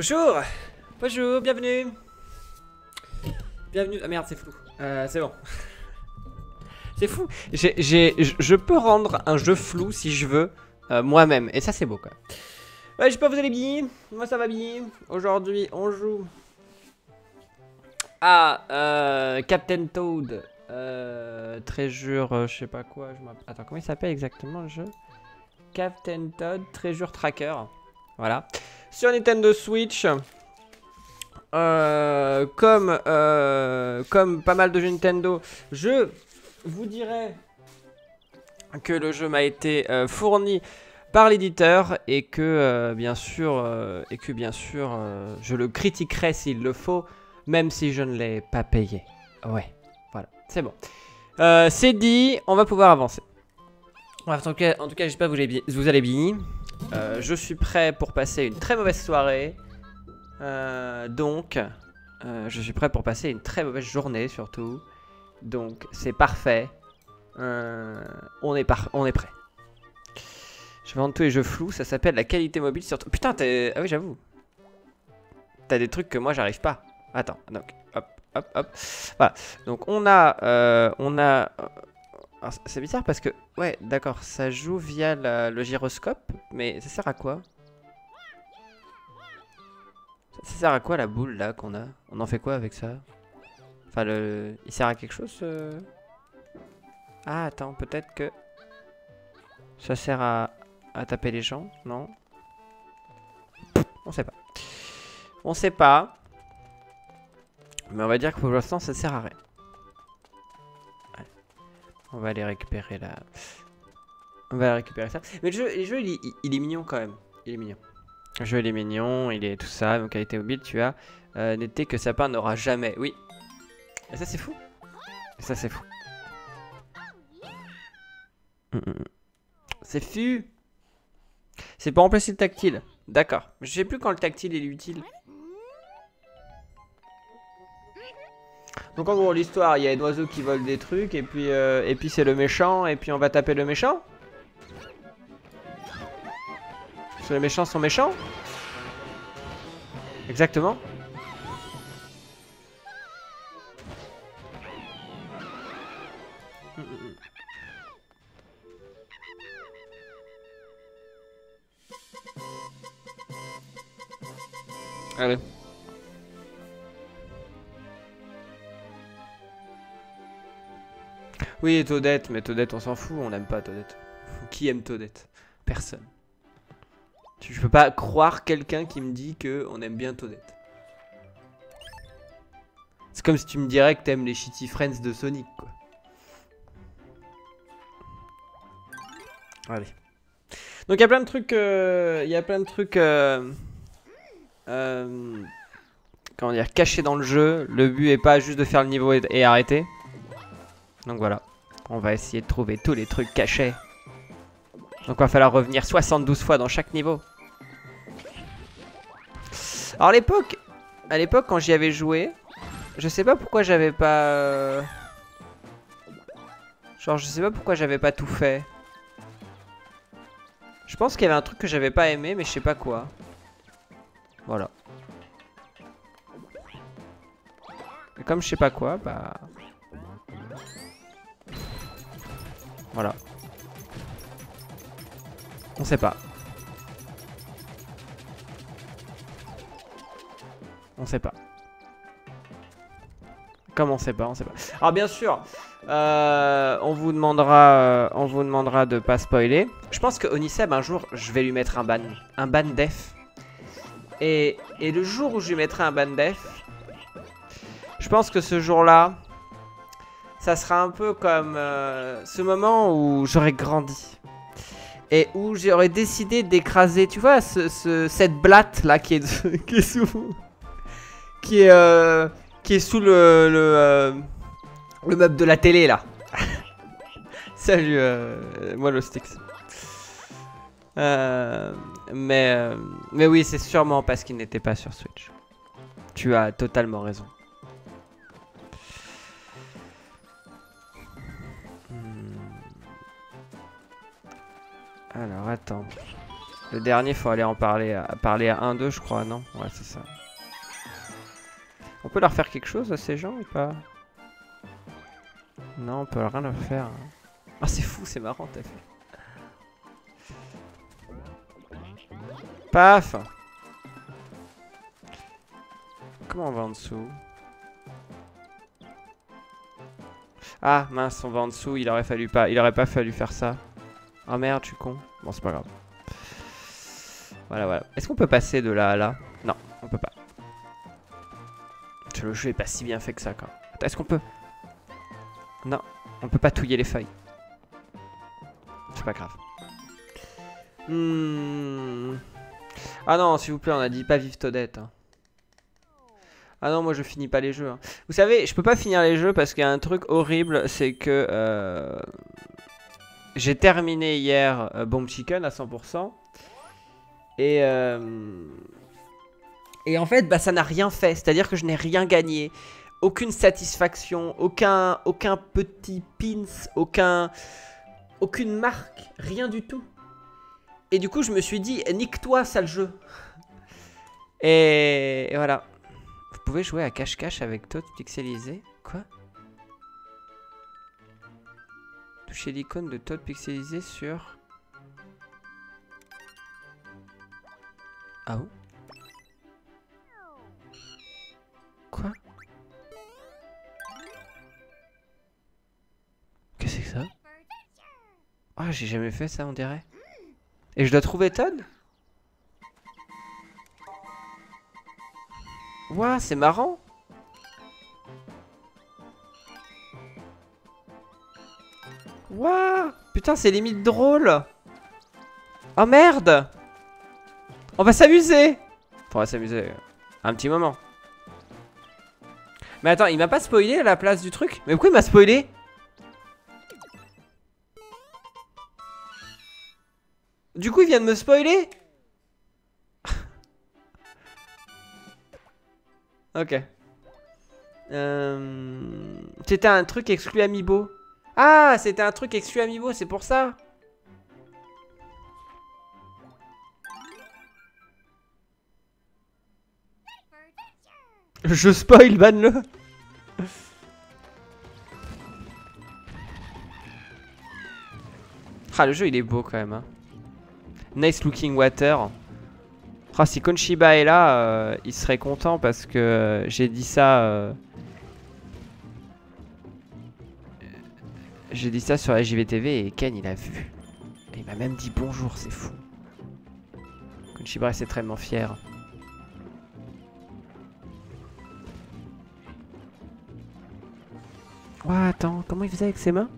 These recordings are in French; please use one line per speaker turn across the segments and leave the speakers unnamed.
Bonjour Bonjour, bienvenue Bienvenue... Ah merde, c'est flou. Euh, c'est bon. c'est fou. Je peux rendre un jeu flou si je veux, euh, moi-même. Et ça, c'est beau, quoi. Ouais, je sais pas, vous allez bien Moi, ça va bien. Aujourd'hui, on joue... à euh, Captain Toad. Euh, Treasure, je sais pas quoi. Je Attends, comment il s'appelle exactement le jeu? Captain Toad Treasure Tracker. Voilà. Sur Nintendo Switch. Euh, comme, euh, comme pas mal de jeux Nintendo, je vous dirais que le jeu m'a été euh, fourni par l'éditeur et que bien sûr et que bien sûr je le critiquerai s'il le faut, même si je ne l'ai pas payé. Ouais, voilà, c'est bon. C'est dit, on va pouvoir avancer. En tout cas, j'espère que vous. Vous allez bien. Euh, je suis prêt pour passer une très mauvaise soirée. Euh, donc, euh, je suis prêt pour passer une très mauvaise journée surtout. Donc, c'est parfait. On, est prêt. Je vendre tous les jeux flous. Ça s'appelle la qualité mobile surtout. Putain, t'es. Ah oui, j'avoue. T'as des trucs que moi j'arrive pas. Attends, donc, hop, hop, hop. Voilà. Donc, on a. on a. c'est bizarre parce que. Ouais, d'accord, ça joue via la- le gyroscope. Mais ça sert à quoi? Ça sert à quoi la boule là qu'on a? On en fait quoi avec ça? Enfin, le... il sert à quelque chose ce- Ah, attends, peut-être que. Ça sert à... à taper les gens Non? On sait pas. On sait pas. Mais on va dire que pour l'instant, ça sert à rien. On va aller récupérer la. On va récupérer ça. Mais le jeu, le jeu il, est mignon quand même. Il est mignon. Le jeu il est mignon, il est tout ça, donc qualité mobile, tu as euh, noté que Sapin n'aura jamais. Oui. Et ça c'est fou. Et ça c'est fou. Mm, mm, mm. C'est fou. C'est pour remplacer le tactile. D'accord. Je sais plus quand le tactile il est utile. Donc en gros l'histoire, il y a un oiseau qui vole des trucs et puis euh, et puis c'est le méchant et puis on va taper le méchant. Parce que les méchants sont méchants Exactement. Allez. Oui, Toadette, mais Toadette, on s'en fout, on n'aime pas Toadette. Qui aime Toadette? Personne. Je peux pas croire quelqu'un qui me dit que on aime bien Toadette. C'est comme si tu me dirais que t'aimes les Shitty Friends de Sonic, quoi. Allez. Donc il y a plein de trucs, euh, il y a plein de trucs, euh, euh, comment dire, cachés dans le jeu. Le but est pas juste de faire le niveau et arrêter. Donc voilà, on va essayer de trouver tous les trucs cachés. Donc va falloir revenir 72 fois dans chaque niveau. Alors à l'époque, à l'époque quand j'y avais joué, je sais pas pourquoi j'avais pas, euh, genre je sais pas pourquoi j'avais pas tout fait. Je pense qu'il y avait un truc que j'avais pas aimé, mais je sais pas quoi. Voilà. Et comme je sais pas quoi, bah. Voilà. On sait pas. On sait pas. Comme on sait pas, on sait pas. Alors bien sûr, euh, on vous demandera, euh, on vous demandera de pas spoiler. Je pense que Oniseb un jour, je vais lui mettre un ban, un ban def. Et, et le jour où je lui mettrai un ban def, je pense que ce jour-là, ça sera un peu comme euh, ce moment où j'aurais grandi et où j'aurais décidé d'écraser, tu vois, ce, ce- cette blatte là qui est, qui est sous, qui est, euh, qui est sous le, le, euh, le meuble de la télé là. Salut, moi le mais, mais oui, c'est sûrement parce qu'il n'était pas sur Switch. Tu as totalement raison. Alors attends. Le dernier, faut aller en parler à, parler à 1-2, je crois, non? Ouais, c'est ça. On peut leur faire quelque chose à ces gens ou pas? Non, on peut rien leur faire. Ah, c'est fou, c'est marrant, t'as fait. Paf Comment on va en dessous? Ah mince, on va en dessous, il aurait fallu pas, il aurait pas fallu faire ça. Ah merde, je suis con. Bon, c'est pas grave. Voilà, voilà. Est-ce qu'on peut passer de là à là? Non, on peut pas. Le jeu est pas si bien fait que ça, quoi. Est-ce qu'on peut? Non, on peut pas touiller les feuilles. C'est pas grave. Hmm. Ah non, s'il vous plaît, on a dit pas vive Todette. Hein. Ah non, moi je finis pas les jeux. Hein. Vous savez, je peux pas finir les jeux parce qu'il y a un truc horrible, c'est que euh, j'ai terminé hier euh, Bomb Chicken à 100%. Et, euh, et en fait, bah, ça n'a rien fait. C'est-à-dire que je n'ai rien gagné. Aucune satisfaction, aucun, aucun petit pins, aucun, aucune marque, rien du tout. Et du coup, je me suis dit, nique-toi, sale jeu. Et, voilà. Vous pouvez jouer à cache-cache avec Toad pixelisé Quoi? Touchez l'icône de Toad pixelisé sur... Ah où? Quoi? Qu'est-ce que c'est que ça? Ah, j'ai jamais fait ça, on dirait. Et je dois trouver Todd? Ouah, c'est marrant Ouah. Putain, c'est limite drôle. Oh merde. On va s'amuser. On va s'amuser un petit moment. Mais attends, il m'a pas spoilé à la place du truc? Mais pourquoi il m'a spoilé? Du coup, il vient de me spoiler? Ok. Euh... C'était un truc exclu Amiibo. Ah, c'était un truc exclu Amiibo, c'est pour ça Je spoil, ban-le Ah, le jeu, il est beau quand même. Hein. Nice looking water. Oh, si Konshiba est là, euh, il serait content parce que euh, j'ai dit ça. Euh, j'ai dit ça sur la JVTV et Ken il a vu. il m'a même dit bonjour, c'est fou. Konshiba est extrêmement fier. Oh, attends, comment il faisait avec ses mains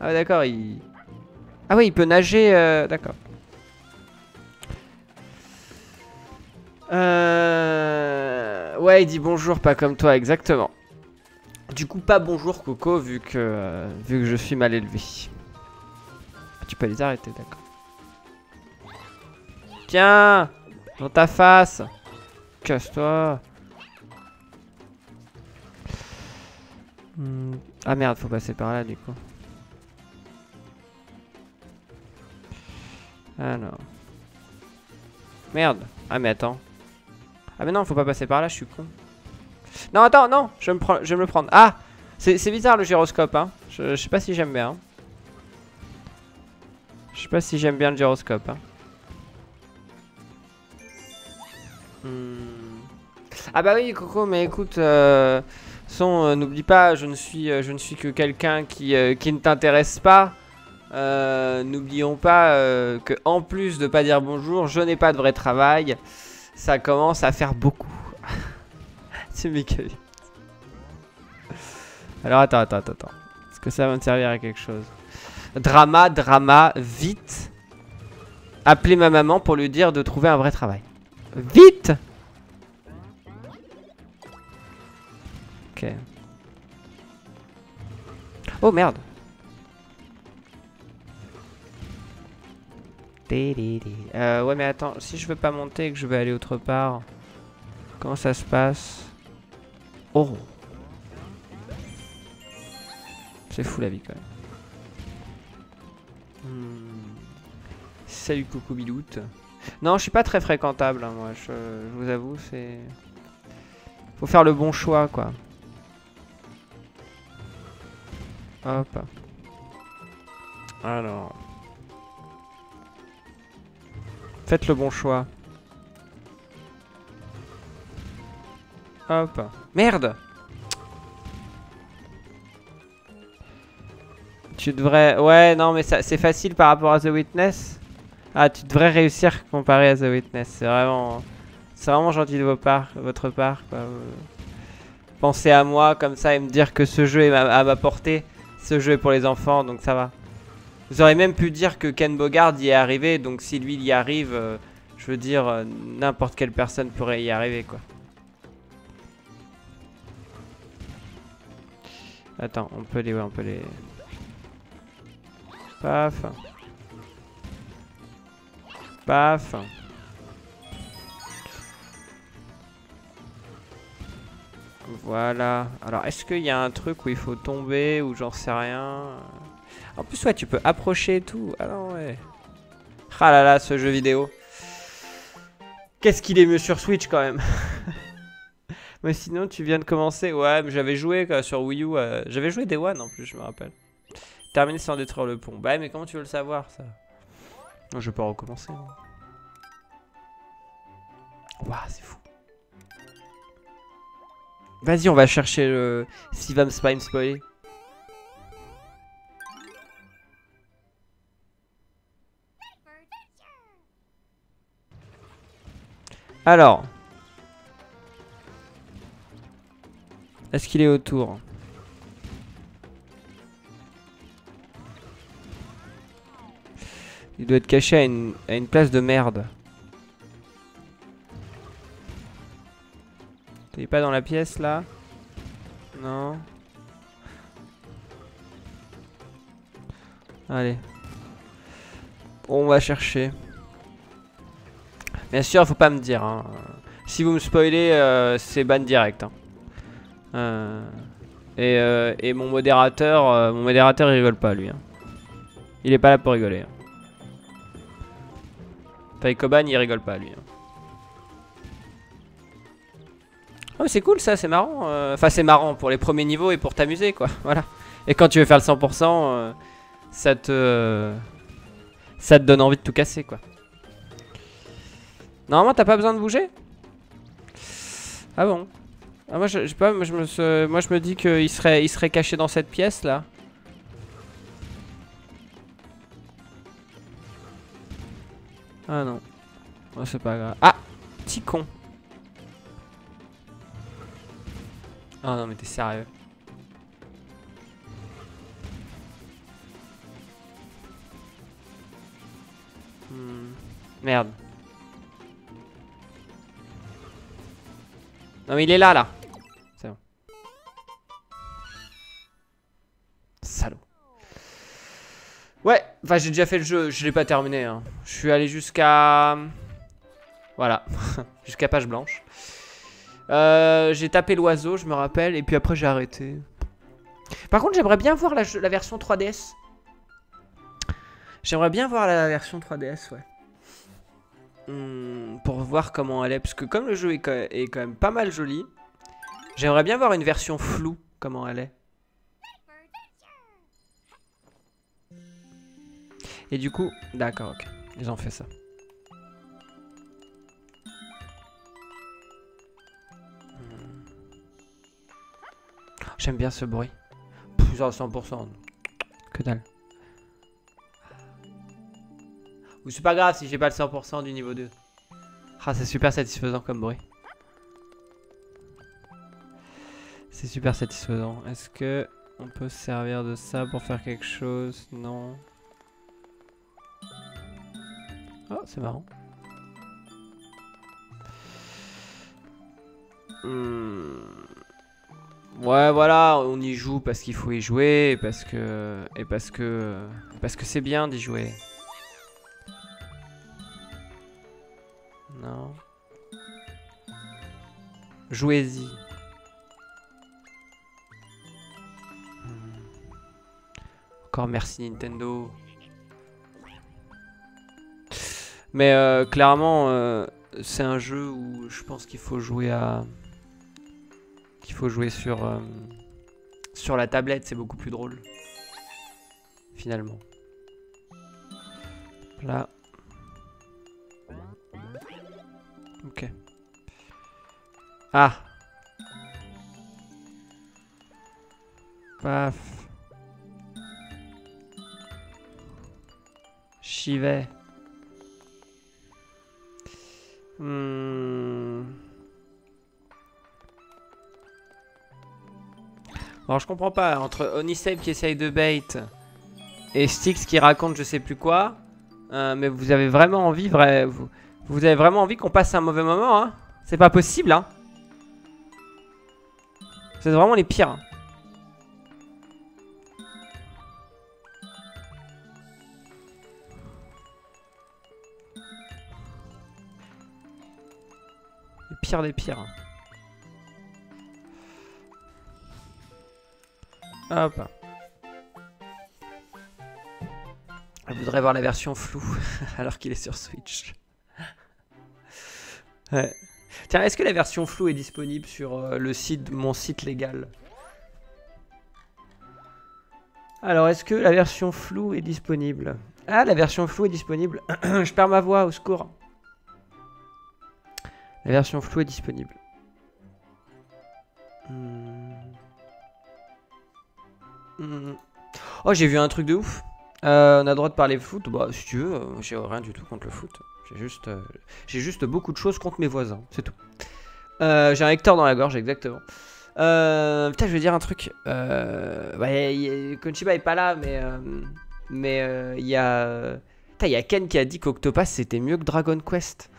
Ah d'accord, il... Ah oui, il peut nager, euh, d'accord. Euh... Ouais, il dit bonjour, pas comme toi, exactement. Du coup, pas bonjour Coco, vu que, euh, vu que je suis mal élevé. Ah, tu peux les arrêter, d'accord. Tiens Dans ta face Casse-toi hmm. Ah merde, faut passer par là, du coup. Alors. Merde. Ah mais attends. Ah mais non, faut pas passer par là, je suis con. Non, attends, non, je vais me, je vais me le prendre. Ah C'est bizarre le gyroscope, hein. Je, sais pas si j'aime bien. Je sais pas si j'aime bien le gyroscope. Hein. Hmm. Ah bah oui, Coco, mais écoute... Euh, son, euh, n'oublie pas, je ne suis, euh, je ne suis que quelqu'un qui, qui ne t'intéresse pas. N'oublions pas que en plus de pas dire bonjour, je n'ai pas de vrai travail. Ça commence à faire beaucoup. C'est Michael. Alors attends, attends, attends, attends. Est-ce que ça va me servir à quelque chose? Drama, drama, vite. Appelez ma maman pour lui dire de trouver un vrai travail. Vite Ok. Oh merde Euh, ouais, mais attends, si je veux pas monter et que je veux aller autre part, comment ça se passe? Oh C'est fou la vie quand même. Hmm. Salut coucou biloute. Non, je suis pas très fréquentable, hein, moi, je, je vous avoue, c'est... Faut faire le bon choix, quoi. Hop. Alors. Faites le bon choix. Hop. Merde Tu devrais... Ouais, non, mais ça c'est facile par rapport à The Witness. Ah, tu devrais réussir comparé à The Witness. C'est vraiment... C'est vraiment gentil de votre part. Quoi. Pensez à moi comme ça et me dire que ce jeu est à ma portée. Ce jeu est pour les enfants, donc ça va. Vous auriez même pu dire que Ken Bogard y est arrivé, donc si lui il y arrive, euh, je veux dire, euh, n'importe quelle personne pourrait y arriver, quoi. Attends, on peut les... Ouais, on peut les... Paf. Paf. Voilà. Alors, est-ce qu'il y a un truc où il faut tomber ou j'en sais rien? En plus, ouais, tu peux approcher et tout. Ah non, ouais. Ah là là, ce jeu vidéo. Qu'est-ce qu'il est mieux sur Switch quand même? Mais sinon, tu viens de commencer. Ouais, mais j'avais joué sur Wii U. Euh, j'avais joué Day One en plus, je me rappelle. Terminé sans détruire le pont. Bah, mais comment tu veux le savoir ça? Je peux recommencer. Waouh, c'est fou. Vas-y, on va chercher le... S'il va me spoiler. Alors. Est-ce qu'il est autour Il doit être caché à une, place de merde. T'es pas dans la pièce là? Non. Allez. on va chercher. Bien sûr, faut pas me dire. Hein. Si vous me spoilez, euh, c'est ban direct. Hein. Euh, et, euh, et, mon modérateur, mon modérateur, il rigole pas lui. Hein. Il est pas là pour rigoler. Paikoban, il rigole pas lui. Oh, c'est cool ça, c'est marrant. Euh, enfin, c'est marrant pour les premiers niveaux et pour t'amuser, quoi. Voilà. Et quand tu veux faire le 100%, euh, ça te... ça te donne envie de tout casser, quoi. Normalement, t'as pas besoin de bouger? Ah bon? Ah, Moi, je, pas, moi, je me, moi, je me dis qu'il serait, il serait caché dans cette pièce, là. Ah non. Oh, c'est pas grave. Ah Petit con. Oh non mais t'es sérieux hmm. Merde. Non mais il est là là. Enfin j'ai déjà fait le jeu, je l'ai pas terminé. Hein. Je suis allé jusqu'à... Voilà, jusqu'à page blanche. Euh, j'ai tapé l'oiseau, je me rappelle, et puis après j'ai arrêté. Par contre, j'aimerais bien voir la, version 3DS. J'aimerais bien voir la version 3DS, ouais. Hmm, pour voir comment elle est. Parce que comme le jeu est quand même pas mal joli, j'aimerais bien voir une version floue, comment elle est. Et du coup, d'accord, ok. Ils ont fait ça. J'aime bien ce bruit. Plus à 100%. Que dalle. Ou c'est pas grave si j'ai pas le 100% du niveau 2. Ah, c'est super satisfaisant comme bruit. C'est super satisfaisant. Est-ce que on peut se servir de ça pour faire quelque chose? Non. Oh, c'est marrant. Hmm. Ouais, voilà, on y joue parce qu'il faut y jouer et parce que et parce que parce que c'est bien d'y jouer. Non. Jouez-y. Hmm. Encore merci Nintendo. Mais euh, clairement, euh, c'est un jeu où je pense qu'il faut jouer à... Qu'il faut jouer sur... euh, sur la tablette, c'est beaucoup plus drôle. Finalement. Là. Ok. Ah Paf. J'y. Hmm. Alors je comprends pas, entre Onisave qui essaye de bait et Styx qui raconte je sais plus quoi, euh, mais vous avez vraiment envie, vous, avez vraiment envie qu'on passe un mauvais moment, hein? C'est pas possible, hein? Vous êtes vraiment les pires. Des pires. Hop. Je voudrais voir la version floue alors qu'il est sur Switch. Tiens, est-ce que la version floue est disponible sur euh, le site, mon site légal? Alors, est-ce que la version floue est disponible? Ah, la version floue est disponible. Je perds ma voix, au secours. La version floue est disponible. Hmm. Hmm. Oh, j'ai vu un truc de ouf. Euh, on a droit de parler foot. Bah, si tu veux, euh, j'ai rien du tout contre le foot. J'ai juste, euh, j'ai juste beaucoup de choses contre mes voisins, c'est tout. J'ai un Hector dans la gorge, exactement. Putain, je vais dire un truc. Euh, Konshiba est pas là, mais il y a, il y a Ken qui a dit qu'Octopass c'était mieux que Dragon Quest.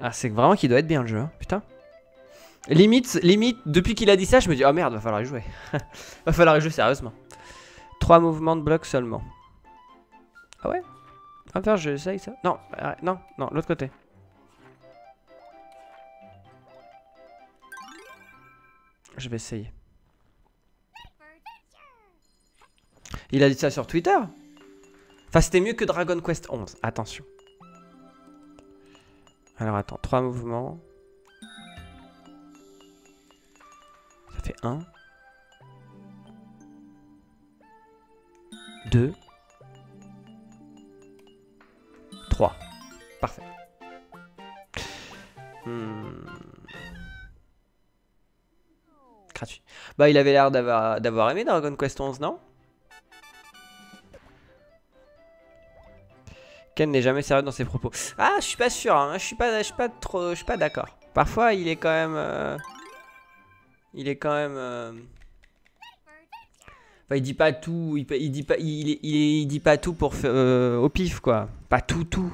Ah, c'est vraiment qu'il doit être bien le jeu, hein, putain. Limite, limite, depuis qu'il a dit ça, je me dis oh merde, va falloir y jouer. va falloir y jouer sérieusement. Trois mouvements de bloc seulement. Ah ouais? Ah faire, j'essaye ça. Non, arrête, non, non, l'autre côté. Je vais essayer. Il a dit ça sur Twitter? Enfin, c'était mieux que Dragon Quest 11. Attention. Alors, attends. Trois mouvements. Ça fait 1. 2. 3. Parfait. Hmm. Gratuit. Bah, il avait l'air d'avoir aimé Dragon Quest 11, non? Ken n'est jamais sérieux dans ses propos. Ah, je suis pas sûr, hein. je suis pas, pas trop, je pas d'accord. Parfois, il est quand même, euh, il est quand même, euh, enfin, il dit pas tout, il, dit pas, il, dit pas tout pour euh, au pif quoi. Pas tout, tout.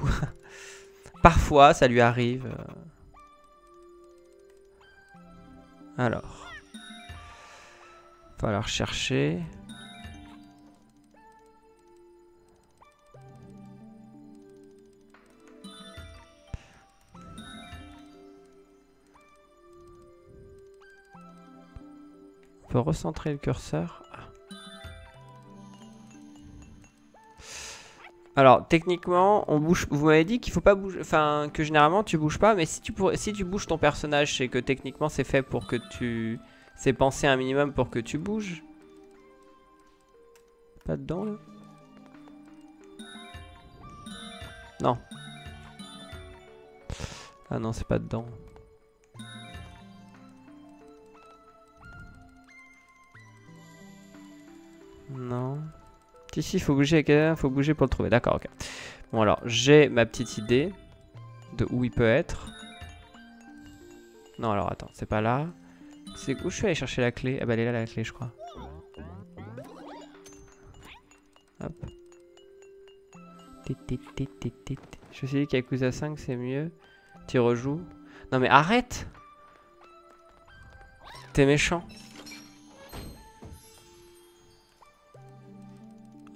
Parfois, ça lui arrive. euh. Alors, falloir chercher. Recentrer le curseur. Alors, techniquement, on bouge. Vous m'avez dit qu'il faut pas bouger. Enfin, que généralement tu bouges pas, mais si tu, pour... si tu bouges ton personnage, c'est que techniquement c'est fait pour que tu. C'est pensé un minimum pour que tu bouges. Pas dedans là? Non. Ah non, c'est pas dedans. Non. Si, si, faut bouger faut bouger pour le trouver. D'accord, ok. Bon, alors, j'ai ma petite idée de où il peut être. Non, alors, attends, c'est pas là. C'est où je suis allé chercher la clé? Ah bah, elle est là, la clé, je crois. Hop. Je me suis dit qu'Yakuza 5, c'est mieux. Tu rejoues. Non, mais arrête T'es méchant.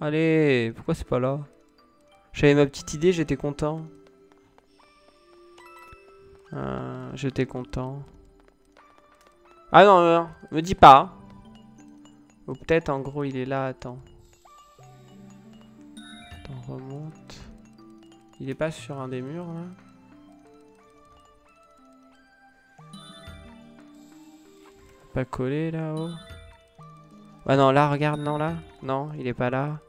Allez, pourquoi c'est pas là? J'avais ma petite idée, j'étais content. Euh, j'étais content. Ah non, non, me dis pas. Ou peut-être en gros il est là, attends. Attends, remonte. Il est pas sur un des murs là? Pas collé là-haut? Ah non, là, regarde, non, là? Non, il est pas là.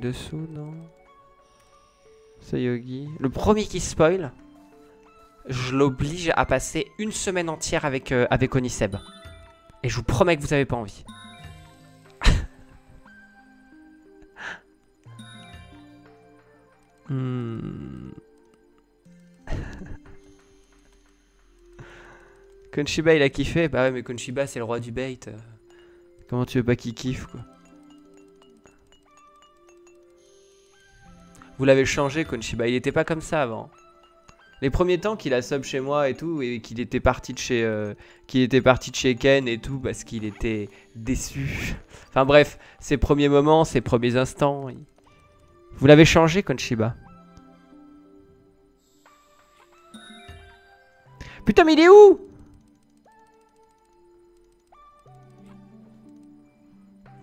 Dessous, non C'est Yogi. Le premier qui spoil, je l'oblige à passer une semaine entière avec, euh, avec Oniseb. Et je vous promets que vous avez pas envie. hmm. Il a kiffé Bah ouais mais Konshiba c'est le roi du bait. Comment tu veux pas qu'il kiffe quoi Vous l'avez changé Konshiba, il était pas comme ça avant. Les premiers temps qu'il a sub chez moi et tout, et qu'il était parti de chez, euh, qu'il était parti de chez Ken et tout, parce qu'il était déçu. Enfin bref, ses premiers moments, ses premiers instants. Vous l'avez changé, Konshiba. Putain, mais il est où?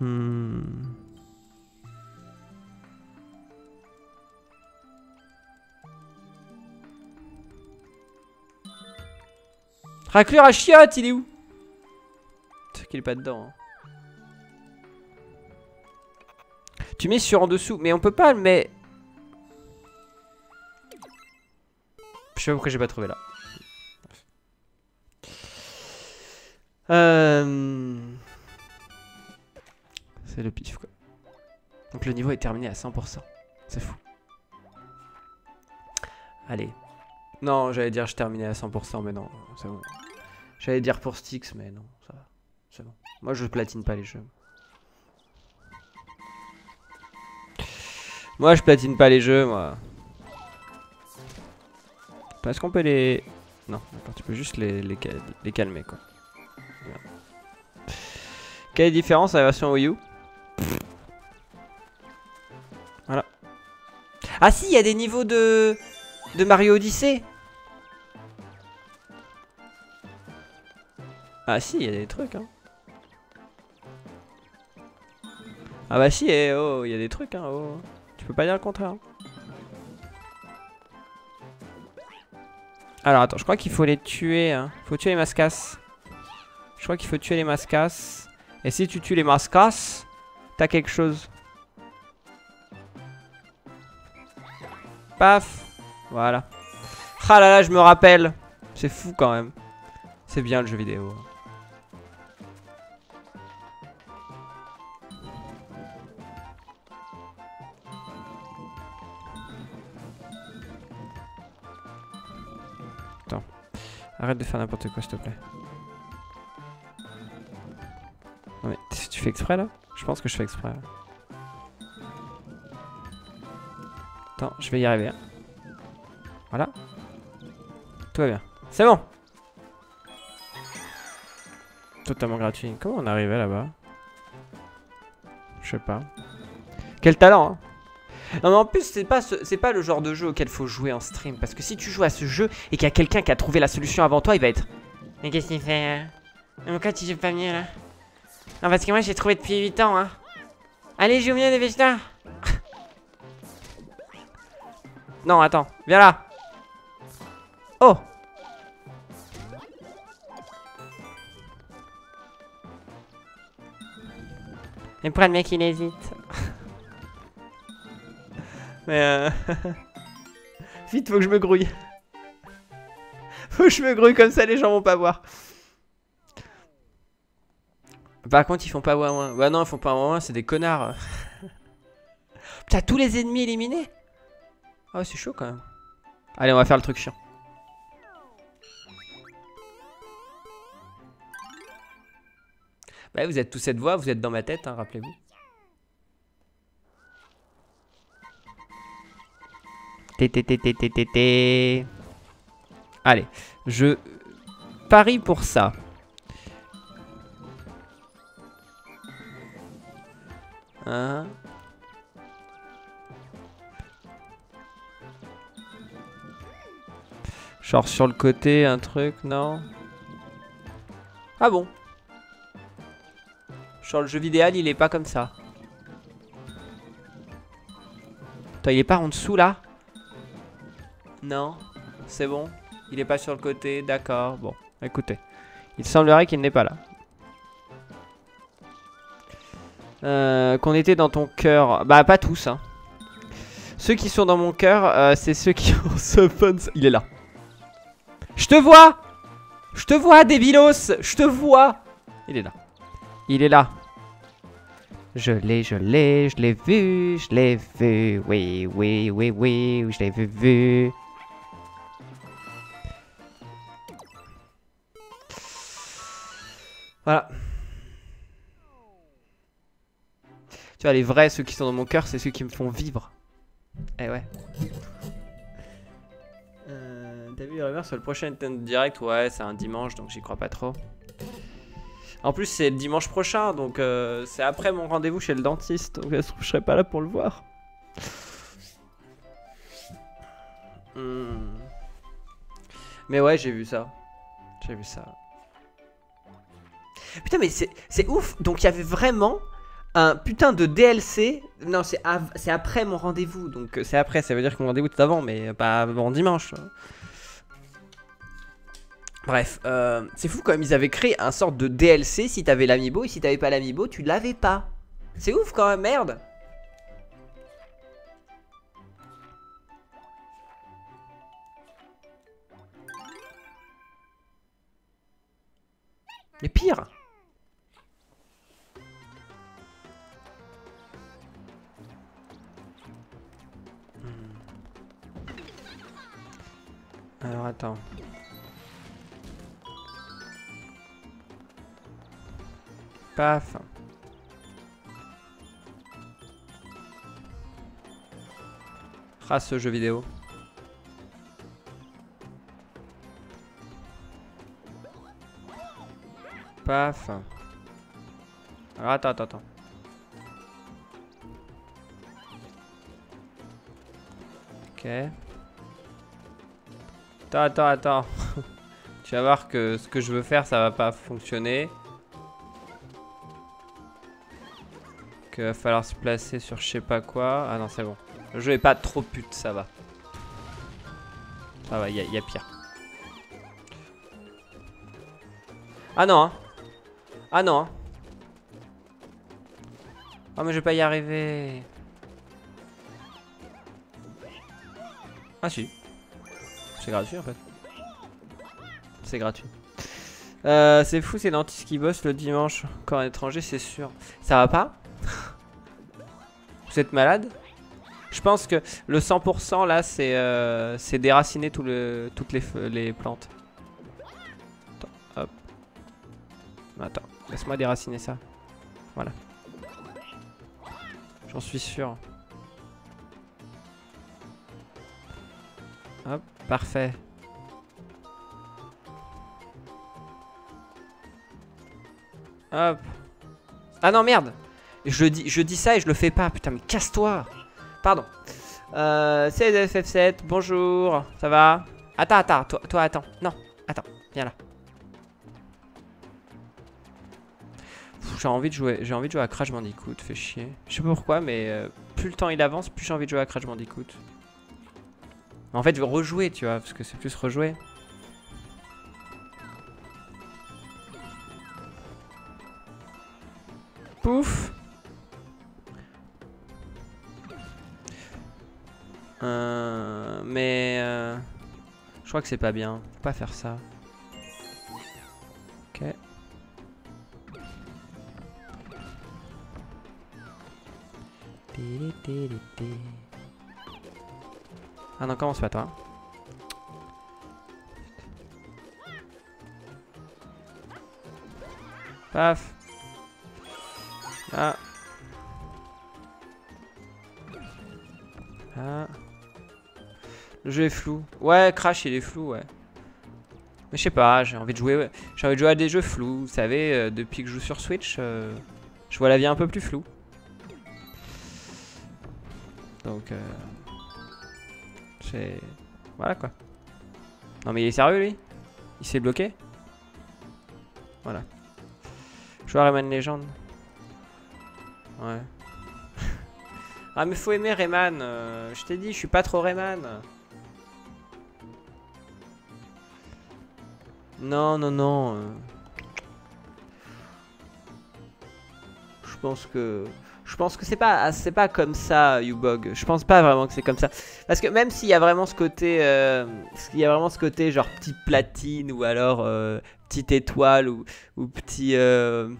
Hmm. Raclure à chiotte, il est où? Qu'il est pas dedans. Hein. Tu mets sur en dessous, mais on peut pas mettre. Je sais pas pourquoi j'ai pas trouvé là. Euh... C'est le pif quoi. Donc le niveau est terminé à 100%. C'est fou. Allez. Non, j'allais dire je terminais à 100%, mais non, c'est bon. J'allais dire pour Styx, mais non, ça va. C'est bon. Moi, je platine pas les jeux. Moi, je platine pas les jeux, moi. Est-ce qu'on peut les... Non, tu peux juste les, calmer, quoi. Quelle différence à la version Wii U? Voilà. Ah si, il y a des niveaux de... De Mario Odyssey Ah si, il y a des trucs, hein. Ah bah si, eh, oh, il y a des trucs, hein, oh. Tu peux pas dire le contraire. Hein. Alors attends, je crois qu'il faut les tuer. Hein. Faut tuer les mascasses. Je crois qu'il faut tuer les mascasses. Et si tu tues les mascasses, t'as quelque chose. Paf. Voilà. Ah là là, je me rappelle. C'est fou quand même. C'est bien le jeu vidéo. Arrête de faire n'importe quoi, s'il te plaît. Non mais, tu fais exprès là? Je pense que je fais exprès. Attends, je vais y arriver. Hein. Voilà. Tout va bien. C'est bon Totalement gratuit. Comment on arrivé là-bas? Je sais pas. Quel talent, hein non mais en plus c'est pas c'est pas le genre de jeu auquel faut jouer en stream parce que si tu joues à ce jeu et qu'il y a quelqu'un qui a trouvé la solution avant toi, il va être Mais qu'est-ce qu'il fait hein? Pourquoi tu joues pas mieux là? Non parce que moi j'ai trouvé depuis 8 ans hein. Allez, joue mieux dépêche-toi. non, attends, viens là. Oh Et pourquoi le mec il hésite? mais euh... Vite, faut que je me grouille. faut que je me grouille comme ça, les gens vont pas voir. Par contre, ils font pas moins. Bah non, ils font pas moins, c'est des connards. Putain, tous les ennemis éliminés? Oh, c'est chaud quand même. Allez, on va faire le truc chiant. Bah, vous êtes tous cette voix, vous êtes dans ma tête, hein, rappelez-vous. Allez, je parie pour ça. Hein Genre sur le côté, un truc, non? Ah bon? Genre le jeu vidéo, il est pas comme ça. Attends, il est pas en dessous là? Non C'est bon Il est pas sur le côté, d'accord. Bon, écoutez. Il semblerait qu'il n'est pas là. Euh, qu'on était dans ton cœur. Bah, pas tous, hein. Ceux qui sont dans mon cœur, euh, c'est ceux qui ont ce fun. Il est là. Je te vois Je te vois, débilos Je te vois Il est là. Il est là. Je l'ai, je l'ai, je l'ai vu, je l'ai vu. Oui, oui, oui, oui, je l'ai vu, vu. Voilà. Tu vois, les vrais, ceux qui sont dans mon cœur, c'est ceux qui me font vivre. Eh ouais. Euh, T'as vu rumeurs sur le prochain Direct Ouais, c'est un dimanche, donc j'y crois pas trop. En plus, c'est le dimanche prochain, donc euh, c'est après mon rendez-vous chez le dentiste. Donc je serai pas là pour le voir. Hmm. Mais ouais, j'ai vu ça. J'ai vu ça. Putain, mais c'est ouf. Donc il y avait vraiment un putain de DLC. Non, c'est après mon rendez-vous. Donc euh, c'est après, ça veut dire que mon rendez-vous est avant, mais pas avant dimanche. Bref, euh, c'est fou quand même, ils avaient créé un sorte de DLC si t'avais l'amiibo et si t'avais pas l'amiibo, tu l'avais pas. C'est ouf quand même, merde. Mais pire Alors attends. Paf. Ah ce jeu vidéo. Paf. Attends, attends, attends. Ok. Attends, attends, attends. tu vas voir que ce que je veux faire, ça va pas fonctionner. Qu'il va falloir se placer sur je sais pas quoi. Ah non, c'est bon. Le jeu est pas trop pute, ça va. Ça va, il y, a pire. Ah non, hein. Ah non, hein. Ah mais je vais pas y arriver. Ah si. C'est gratuit en fait. C'est gratuit. Euh, c'est fou, c'est Nantis qui bosse le dimanche. Encore un étranger, c'est sûr. Ça va pas Vous êtes malade Je pense que le 100% là, c'est euh, déraciner toutes les, les plantes. Attends, hop. Attends, laisse-moi déraciner ça. Voilà. J'en suis sûr. Parfait. Hop. Ah non, merde. Je dis, je dis ça et je le fais pas. Putain, mais casse-toi. Pardon. Euh, c'est FF7. Bonjour. Ça va? Attends, attends. Toi, toi, attends. Non. Attends. Viens là. J'ai envie de jouer. Envie de jouer à Crash Bandicoot. Fait chier. Je sais pas pourquoi, mais euh, plus le temps il avance, plus j'ai envie de jouer à Crash Bandicoot. En fait, je veux rejouer, tu vois, parce que c'est plus rejouer. Pouf euh, Mais... Euh, je crois que c'est pas bien. Faut pas faire ça. Non, commence pas toi. Paf ah. Ah. Le jeu est flou. Ouais, Crash, il est flou, ouais. Mais je sais pas, j'ai envie de jouer j'ai envie de jouer à des jeux flous. Vous savez, euh, depuis que je joue sur Switch, euh, je vois la vie un peu plus floue. Donc, euh, Voilà, quoi. Non, mais il est sérieux, lui? Il s'est bloqué? Voilà. Joueur Rayman Legend. Ouais. Ah mais faut aimer Rayman. euh, je t'ai dit, je suis pas trop Rayman. Non, non, non. euh. Je pense que... Je pense que c'est pas, c'est pas comme ça, Ubog. Je pense pas vraiment que c'est comme ça. Parce que même s'il y a vraiment ce côté, euh, s'il y a vraiment ce côté genre petite platine ou alors euh, petite étoile ou, ou petit, euh,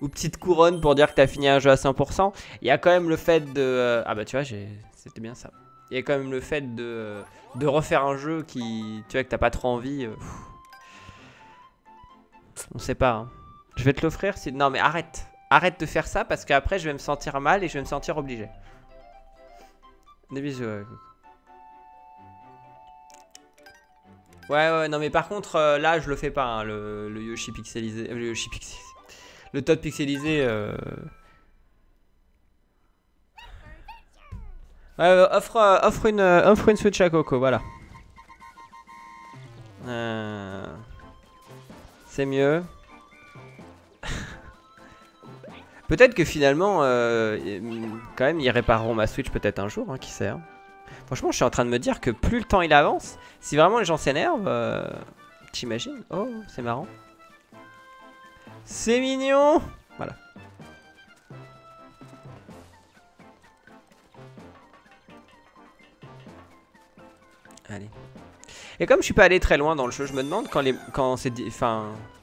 ou petite couronne pour dire que t'as fini un jeu à 100%, il y a quand même le fait de, ah bah tu vois, c'était bien ça. Il y a quand même le fait de, de refaire un jeu qui, tu vois, que t'as pas trop envie. on sait pas. hein. Je vais te l'offrir si, non mais arrête. Arrête de faire ça parce qu'après je vais me sentir mal et je vais me sentir obligé. Des bisous. ouais, coucou. Ouais, ouais, non, mais par contre, euh, là, je le fais pas, hein, le, Yoshi pixelisé. euh, Le Yoshi pixelisé. Le Todd pixelisé. euh. Ouais, ouais, offre, euh, offre, une, euh, offre une Switch à Coco, voilà. Euh, C'est mieux. Peut-être que finalement, euh, quand même, ils répareront ma Switch peut-être un jour, hein, qui sait. hein. Franchement, je suis en train de me dire que plus le temps il avance, si vraiment les gens s'énervent, euh, t'imagines Oh, c'est marrant. C'est mignon Voilà. Allez. Et comme je suis pas allé très loin dans le jeu, je me demande quand les quand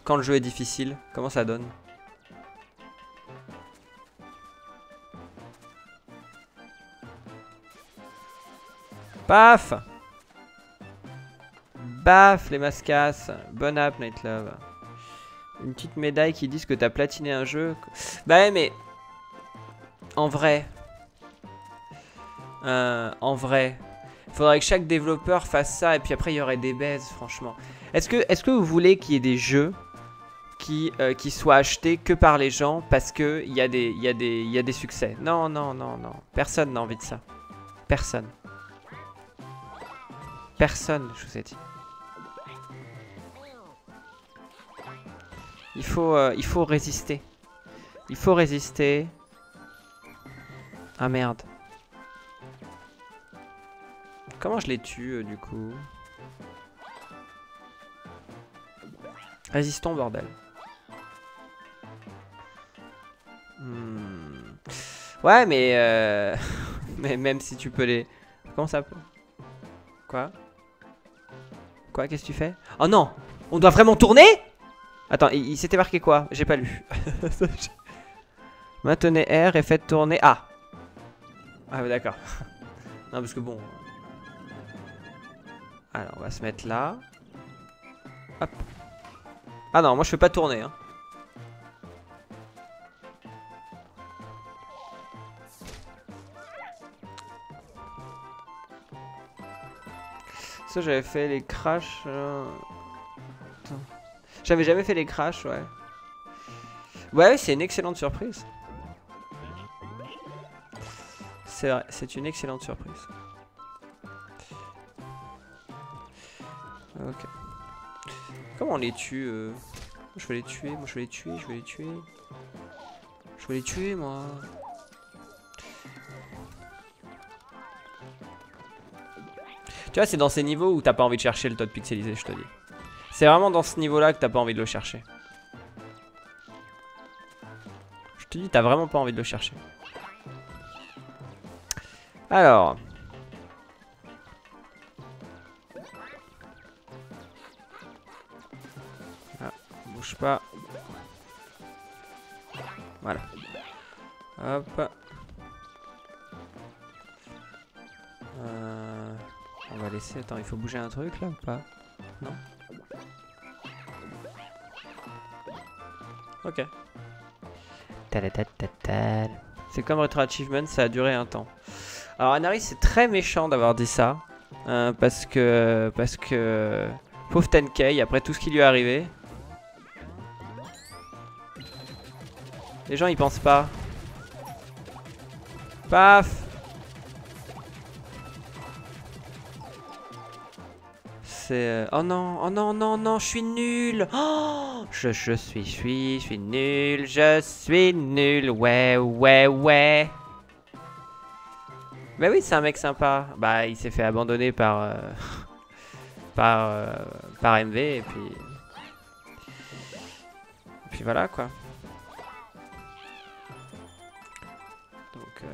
quand le jeu est difficile, comment ça donne? Paf. Baf les mascasses Bonne app Night Love. Une petite médaille qui dit que t'as platiné un jeu. Bah ouais mais En vrai euh, En vrai Faudrait que chaque développeur fasse ça et puis après il y aurait des baises franchement. Est-ce que, vous voulez qu'il y ait des jeux qui, euh, soient achetés que par les gens parce que il y, des- y a des succès? Non non non non. Personne n'a envie de ça. Personne Personne, je vous ai dit. Il faut, euh, il faut résister. Il faut résister. Ah merde. Comment je les tue euh, du coup? Résistons bordel. Hmm. Ouais mais, euh... mais même si tu peux les... Comment ça peut? Quoi? Quoi Qu'est-ce que tu fais? Oh non On doit vraiment tourner? Attends, il, s'était marqué quoi? J'ai pas lu. Maintenez R et faites tourner. Ah Ah ouais, d'accord. non, parce que bon. Alors, on va se mettre là. Hop. Ah non, moi je fais pas tourner. Hein. J'avais fait les crashs. J'avais jamais fait les crashs, ouais. Ouais, c'est une excellente surprise. C'est vrai, c'est une excellente surprise. Ok. Comment on les tue euh? Je vais les tuer, moi je vais les tuer, je vais les tuer. Je vais les tuer, moi. Tu vois, c'est dans ces niveaux où t'as pas envie de chercher le Todd pixelisé, je te dis. C'est vraiment dans ce niveau-là que t'as pas envie de le chercher. Je te dis, t'as vraiment pas envie de le chercher. Alors. Ah, bouge pas. Voilà. Hop. Euh, on va laisser. Attends, il faut bouger un truc là ou pas? Non? Ok. C'est comme Retro Achievement, ça a duré un temps. Alors Anaris, c'est très méchant d'avoir dit ça. hein, parce que... Parce que... Pauvre 10K, après tout ce qui lui est arrivé. Les gens, ils pensent pas. Paf Euh, Oh non, oh non, non, non, je suis nul Oh je, je suis, je suis, je suis nul, je suis nul, ouais, ouais, ouais Bah oui, c'est un mec sympa. Bah, il s'est fait abandonner par... euh, par... euh, par MV, et puis... Et puis voilà, quoi. Donc... euh,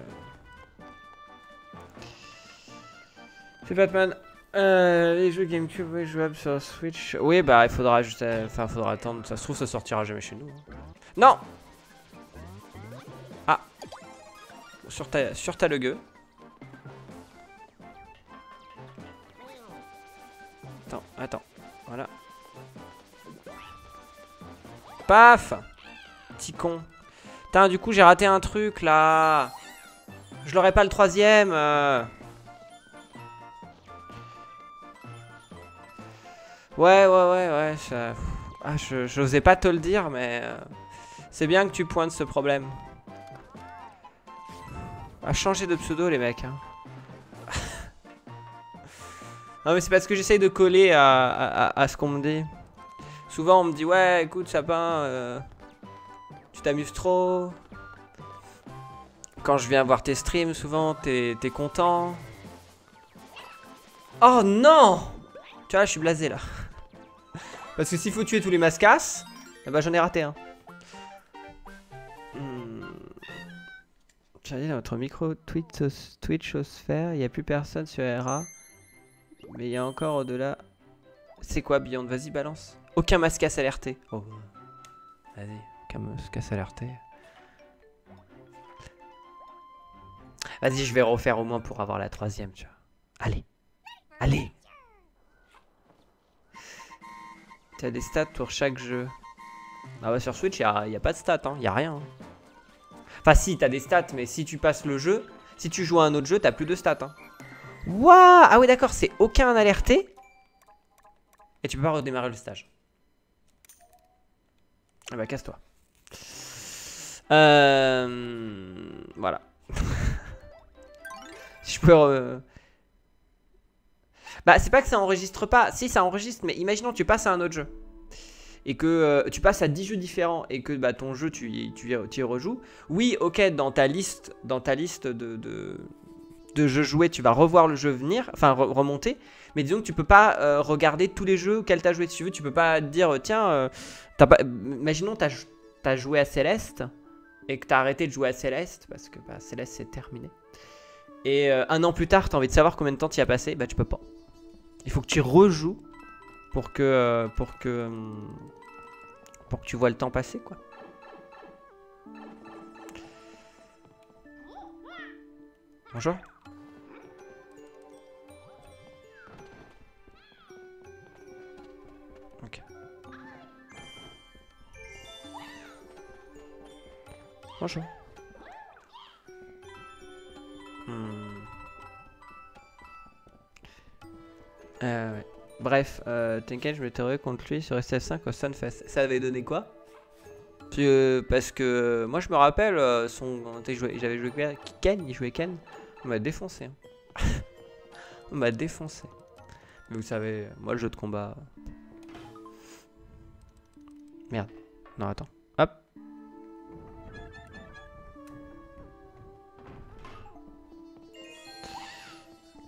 C'est Batman. Euh, les jeux GameCube, jouables sur Switch. Oui, bah, il faudra juste... euh, Enfin, faudra attendre. Ça se trouve, ça sortira jamais chez nous. hein. Non Ah Sur ta, sur ta gueux. Attends, attends. Voilà. Paf Petit con. Putain, du coup, j'ai raté un truc, là. Je l'aurais pas le troisième. euh. Ouais, ouais, ouais, ouais. ça- Ah, j'osais pas te le dire, mais... euh, C'est bien que tu pointes ce problème. À changer de pseudo, les mecs. hein. non, mais c'est parce que j'essaye de coller à, à- à- ce qu'on me dit. Souvent, on me dit Ouais, écoute, sapin, euh, tu t'amuses trop. Quand je viens voir tes streams, souvent, t'es content. Oh non Tu vois, je suis blasé là. Parce que s'il faut tuer tous les mascasses, eh ben, j'en ai raté un. Hmm. J'allais dans notre micro Twitch, Twitchosphère, il n'y a plus personne sur RA. Mais il y a encore au-delà. C'est quoi Beyond? Vas-y, balance. Aucun mascasse alerté. Oh. Vas-y, aucun mascasse alerté. Vas-y, je vais refaire au moins pour avoir la troisième, tu vois. Allez. Allez. T'as des stats pour chaque jeu. Ah bah sur Switch, il n'y a, pas de stats, il hein. y a rien. Enfin si, t'as des stats, mais si tu passes le jeu, si tu joues à un autre jeu, t'as plus de stats. Hein. Ah oui d'accord, c'est aucun alerté. Et tu peux pas redémarrer le stage. Ah bah casse-toi. Euh... Voilà. si je peux... re- Bah c'est pas que ça enregistre pas. Si ça enregistre, mais imaginons tu passes à un autre jeu. Et que euh, tu passes à 10 jeux différents et que bah, ton jeu tu, tu, y- rejoues. Oui, ok, dans ta liste, dans ta liste de, de, jeux joués, tu vas revoir le jeu venir, enfin re- remonter. Mais disons que tu peux pas euh, regarder tous les jeux auxquels tu as joué. Si tu veux, tu peux pas dire, tiens, euh, pas... imaginons tu as, joué à Céleste et que tu as arrêté de jouer à Céleste parce que bah, Céleste c'est terminé. Et euh, un an plus tard, tu as envie de savoir combien de temps tu y as passé, bah tu peux pas. Il faut que tu rejoues pour que euh, pour que hum, pour que tu vois le temps passer quoi. Bonjour. Ok. Bonjour. Hmm. Euh, ouais. Bref, euh, Tenken, je m'étais contre lui sur SF5 au Sunfest. Ça avait donné quoi? Euh, Parce que moi je me rappelle, euh, son, j'avais joué Ken, il jouait Ken, on m'a défoncé. hein. on m'a défoncé. Mais vous savez, moi le jeu de combat. Merde. Non, attends. Hop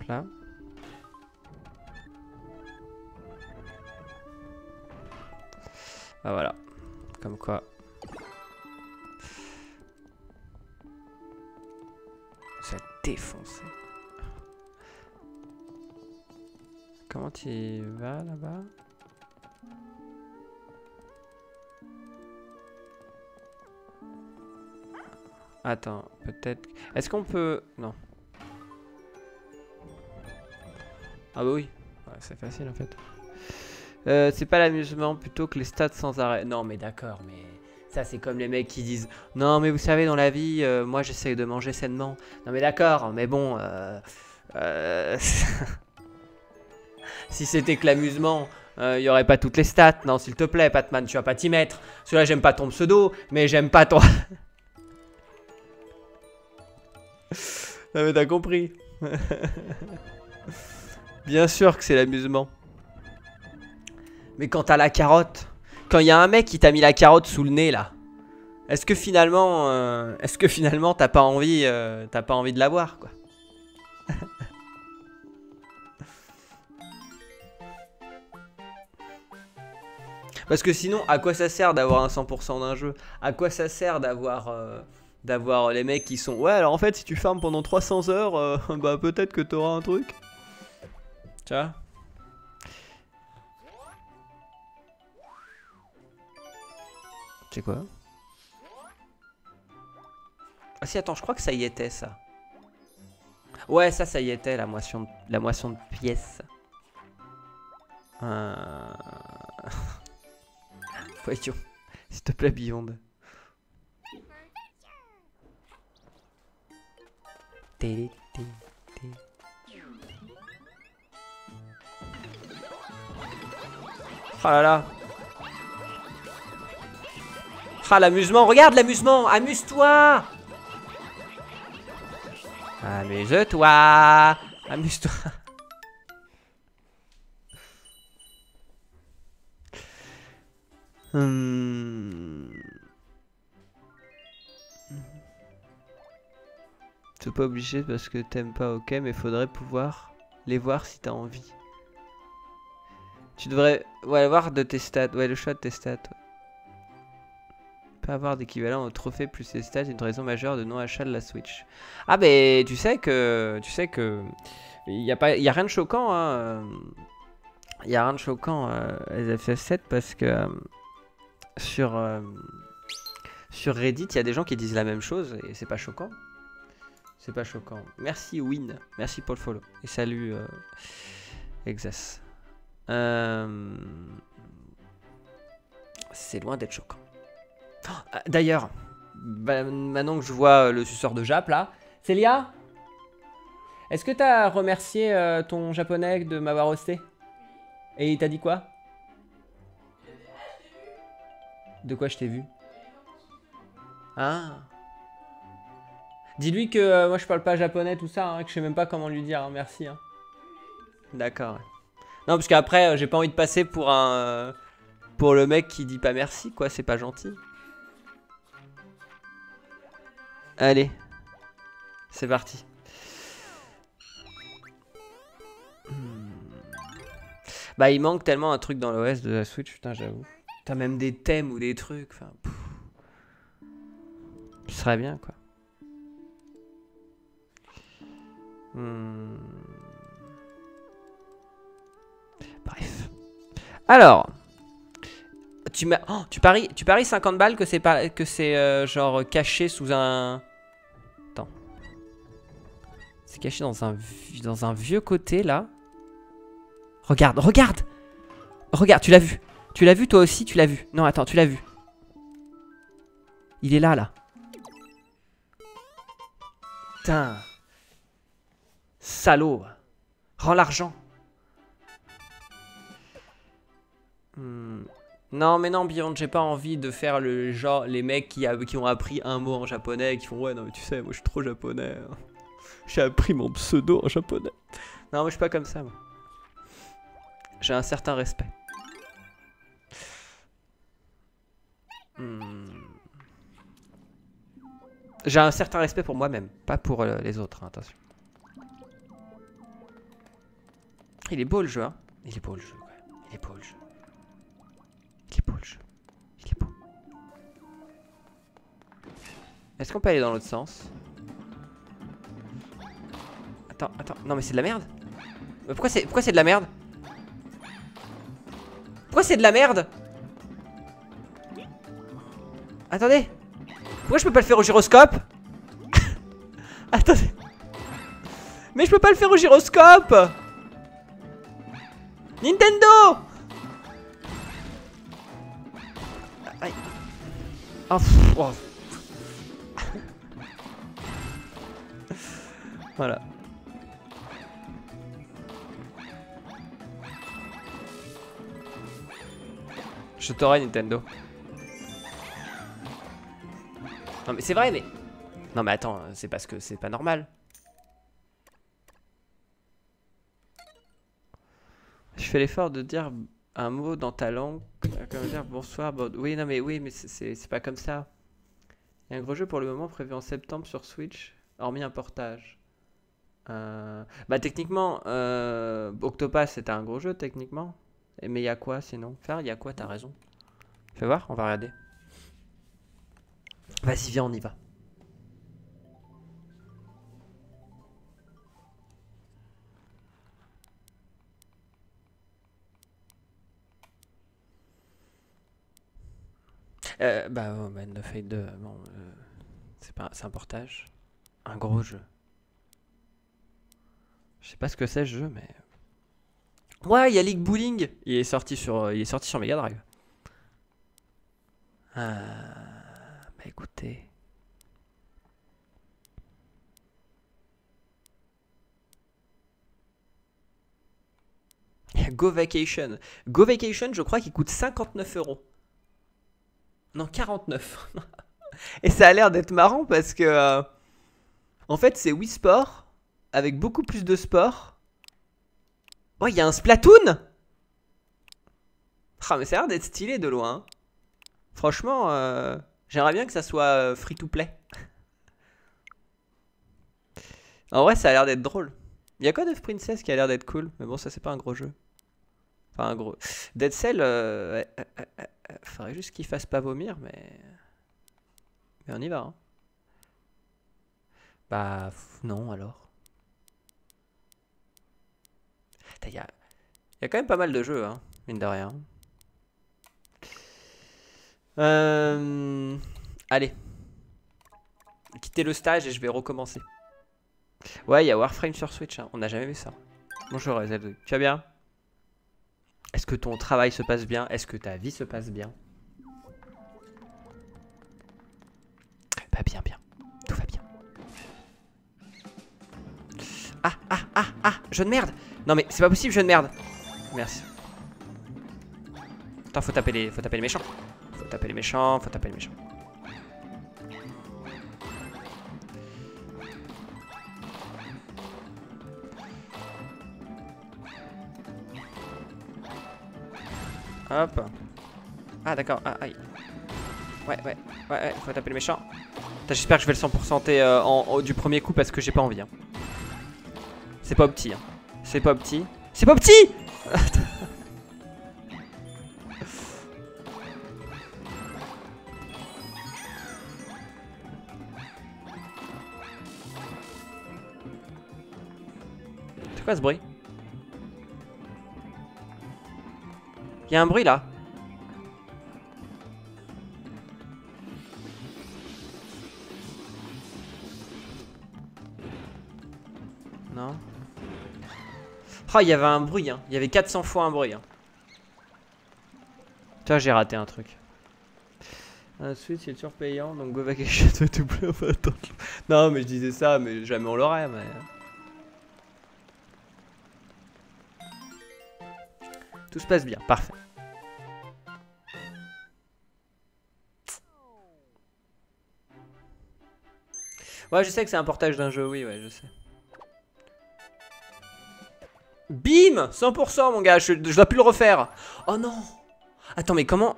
Là. Ah voilà. Comme quoi. Ça défoncé. Comment tu vas là-bas? Attends, peut-être... Est-ce qu'on peut... Non. Ah bah oui. C'est facile en fait. Euh, c'est pas l'amusement plutôt que les stats sans arrêt. Non mais d'accord, mais ça c'est comme les mecs qui disent non mais vous savez dans la vie, euh, moi j'essaye de manger sainement. Non mais d'accord, mais bon, euh, si c'était que l'amusement, il y aurait pas toutes les stats. Non s'il te plaît, Patman, tu vas pas t'y mettre. Là j'aime pas ton pseudo, mais j'aime pas ton. non mais t'as compris. Bien sûr que c'est l'amusement. Mais quand t'as la carotte, quand il y a un mec qui t'a mis la carotte sous le nez là, est-ce que finalement, euh, est-ce que finalement t'as pas envie, euh, t'as pas envie de l'avoir quoi? Parce que sinon, à quoi ça sert d'avoir un 100% d'un jeu? À quoi ça sert d'avoir euh, d'avoir les mecs qui sont ouais alors en fait si tu farmes pendant 300 heures, bah peut-être que t'auras un truc. Tu vois? C'est quoi Ah si attends, je crois que ça y était ça. Ouais, ça, ça y était, la moisson de, la moisson de pièces. Euh... S'il te plaît, Beyond. Oh là là. Ah, l'amusement. Regarde l'amusement. Amuse-toi. Amuse-toi. Amuse-toi. Hmm. C'est pas obligé parce que t'aimes pas, ok, mais faudrait pouvoir les voir si t'as envie. Tu devrais ouais, voir de tes stats, ouais, le choix de tes stats. Avoir d'équivalent au trophée plus les stats, une raison majeure de non-achat de la Switch. Ah, ben tu sais que. Tu sais que. Il n'y a, pas, y a rien de choquant, hein. Il y a rien de choquant, euh, FF7, parce que. Euh, sur, euh, sur Reddit, il y a des gens qui disent la même chose et c'est pas choquant. C'est pas choquant. Merci Win, merci pour le follow. Et salut euh, Exas. Euh, c'est loin d'être choquant. Ah, d'ailleurs, bah, maintenant que je vois le suceur de Jap là, Célia Est-ce que t'as remercié ton japonais de m'avoir hosté? Et il t'a dit quoi? De quoi je t'ai vu? Ah Dis-lui que euh, moi je parle pas japonais tout ça, hein, que je sais même pas comment lui dire, hein, merci. Hein. D'accord. Non parce qu'après euh, j'ai pas envie de passer pour un... Euh, pour le mec qui dit pas merci quoi, c'est pas gentil. Allez. C'est parti. Hmm. Bah il manque tellement un truc dans l'OS de la Switch, putain j'avoue. T'as même des thèmes ou des trucs. Enfin, Ce serait bien, quoi. Hmm. Bref. Alors. Tu, oh, tu, paries, tu paries 50 balles que c'est pas que c'est euh, genre caché sous un... C'est caché dans un, dans un vieux côté là. Regarde, regarde Regarde, tu l'as vu tu l'as vu toi aussi Tu l'as vu Non, attends, tu l'as vu. Il est là, là. Putain. Salaud. Rends l'argent. Hmm. Non, mais non, Beyond, j'ai pas envie de faire le genre, les mecs qui, qui ont appris un mot en japonais et qui font Ouais, non, mais tu sais, moi je suis trop japonais. J'ai appris mon pseudo en japonais. Non, moi je suis pas comme ça, moi. J'ai un certain respect. Hmm. J'ai un certain respect pour moi-même, pas pour euh, les autres, hein, attention. Il est beau le jeu, hein Il est beau le jeu, ouais. Il est beau le jeu. Il est beau le jeu. Il est beau. Est-ce qu'on peut aller dans l'autre sens? Attends, attends. Non mais c'est de la merde Pourquoi c'est pourquoi c'est de la merde? Pourquoi c'est de la merde? Attendez Pourquoi je peux pas le faire au gyroscope? Attendez Mais je peux pas le faire au gyroscope Nintendo Aïe. Oh, oh. voilà. Je t'aurai Nintendo. Non mais c'est vrai mais... Non mais attends, c'est parce que c'est pas normal. Je fais l'effort de dire un mot dans ta langue, comme dire bonsoir, oui non mais oui mais c'est pas comme ça. Il y a un gros jeu pour le moment prévu en septembre sur Switch, hormis un portage. Euh, bah techniquement, euh, Octopass c'est un gros jeu techniquement. Mais il y a quoi sinon? Faire, il y a quoi? T'as raison. Fais voir, on va regarder. Vas-y, viens, on y va. Euh, bah, oh, Man of Fate 2, bon, euh, c'est c'est un portage. Un gros jeu. Je sais pas ce que c'est ce jeu, mais. Ouais, il y a League Bowling. Il est sorti sur, il est sorti sur Mega Drive. Ah, bah écoutez. Go Vacation. Go Vacation, je crois qu'il coûte 59 euros. Non, 49. Et ça a l'air d'être marrant parce que. euh, en fait, c'est Wii Sport avec beaucoup plus de sport. Oh, il y a un Splatoon Ah, mais ça a l'air d'être stylé de loin. hein. Franchement, euh, j'aimerais bien que ça soit euh, free to play. en vrai, ça a l'air d'être drôle. Il y a Code of Princess qui a l'air d'être cool, mais bon, ça c'est pas un gros jeu. Enfin, un gros. Dead Cell, euh, faudrait juste qu'il fasse pas vomir, mais. Mais on y va. hein. Bah, non alors. Putain, Il y a, quand même pas mal de jeux, hein, mine de rien. Euh, Allez. Quittez le stage et je vais recommencer. Ouais, il y a Warframe sur Switch. hein. On n'a jamais vu ça. Bonjour, Zelda. Tu vas bien? Est-ce que ton travail se passe bien? Est-ce que ta vie se passe bien? Bah bien, bien. Tout va bien. Ah, ah, ah, ah Jeu de merde Non mais c'est pas possible, jeu de merde Merci. Attends, faut taper les, faut taper les méchants. Faut taper les méchants, faut taper les méchants. Hop. Ah d'accord, ah, aïe. Ouais, ouais, ouais, ouais, faut taper les méchants. Putain, J'espère que je vais le 100% euh, en, du premier coup parce que j'ai pas envie. hein. C'est pas petit. Hein. C'est pas petit. C'est pas petit C'est quoi ce bruit? Il y a un bruit là. Oh, il y avait un bruit, hein. Il y avait 400 fois un bruit. Hein. Toi, j'ai raté un truc. Un Switch est toujours payant, donc Go Vacation doit doubler. Enfin, attends. Non, mais je disais ça, mais jamais on l'aurait. Mais... Tout se passe bien, parfait. Ouais, je sais que c'est un portage d'un jeu, oui, ouais, je sais. Bim 100% mon gars, je, dois plus le refaire. Oh non Attends, mais comment...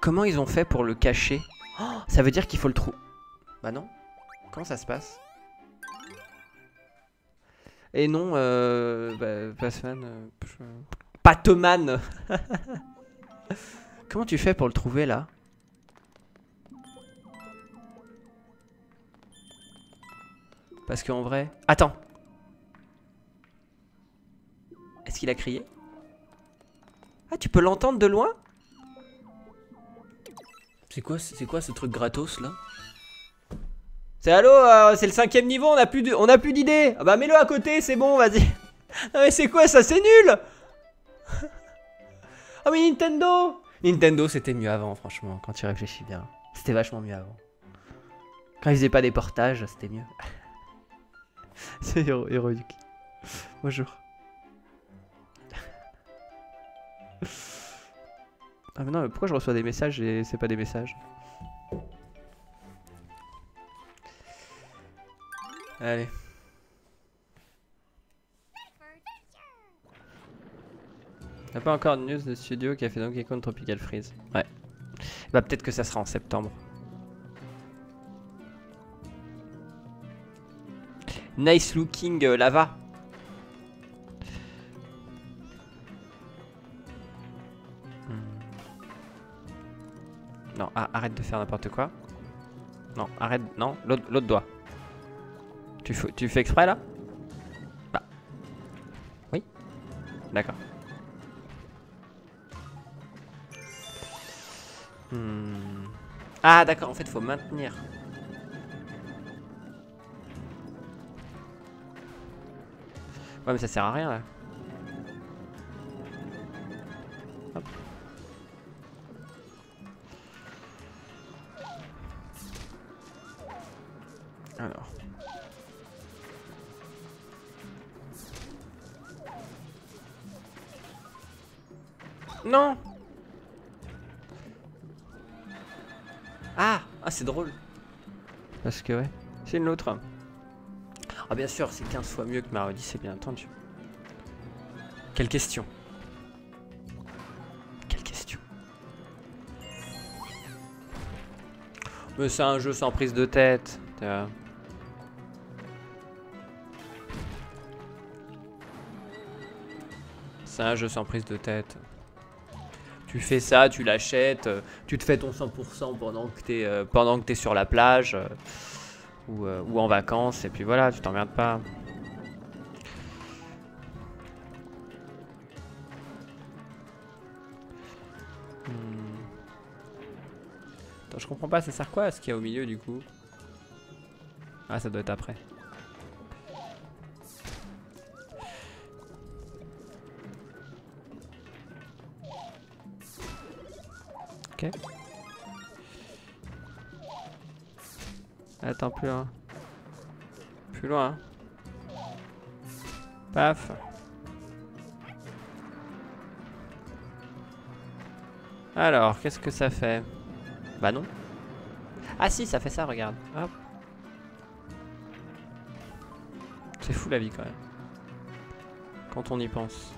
Comment ils ont fait pour le cacher? Oh, Ça veut dire qu'il faut le trou. Bah non. Comment ça se passe? Et non, euh... Bah, Passman... euh, Comment tu fais pour le trouver là? Parce qu'en vrai... Attends Est-ce qu'il a crié Ah, tu peux l'entendre de loin C'est quoi, c'est quoi ce truc gratos là C'est allô, euh, c'est le cinquième niveau, on a plus de- on a plus d'idées. Ah bah mets-le à côté, c'est bon, vas-y. Non mais c'est quoi ça, c'est nul Ah mais Nintendo Nintendo c'était mieux avant, franchement, quand tu réfléchis bien. C'était vachement mieux avant. Quand ils faisaient pas des portages, c'était mieux. c'est héroïque. Bonjour. Ah mais non, mais pourquoi je reçois des messages et c'est pas des messages Allez. T'as pas encore de news de studio qui a fait Donkey Kong Tropical Freeze Ouais. Bah peut-être que ça sera en septembre. Nice looking euh, lava. Arrête de faire n'importe quoi. Non, arrête. Non, l'autre doigt. Tu, tu fais exprès là? Bah. Oui D'accord. Hmm. Ah d'accord, en fait, faut maintenir. Ouais, mais ça sert à rien là. Drôle. Parce que, ouais, c'est une autre. Ah, bien sûr, c'est 15 fois mieux que ma c'est bien entendu. Quelle question? Quelle question? Mais c'est un jeu sans prise de tête. C'est un jeu sans prise de tête. Tu fais ça, tu l'achètes, euh, tu te fais ton 100% pendant que t'es euh, pendant que sur la plage euh, ou, en vacances et puis voilà, tu t'emmerdes pas. Hmm. Attends, je comprends pas, ça sert quoi ce qu'il y a au milieu du coup? Ah, ça doit être après. Plus loin. Plus loin. Paf. Alors, qu'est-ce que ça fait? Bah non. Ah si, ça fait ça, regarde. Hop. C'est fou la vie quand même. Quand on y pense.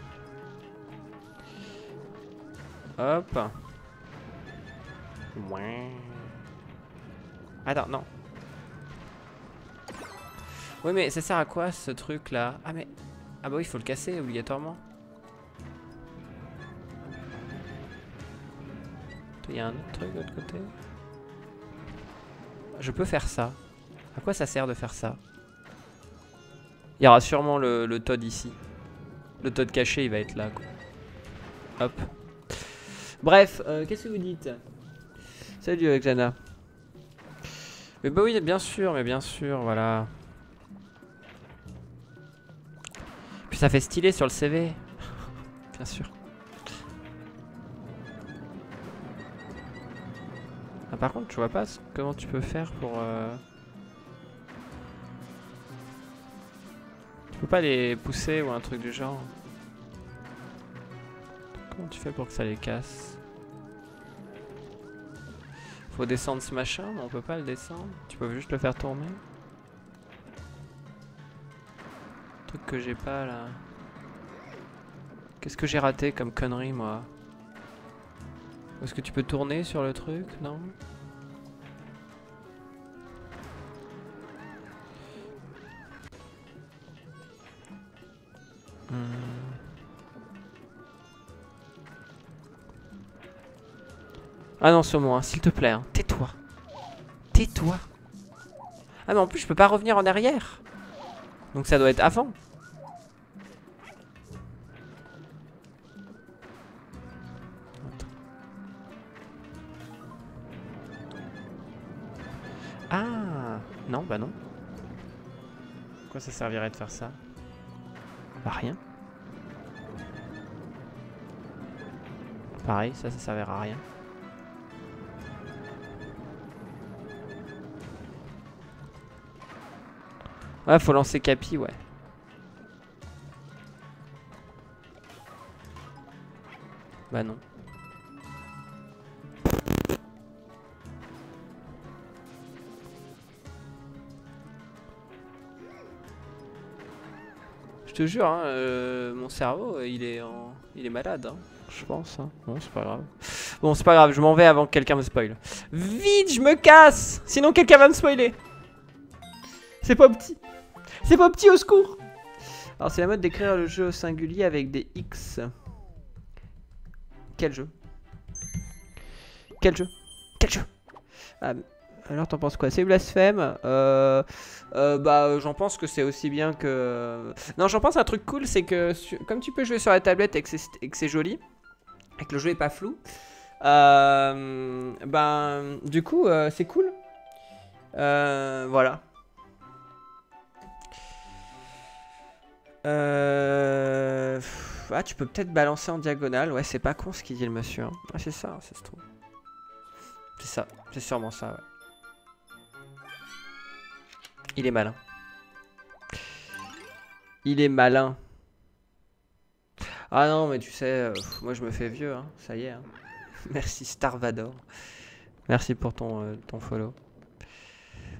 Hop. Attends, non. Oui, mais ça sert à quoi ce truc là Ah, mais. Ah, bah oui, il faut le casser obligatoirement. Il y a un autre truc de l'autre côté? Je peux faire ça. À quoi ça sert de faire ça? Il y aura sûrement le, Todd ici. Le Todd caché, il va être là. Quoi. Hop. Bref, euh, qu'est-ce que vous dites? Salut Alexana. Mais bah oui, bien sûr, mais bien sûr, voilà. Ça fait stylé sur le CV. bien sûr. Ah, par contre, je vois pas comment tu peux faire pour... Euh... Tu peux pas les pousser ou un truc du genre Comment tu fais pour que ça les casse? Faut descendre ce machin, mais on peut pas le descendre. Tu peux juste le faire tourner. Que j'ai pas là. Qu'est-ce que j'ai raté comme connerie moi? Est-ce que tu peux tourner sur le truc? Non? Ah non, ce hein, s'il te plaît. Hein. Tais-toi. Tais-toi. Ah mais en plus, je peux pas revenir en arrière. Donc ça doit être avant. Ça servirait de faire ça Bah rien. Pareil, ça, ça servira à rien. Ouais, faut lancer Capi, ouais. Bah non. Je te jure, hein, euh, mon cerveau, il est en... il est malade, hein, je pense. Hein. Bon, c'est pas grave. Bon, c'est pas grave, je m'en vais avant que quelqu'un me spoil. Vite, je me casse Sinon quelqu'un va me spoiler. C'est pas petit. C'est pas petit au secours Alors c'est la mode d'écrire le jeu au singulier avec des X. Quel jeu? Quel jeu? Quel jeu? Ah, alors t'en penses quoi? C'est blasphème euh, euh, Bah j'en pense que c'est aussi bien que... Non j'en pense un truc cool c'est que comme tu peux jouer sur la tablette et que c'est joli, et que le jeu est pas flou, euh, ben du coup c'est cool. voilà. Ah tu peux peut-être balancer en diagonale, ouais c'est pas con ce qu'il dit le monsieur. Hein. Ah c'est ça, ça se trouve. C'est ça, c'est sûrement ça ouais. Il est malin. Il est malin. Ah non, mais tu sais, euh, moi je me fais vieux, hein. ça y est. Hein. Merci Starvador. Merci pour ton, euh, ton follow.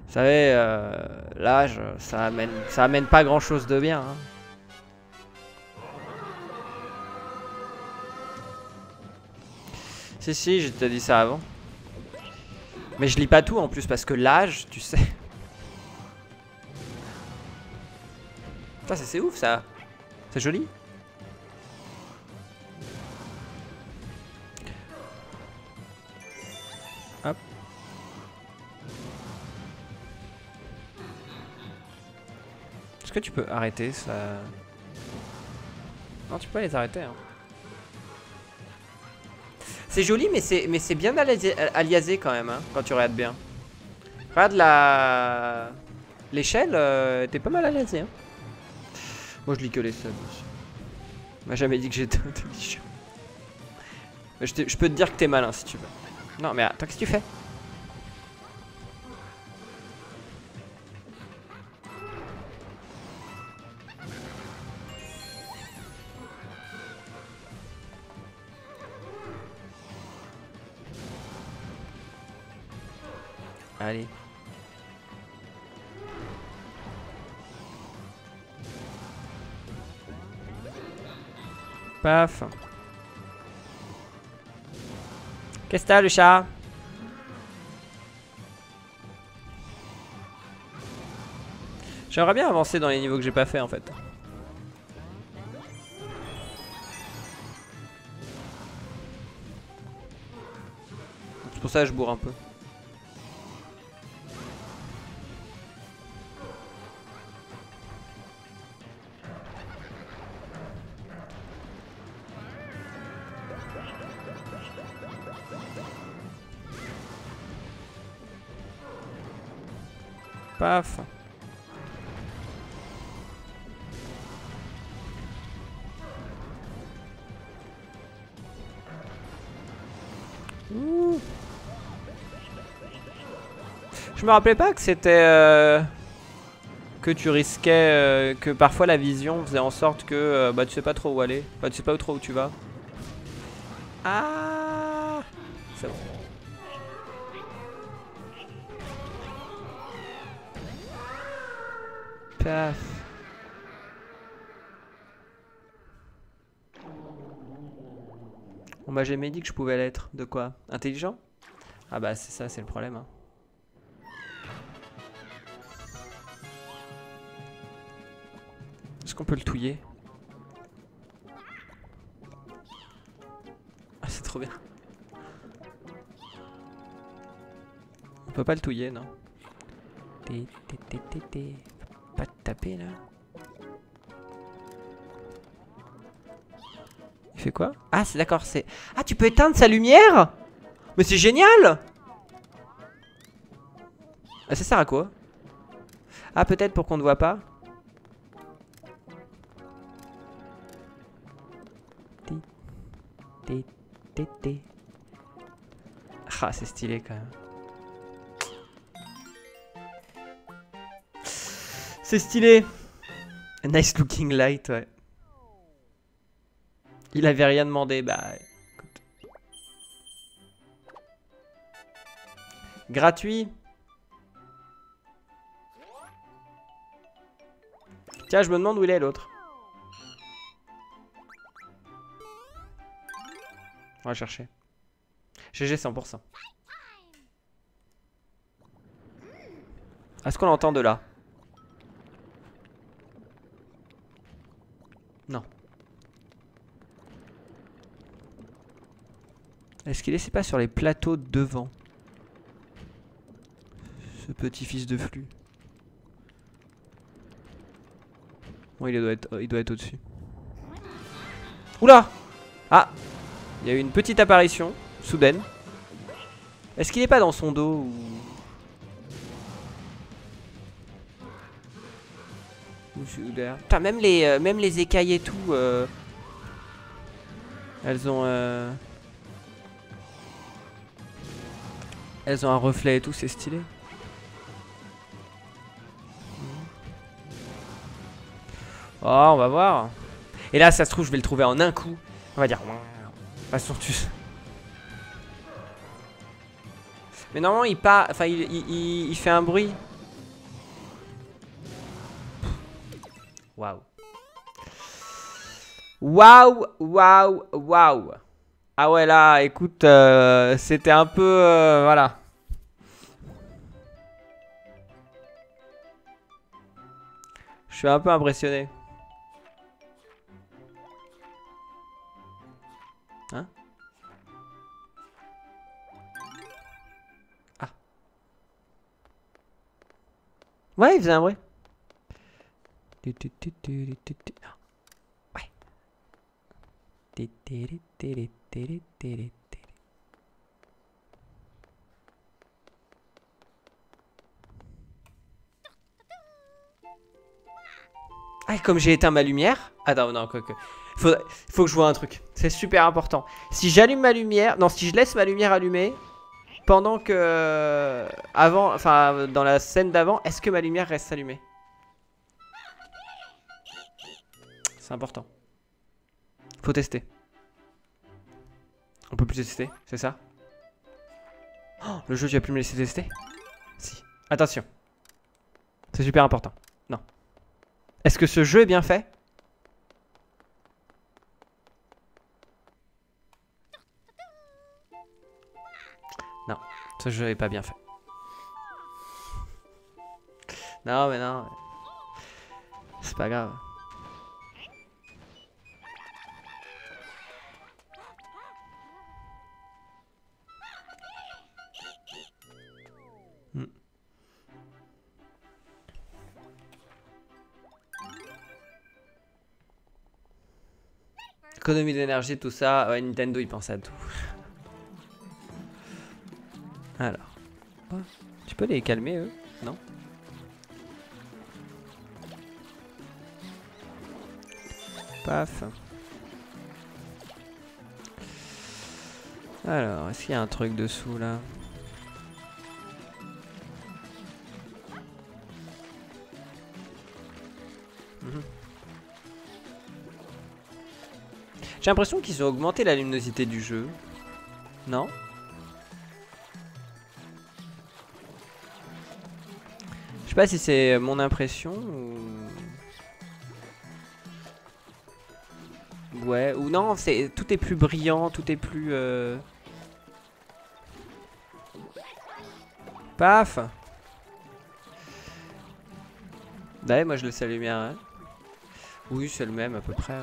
Vous savez, euh, l'âge, ça amène, ça amène pas grand chose de bien. Hein. Si, si, je te dit ça avant. Mais je lis pas tout en plus parce que l'âge, tu sais. Ça, c'est ouf ça. C'est joli. Hop. Est-ce que tu peux arrêter ça? Non, tu peux les arrêter. Hein. C'est joli, mais c'est mais c'est bien aliasé quand même, hein, quand tu regardes bien. Regarde la l'échelle, euh, t'es pas mal aliasé. Hein. Moi je lis que les subs m'a jamais dit que j'étais intelligent. Je, peux te dire que t'es malin si tu veux. Non mais attends, qu'est-ce que tu fais? Allez. Paf. Qu'est-ce que t'as le chat J'aimerais bien avancer dans les niveaux que j'ai pas fait en fait. C'est pour ça que je bourre un peu. Paf. Je me rappelais pas que c'était... Euh, que tu risquais... Euh, que parfois la vision faisait en sorte que... Euh, bah tu sais pas trop où aller. Bah tu sais pas trop où tu vas. Ah C'est bon. On m'a jamais dit que je pouvais l'être. De quoi? Intelligent? Ah bah c'est ça, c'est le problème. Hein. Est-ce qu'on peut le touiller? Ah c'est trop bien. On peut pas le touiller, non? Pas te taper là. Il fait quoi? Ah, c'est d'accord, c'est... Ah, tu peux éteindre sa lumière? Mais c'est génial! Ah, ça sert à quoi? Ah, peut-être pour qu'on ne voit pas. Ah, c'est stylé quand même. C'est stylé. Nice looking light, ouais. Il avait rien demandé, bah. Gratuit. Tiens, je me demande où il est l'autre. On va chercher. GG 100%. Est-ce qu'on l'entend de là? Non. Est-ce qu'il est pas sur les plateaux devant Ce petit fils de flux? Bon, il doit être, être au-dessus. Oula Ah Il y a eu une petite apparition, soudaine. Est-ce qu'il est pas dans son dos. Putain, même les, euh, même les écailles et tout... euh, Elles ont... euh, Elles ont un reflet et tout, c'est stylé. Oh, on va voir. Et là, ça se trouve, je vais le trouver en un coup. On va dire. Façon, tu. Mais normalement, il part. Enfin, il, il, il- il fait un bruit. Waouh. Waouh, waouh, waouh. Ah ouais, là, écoute, euh, c'était un peu. euh, voilà. Je suis un peu impressionné. Hein? Ah. Ouais, il faisait un bruit. Tu, tu, tu, tu, tu, tu. Ouais. Ah, comme j'ai éteint ma lumière. Attends, non, quoi que. Faut, faut que je vois un truc. C'est super important. Si j'allume ma lumière. Non, si je laisse ma lumière allumée. Pendant que. Avant. Enfin, dans la scène d'avant, est-ce que ma lumière reste allumée? C'est important. Faut tester. On peut plus tester, c'est ça? Oh, Le jeu, tu vas plus me laisser tester? Si. Attention. C'est super important. Non. Est-ce que ce jeu est bien fait? Non, ce jeu est pas bien fait. Non, mais non. C'est pas grave. Hmm. Économie d'énergie, tout ça. Ouais, Nintendo, il pense à tout. Alors. Tu peux les calmer, eux Non? Paf. Alors, est-ce qu'il y a un truc dessous, là? J'ai l'impression qu'ils ont augmenté la luminosité du jeu. Non Je sais pas si c'est mon impression ou... Ouais, ou non, c'est tout est plus brillant, tout est plus... euh, Paf Bah ouais, moi je laisse la lumière. Oui, c'est le même à peu près.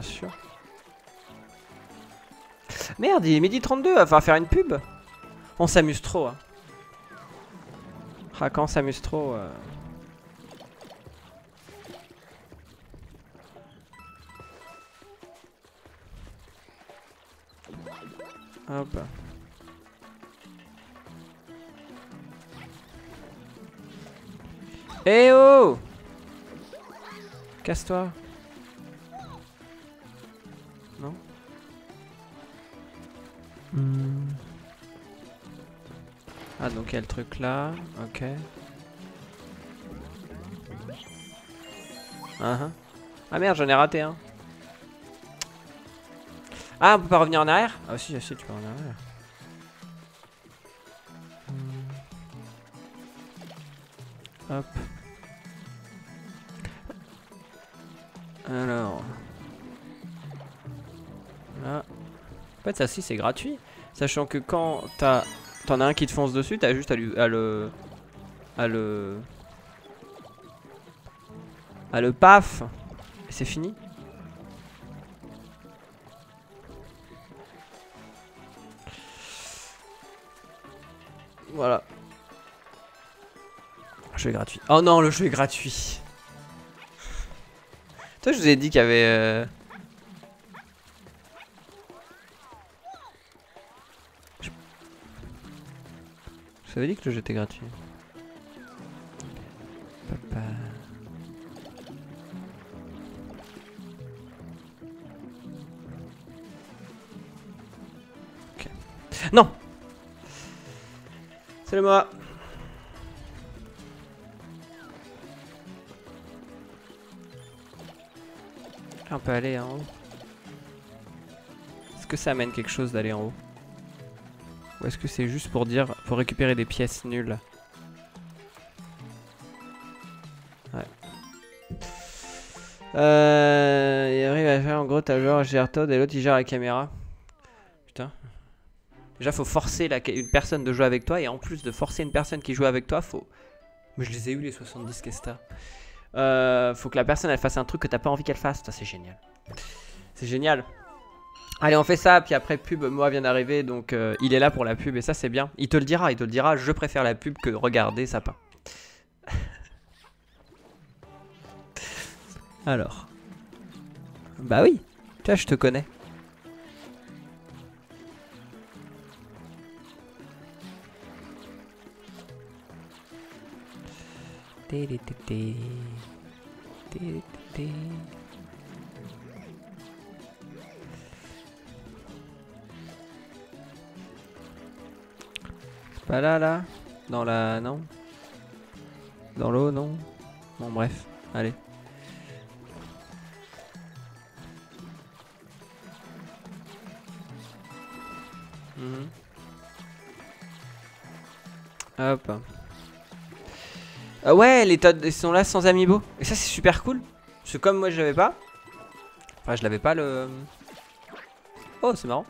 Bien sûr. Merde, il est midi 32, va faire une pub. On s'amuse trop. Hein. Ah, s'amuse trop... euh. Hop. Eh oh Casse-toi. Le truc là, ok. Ah, ah. Ah merde, j'en ai raté un. Ah, on peut pas revenir en arrière? Ah si, si, tu peux revenir en arrière. Hmm. Hop. Alors. Là. En fait, ça si, c'est gratuit. Sachant que quand t'as... T'en as un qui te fonce dessus, t'as juste à, lui, à le... À le... À le paf Et c'est fini. Voilà. Le jeu est gratuit. Oh non, le jeu est gratuit. Toi, je vous ai dit qu'il y avait... Euh... vous avais dit que le jeu était gratuit. Papa... Non. Salut moi. On peut aller en haut. Est-ce que ça amène quelque chose d'aller en haut? Ou est-ce que c'est juste pour dire, pour récupérer des pièces nulles Ouais. Euh, il arrive à faire en gros, t'as genre gère Todd et l'autre il gère la caméra. Putain. Déjà faut forcer une personne de jouer avec toi et en plus de forcer une personne qui joue avec toi, faut... Mais je les ai eu les 70 Kesta. Euh, faut que la personne elle fasse un truc que t'as pas envie qu'elle fasse. C'est génial. C'est génial. Allez on fait ça, puis après pub, moi vient d'arriver, donc euh, il est là pour la pub et ça c'est bien. Il te le dira, il te le dira, je préfère la pub que regarder sapin. Alors. Bah oui, tu je te connais. Pas là, là Dans la... non Dans l'eau, non Bon, bref. Allez. Mhm. Hop. Euh, ouais, les Todd sont là sans amiibo. Et ça, c'est super cool. Parce que comme moi, je l'avais pas. Enfin, je l'avais pas le. Oh, c'est marrant.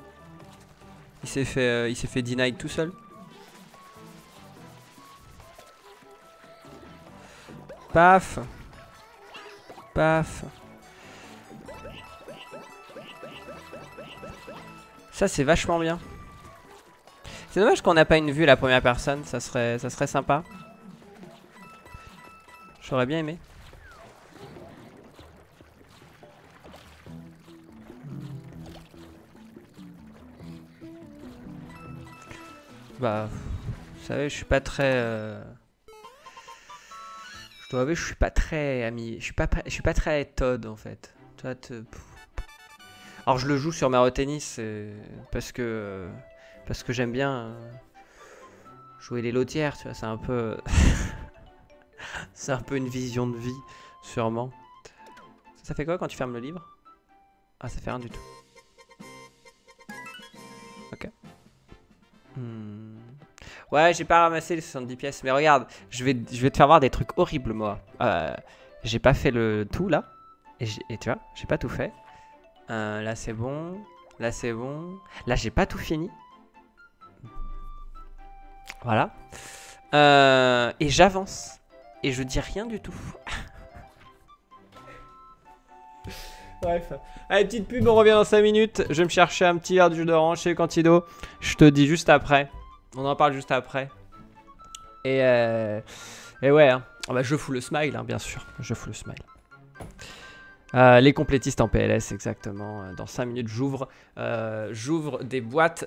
Il s'est fait, euh, il s'est fait deny tout seul. Paf. Paf. Ça, c'est vachement bien. C'est dommage qu'on n'a pas une vue la première personne. Ça serait, ça serait sympa. J'aurais bien aimé. Bah, vous savez, je suis pas très... Euh, dois avouer, je suis pas très ami... Je suis pas, je suis pas très Todd, en fait. Toi, Alors, je le joue sur Mario Tennis parce que... Parce que j'aime bien euh, jouer les lotières, tu vois, c'est un peu... C'est un peu une vision de vie, sûrement. Ça fait quoi quand tu fermes le livre? Ah, ça fait rien du tout. Ok. Hmm. Ouais, j'ai pas ramassé les 70 pièces. Mais regarde, je vais, je vais te faire voir des trucs horribles, moi. Euh, j'ai pas fait le tout, là. Et, tu vois, j'ai pas tout fait. Euh, là, c'est bon. Là, c'est bon. Là, j'ai pas tout fini. Voilà. Euh, et j'avance et je dis rien du tout. Bref. Allez, petite pub, on revient dans 5 minutes. Je vais me chercher un petit verre de jus d'orange chez Cantido. Je te dis juste après. On en parle juste après. Et, euh... et ouais, hein. ah bah, je fous le smile, hein, bien sûr. Je fous le smile. Euh, les complétistes en PLS, exactement. Euh, dans 5 minutes, j'ouvre des boîtes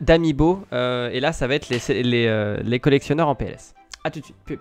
d'Amiibo. et là, ça va être les, les, les collectionneurs en PLS. A tout de suite, pub.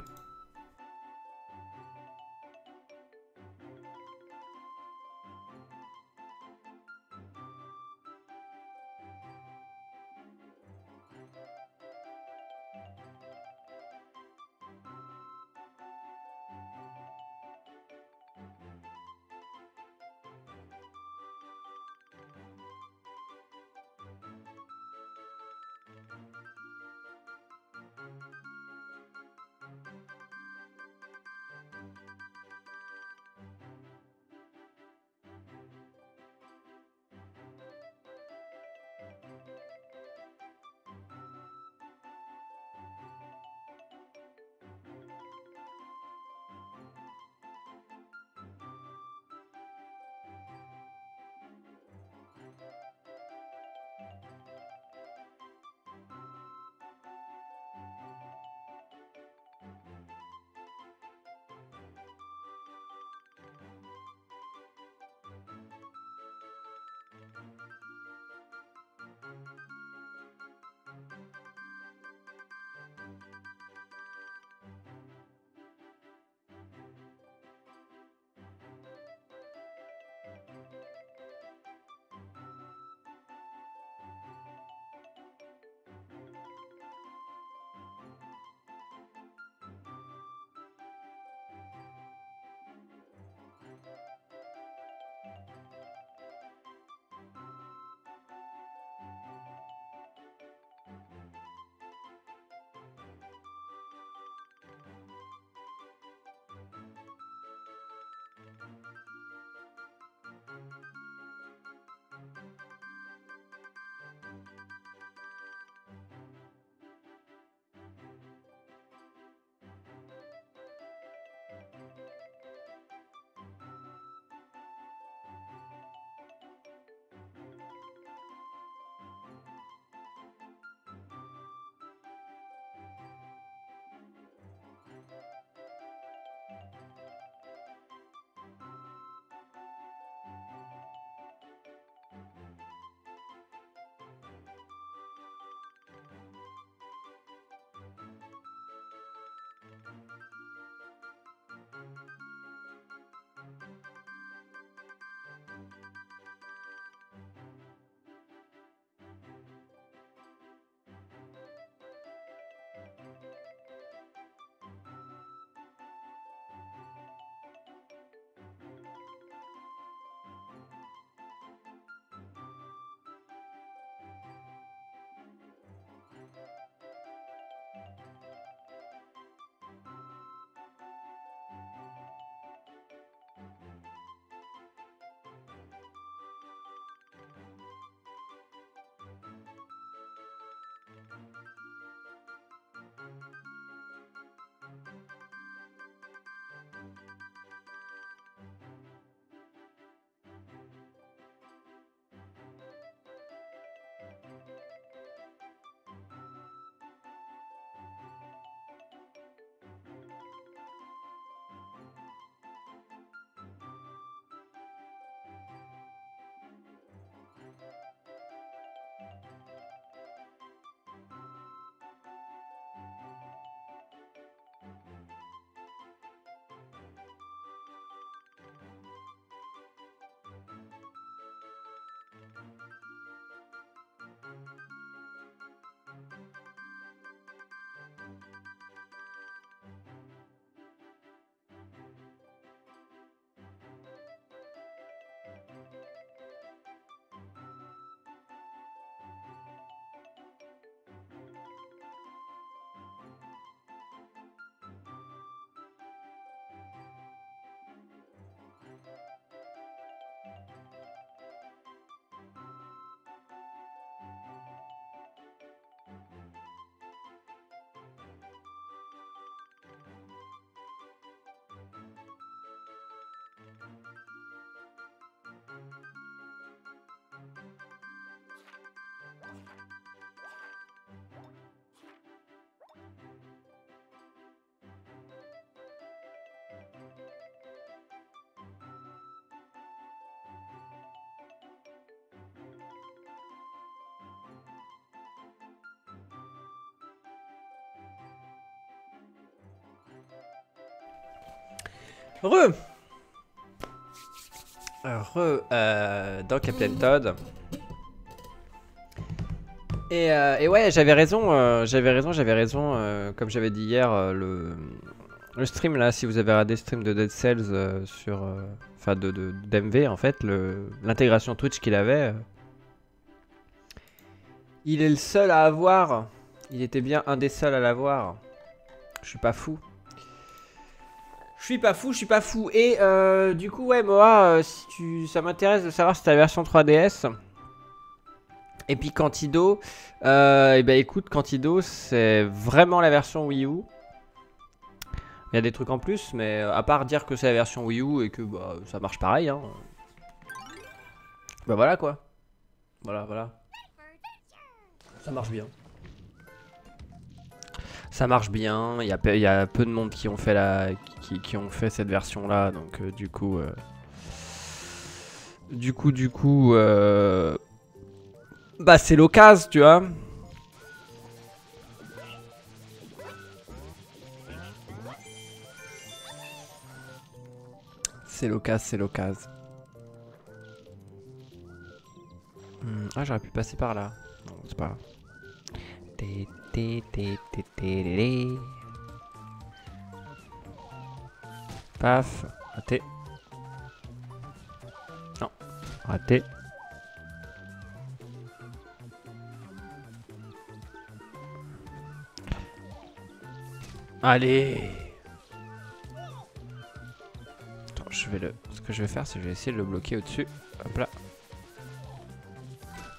Re Re euh, dans Captain Todd. Et, euh, et ouais, j'avais raison, euh, j'avais raison, j'avais raison. comme j'avais dit hier, le, stream là, si vous avez regardé le stream de Dead Cells sur. Enfin, de, d'MV en fait, l'intégration Twitch qu'il avait. il est le seul à avoir. Il était bien un des seuls à l'avoir. Je suis pas fou. Je suis pas fou, je suis pas fou. Et euh, du coup, ouais, Moa, euh, si ça m'intéresse de savoir si la version 3DS. Et puis Cantido, euh, et ben écoute, Cantido, c'est vraiment la version Wii U. Il y a des trucs en plus, mais à part dire que c'est la version Wii U et que bah, ça marche pareil, hein. Bah voilà quoi. Voilà, voilà. Ça marche bien. Ça marche bien. Il y a, peu- de monde qui ont fait la, qui ont fait cette version là, donc euh, du coup, euh, du coup, du coup, euh, bah c'est l'occasion, tu vois. C'est l'occasion, c'est l'occasion. Hmm, Ah, j'aurais pu passer par là. Non, c'est pas. Paf, raté. Non, raté. Allez Attends, je vais le... Ce que je vais faire, c'est que je vais essayer de le bloquer au-dessus. Hop là.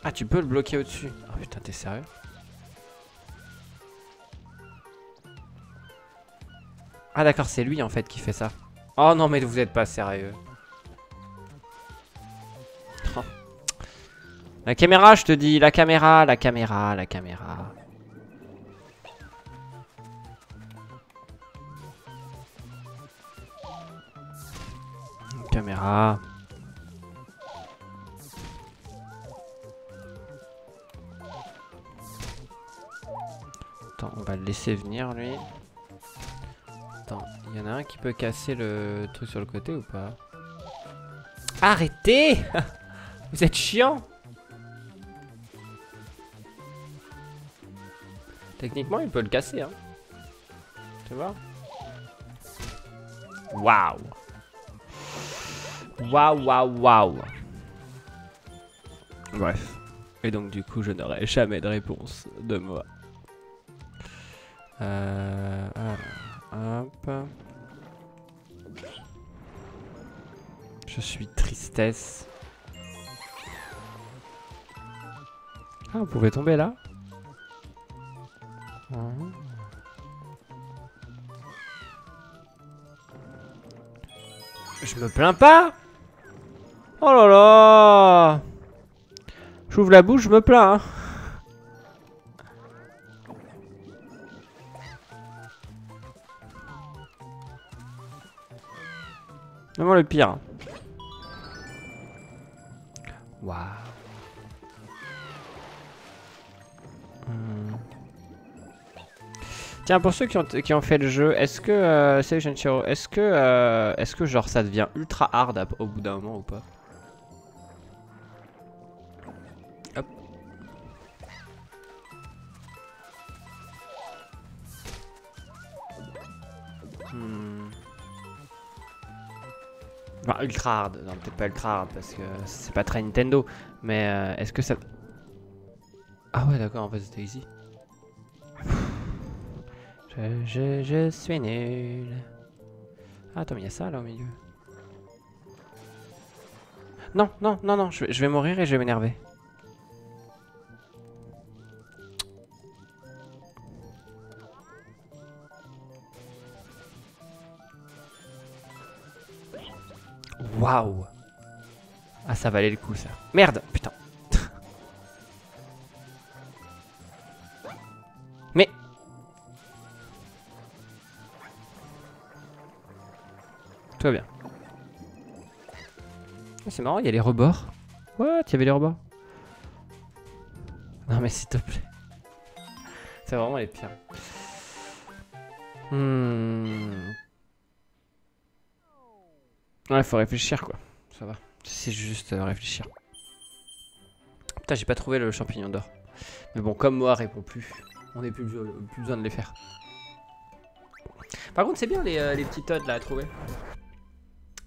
Ah, tu peux le bloquer au-dessus. Oh putain, t'es sérieux? Ah d'accord, c'est lui en fait qui fait ça. Oh non, mais vous êtes pas sérieux. Oh. La caméra, je te dis, la caméra, la caméra, la caméra. Caméra. Attends, on va le laisser venir lui. Attends, il y en a un qui peut casser le truc sur le côté ou pas? Arrêtez! Vous êtes chiant! Techniquement, il peut le casser, hein. Tu vois? Waouh! Waouh, waouh, waouh! Bref. Et donc, du coup, je n'aurai jamais de réponse de moi. Euh, alors, Je suis tristesse. Ah, vous pouvez tomber là. Je me plains pas Oh là là J'ouvre la bouche, je me plains. hein. Vraiment le pire. Waouh. Hmm. Tiens, pour ceux qui ont, qui ont fait le jeu, est-ce que euh, est-ce que euh, est-ce que genre ça devient ultra hard au bout d'un moment ou pas? Enfin, ultra hard, non peut-être pas ultra hard parce que c'est pas très Nintendo, mais euh, est-ce que ça... Ah ouais d'accord, en fait c'était easy. Je, je, je suis nul. Ah attends, mais il y a ça là au milieu. Non, non, non, non, je je vais mourir et je vais m'énerver. Waouh Ah ça valait le coup ça. Merde, putain. Mais... Tout va bien. Ah, C'est marrant, il y a les rebords. What Il y avait les rebords? Non mais s'il te plaît. C'est vraiment les pires. Hmm. Ouais, faut réfléchir quoi. Ça va. C'est juste euh, réfléchir. Putain, j'ai pas trouvé le champignon d'or. Mais bon, comme moi répond plus, on n'est plus, plus besoin de les faire. Par contre, c'est bien les, euh, les petits toads là à trouver.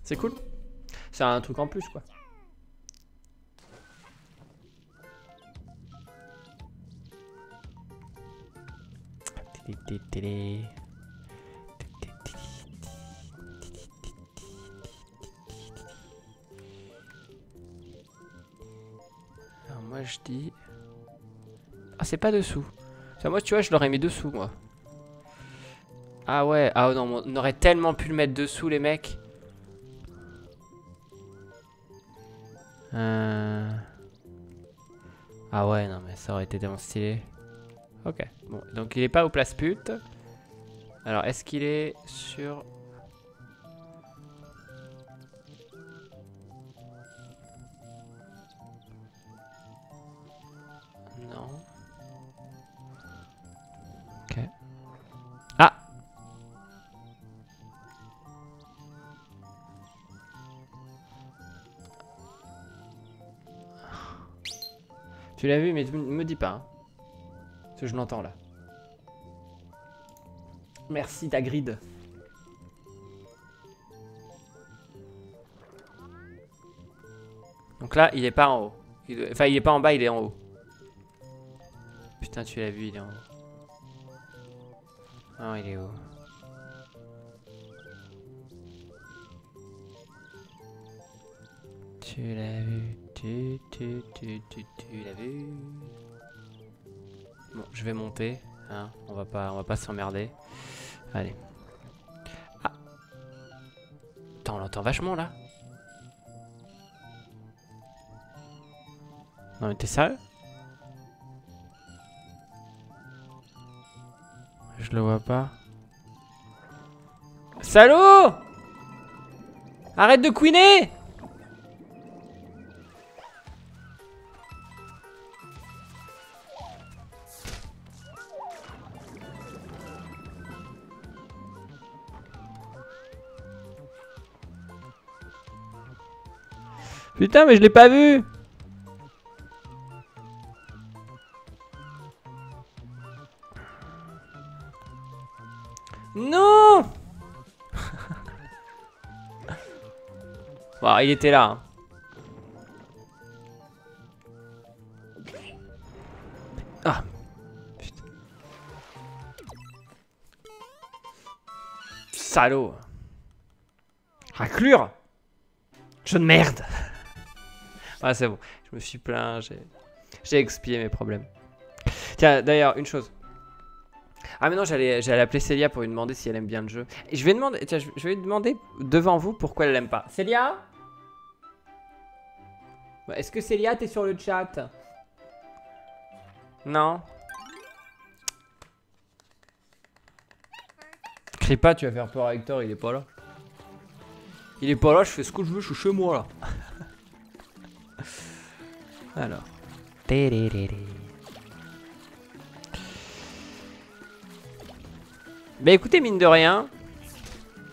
C'est cool. C'est un truc en plus quoi. Alors moi je dis... Ah c'est pas dessous. Moi tu vois je l'aurais mis dessous moi. Ah ouais, ah non, on aurait tellement pu le mettre dessous les mecs. Euh... Ah ouais, non mais ça aurait été tellement stylé. Ok, bon, donc il est pas au place pute. Alors, est-ce qu'il est sur... Tu l'as vu, mais me dis pas. Hein que je l'entends là. Merci ta grid. Donc là, il est pas en haut. Enfin, il est pas en bas, il est en haut. Putain, tu l'as vu, il est en haut. Non, il est haut. Tu l'as vu, tu, tu, tu, tu, tu l'as vu. Bon, je vais monter. Hein, on va pas, on va pas s'emmerder. Allez. Ah. Attends, on l'entend vachement là. Non mais t'es sérieux? Je le vois pas. Salaud Arrête de couiner Mais je l'ai pas vu Non Bon, il était là. Hein. Ah Putain. Salaud Raclure Je de merde ah, c'est bon. Je me suis plaint, j'ai expié mes problèmes. Tiens, d'ailleurs, une chose. Ah mais non, j'allais appeler Célia pour lui demander si elle aime bien le jeu. Et je vais demander, tiens, je vais lui demander devant vous pourquoi elle l'aime pas. Célia? Est-ce que Célia, t'es sur le chat? Non Crie pas, tu vas faire peur à Hector, il est pas là. Il est pas là, je fais ce que je veux, je suis chez moi là. Alors. Bah écoutez, mine de rien,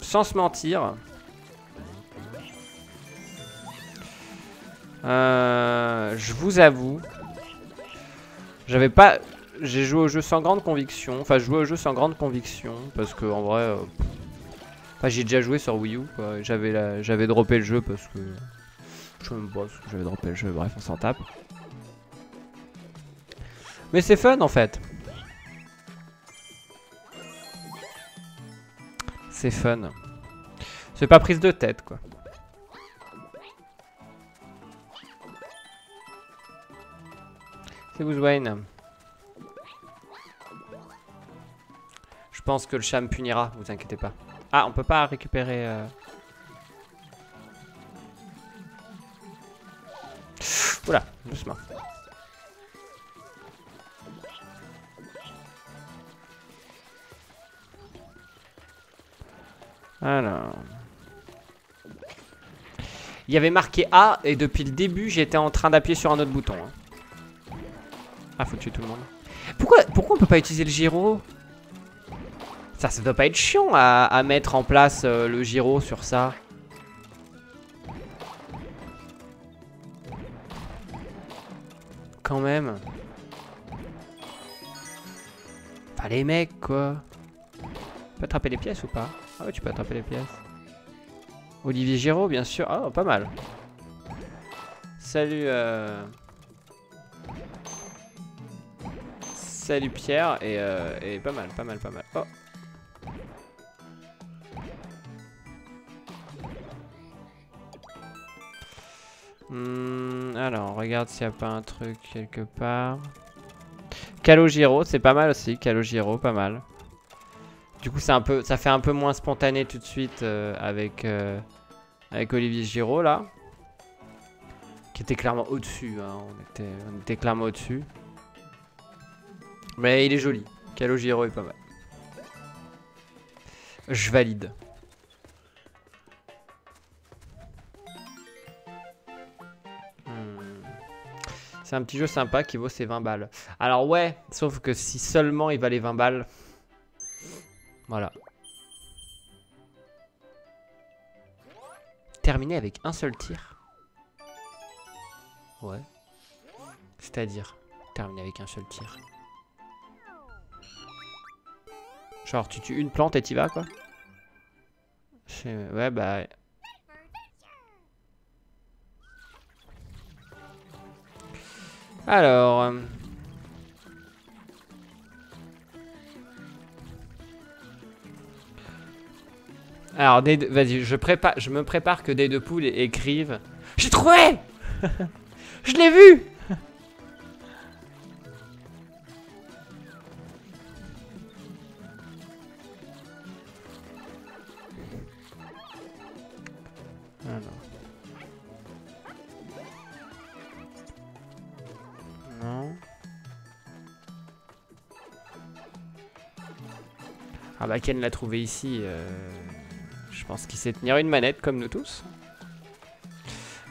sans se mentir, euh, je vous avoue, j'avais pas, j'ai joué au jeu sans grande conviction, enfin joué au jeu sans grande conviction, parce que en vrai, euh, enfin j'ai déjà joué sur Wii U, j'avais j'avais droppé le jeu parce que je me bosse, j'avais droppé le jeu, bref, on s'en tape. Mais c'est fun en fait. C'est fun. C'est pas prise de tête quoi. C'est vous Wayne. Je pense que le chat me punira, vous inquiétez pas. Ah, on peut pas récupérer... Euh... Oula, doucement. Alors. Il y avait marqué A et depuis le début j'étais en train d'appuyer sur un autre bouton. Hein. Ah faut tuer tout le monde. Pourquoi, pourquoi on peut pas utiliser le gyro Ça ça doit pas être chiant à, mettre en place euh, le gyro sur ça. Quand même. Enfin, les mecs, quoi. Tu peux attraper les pièces ou pas? Ah ouais, tu peux attraper les pièces. Olivier Giraud, bien sûr. Ah, pas mal. Salut, euh... Salut Pierre, et, euh, et pas mal, pas mal, pas mal. Oh Hmm, alors, regarde s'il n'y a pas un truc quelque part. Calogiro, c'est pas mal aussi. Calogiro, pas mal. Du coup, un peu, ça fait un peu moins spontané tout de suite euh, avec, euh, avec Olivier Giraud, là. Qui était clairement au-dessus. Hein. On, était, on était clairement au-dessus. Mais il est joli. Calogiro est pas mal. Je valide. C'est un petit jeu sympa qui vaut ses 20 balles. Alors ouais, sauf que si seulement il valait 20 balles. Voilà. Terminé avec un seul tir. Ouais. C'est-à-dire, terminé avec un seul tir. Genre, tu tues une plante et t'y vas, quoi Ouais, bah... Alors... Euh, alors, vas-y, je, prépare, je me prépare que des deux poules écrivent. J'ai trouvé Je l'ai vu L'a trouvé ici. Euh, je pense qu'il sait tenir une manette comme nous tous.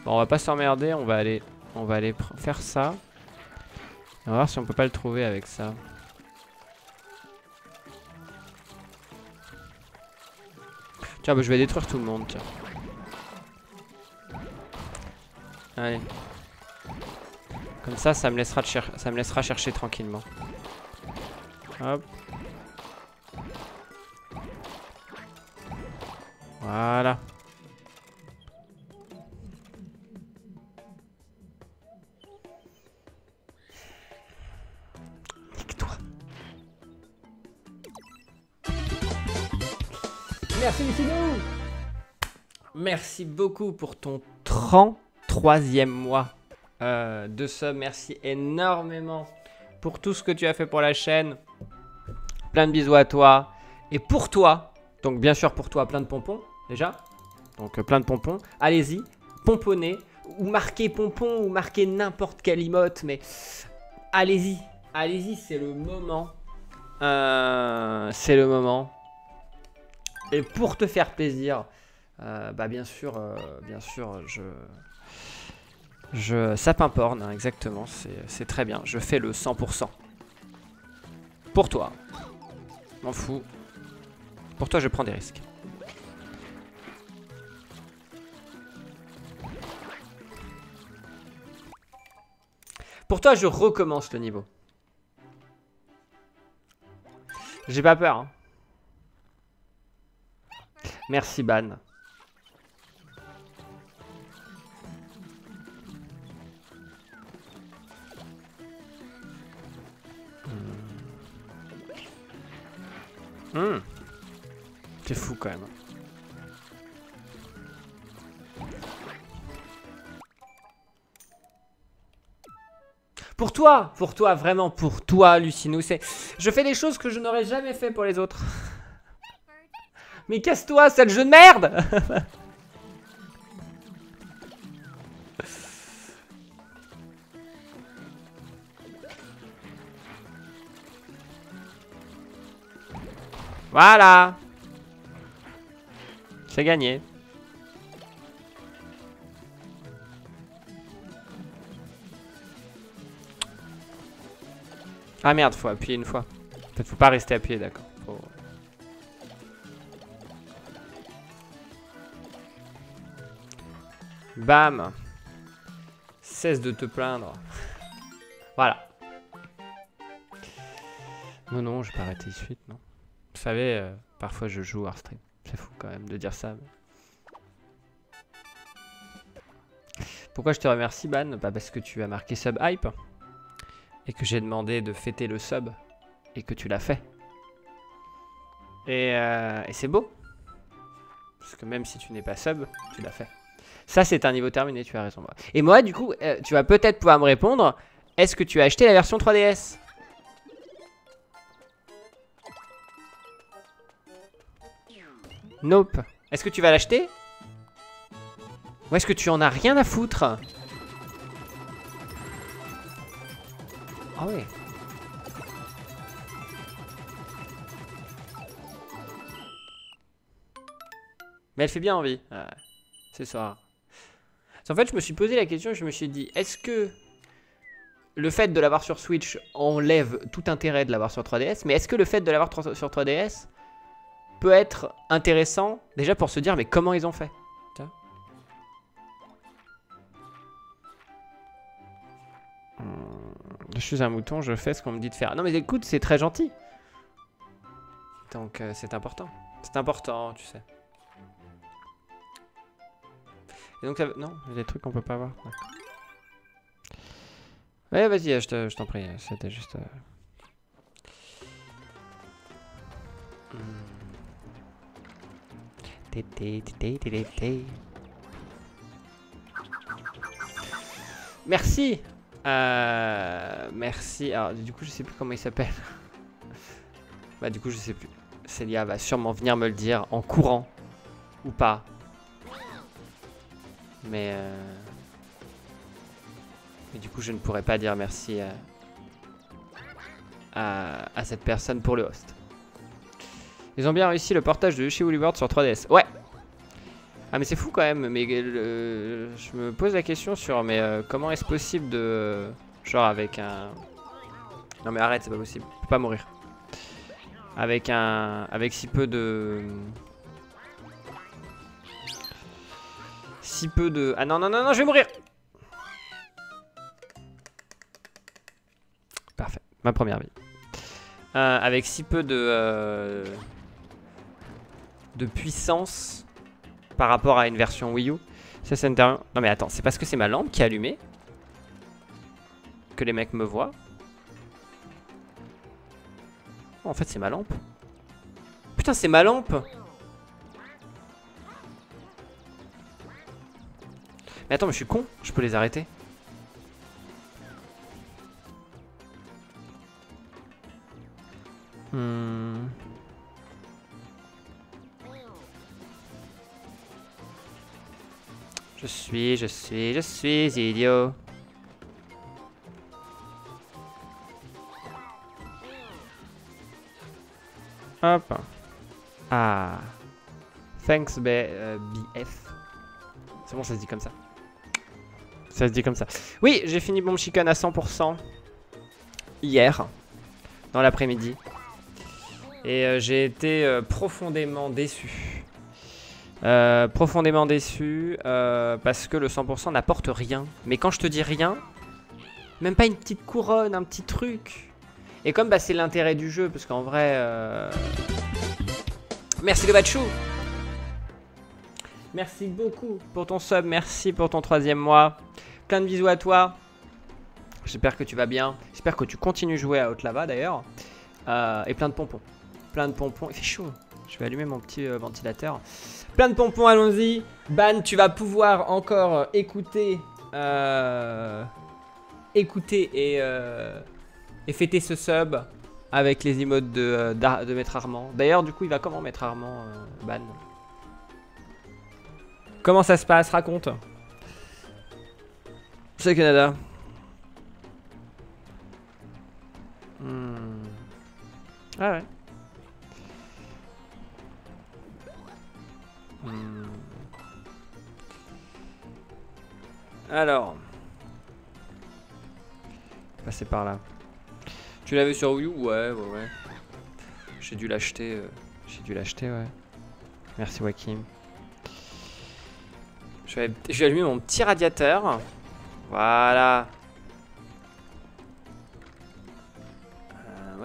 Bon, on va pas s'emmerder, on va aller, on va aller faire ça. On va voir si on peut pas le trouver avec ça. Tiens, bah, je vais détruire tout le monde, tiens. Allez. Comme ça, ça me laissera, ça me laissera chercher tranquillement. Hop. Voilà. Merci Merci beaucoup pour ton 33e mois euh, de sub. Merci énormément pour tout ce que tu as fait pour la chaîne. Plein de bisous à toi. Et pour toi, donc bien sûr pour toi, plein de pompons déjà. Donc euh, plein de pompons. Allez-y, pomponnez, ou marquez pompons, ou marquez n'importe quelle emote, mais allez-y, allez-y, c'est le moment. Euh, c'est le moment. Et pour te faire plaisir, euh, bah bien sûr, bien sûr, je... Je sapin porn, hein, exactement, c'est très bien. Je fais le 100%. Pour toi. M'en fous. Pour toi, je prends des risques. Pour toi, je recommence le niveau. J'ai pas peur. Hein. Merci, Ban. Hmm. C'est fou quand même. Pour toi, pour toi, vraiment pour toi, Lucinou, c'est... Je fais des choses que je n'aurais jamais fait pour les autres. Mais casse-toi, c'est le jeu de merde Voilà C'est gagné. Ah merde, faut appuyer une fois. Peut-être faut pas rester appuyé, d'accord. Bam Cesse de te plaindre. Voilà. Non, non, je vais pas arrêter de suite, non. Vous savez, euh, parfois je joue Hearthstone. C'est fou quand même de dire ça. Pourquoi je te remercie, Ban? Pas parce que tu as marqué sub hype et que j'ai demandé de fêter le sub et que tu l'as fait. Et, euh, et c'est beau. Parce que même si tu n'es pas sub, tu l'as fait. Ça, c'est un niveau terminé, tu as raison. Et moi, du coup, euh, tu vas peut-être pouvoir me répondre. Est-ce que tu as acheté la version 3DS Nope. Est-ce que tu vas l'acheter? Ou est-ce que tu en as rien à foutre? Ah ouais. Mais elle fait bien envie. C'est ça. En fait, je me suis posé la question, je me suis dit, est-ce que le fait de l'avoir sur Switch enlève tout intérêt de l'avoir sur 3DS, mais est-ce que le fait de l'avoir sur 3DS peut être intéressant déjà pour se dire, mais comment ils ont fait? Je suis un mouton, je fais ce qu'on me dit de faire. Non mais écoute, c'est très gentil. Donc euh, c'est important. C'est important, tu sais. Et donc, ça... non, il y a des trucs qu'on peut pas voir. Ouais, vas-y, je t'en prie. C'était juste. Euh... Merci. Euh, merci. Alors, du coup, je sais plus comment il s'appelle. bah, du coup, je sais plus. Célia va sûrement venir me le dire en courant. Ou pas. Mais, euh... Mais du coup, je ne pourrais pas dire merci à, à, cette personne pour le host. Ils ont bien réussi le portage de Yoshi Woolly World sur 3DS. Ouais Ah mais c'est fou quand même. Mais je me pose la question sur mais euh, comment est-ce possible de... Genre avec un... Non mais arrête, c'est pas possible. Je peux pas mourir. Avec un... Avec si peu de... si peu de... Ah non, non, non, non, je vais mourir Parfait, ma première vie. Euh, avec si peu de... Euh, de puissance par rapport à une version Wii U. Ça, c'est Non mais attends, c'est parce que c'est ma lampe qui est allumée que les mecs me voient. Oh, en fait, c'est ma lampe. Putain, c'est ma lampe Mais attends, mais je suis con, je peux les arrêter. Hmm. Je suis, je suis, je suis idiot. Hop. Ah. Thanks, BF. Euh, C'est bon, ça se dit comme ça. Ça se dit comme ça. Oui, j'ai fini mon chicken à 100% hier, dans l'après-midi. Et euh, j'ai été euh, profondément déçu. Euh, profondément déçu parce que le 100% n'apporte rien. Mais quand je te dis rien, même pas une petite couronne, un petit truc. Et comme bah, c'est l'intérêt du jeu, parce qu'en vrai... Merci le Bachou Merci beaucoup pour ton sub, merci pour ton troisième mois. Plein de bisous à toi. J'espère que tu vas bien. J'espère que tu continues jouer à Outlava d'ailleurs. Euh, et plein de pompons. Plein de pompons. Il fait chaud. Je vais allumer mon petit euh, ventilateur. Plein de pompons, allons-y. Ban, tu vas pouvoir encore écouter. Euh, écouter et, et fêter ce sub avec les emotes de, de Maître Armand. D'ailleurs, du coup, il va comment Maître Armand, Ban? Comment ça se passe? Raconte. C'est Canada. Hmm. Ah ouais. Alors. Passer par là. Tu l'avais sur Wii U? Ouais, ouais, ouais. J'ai dû l'acheter. Euh, j'ai dû l'acheter, ouais. Merci Wakim. Je vais, allumer mon petit radiateur. Voilà.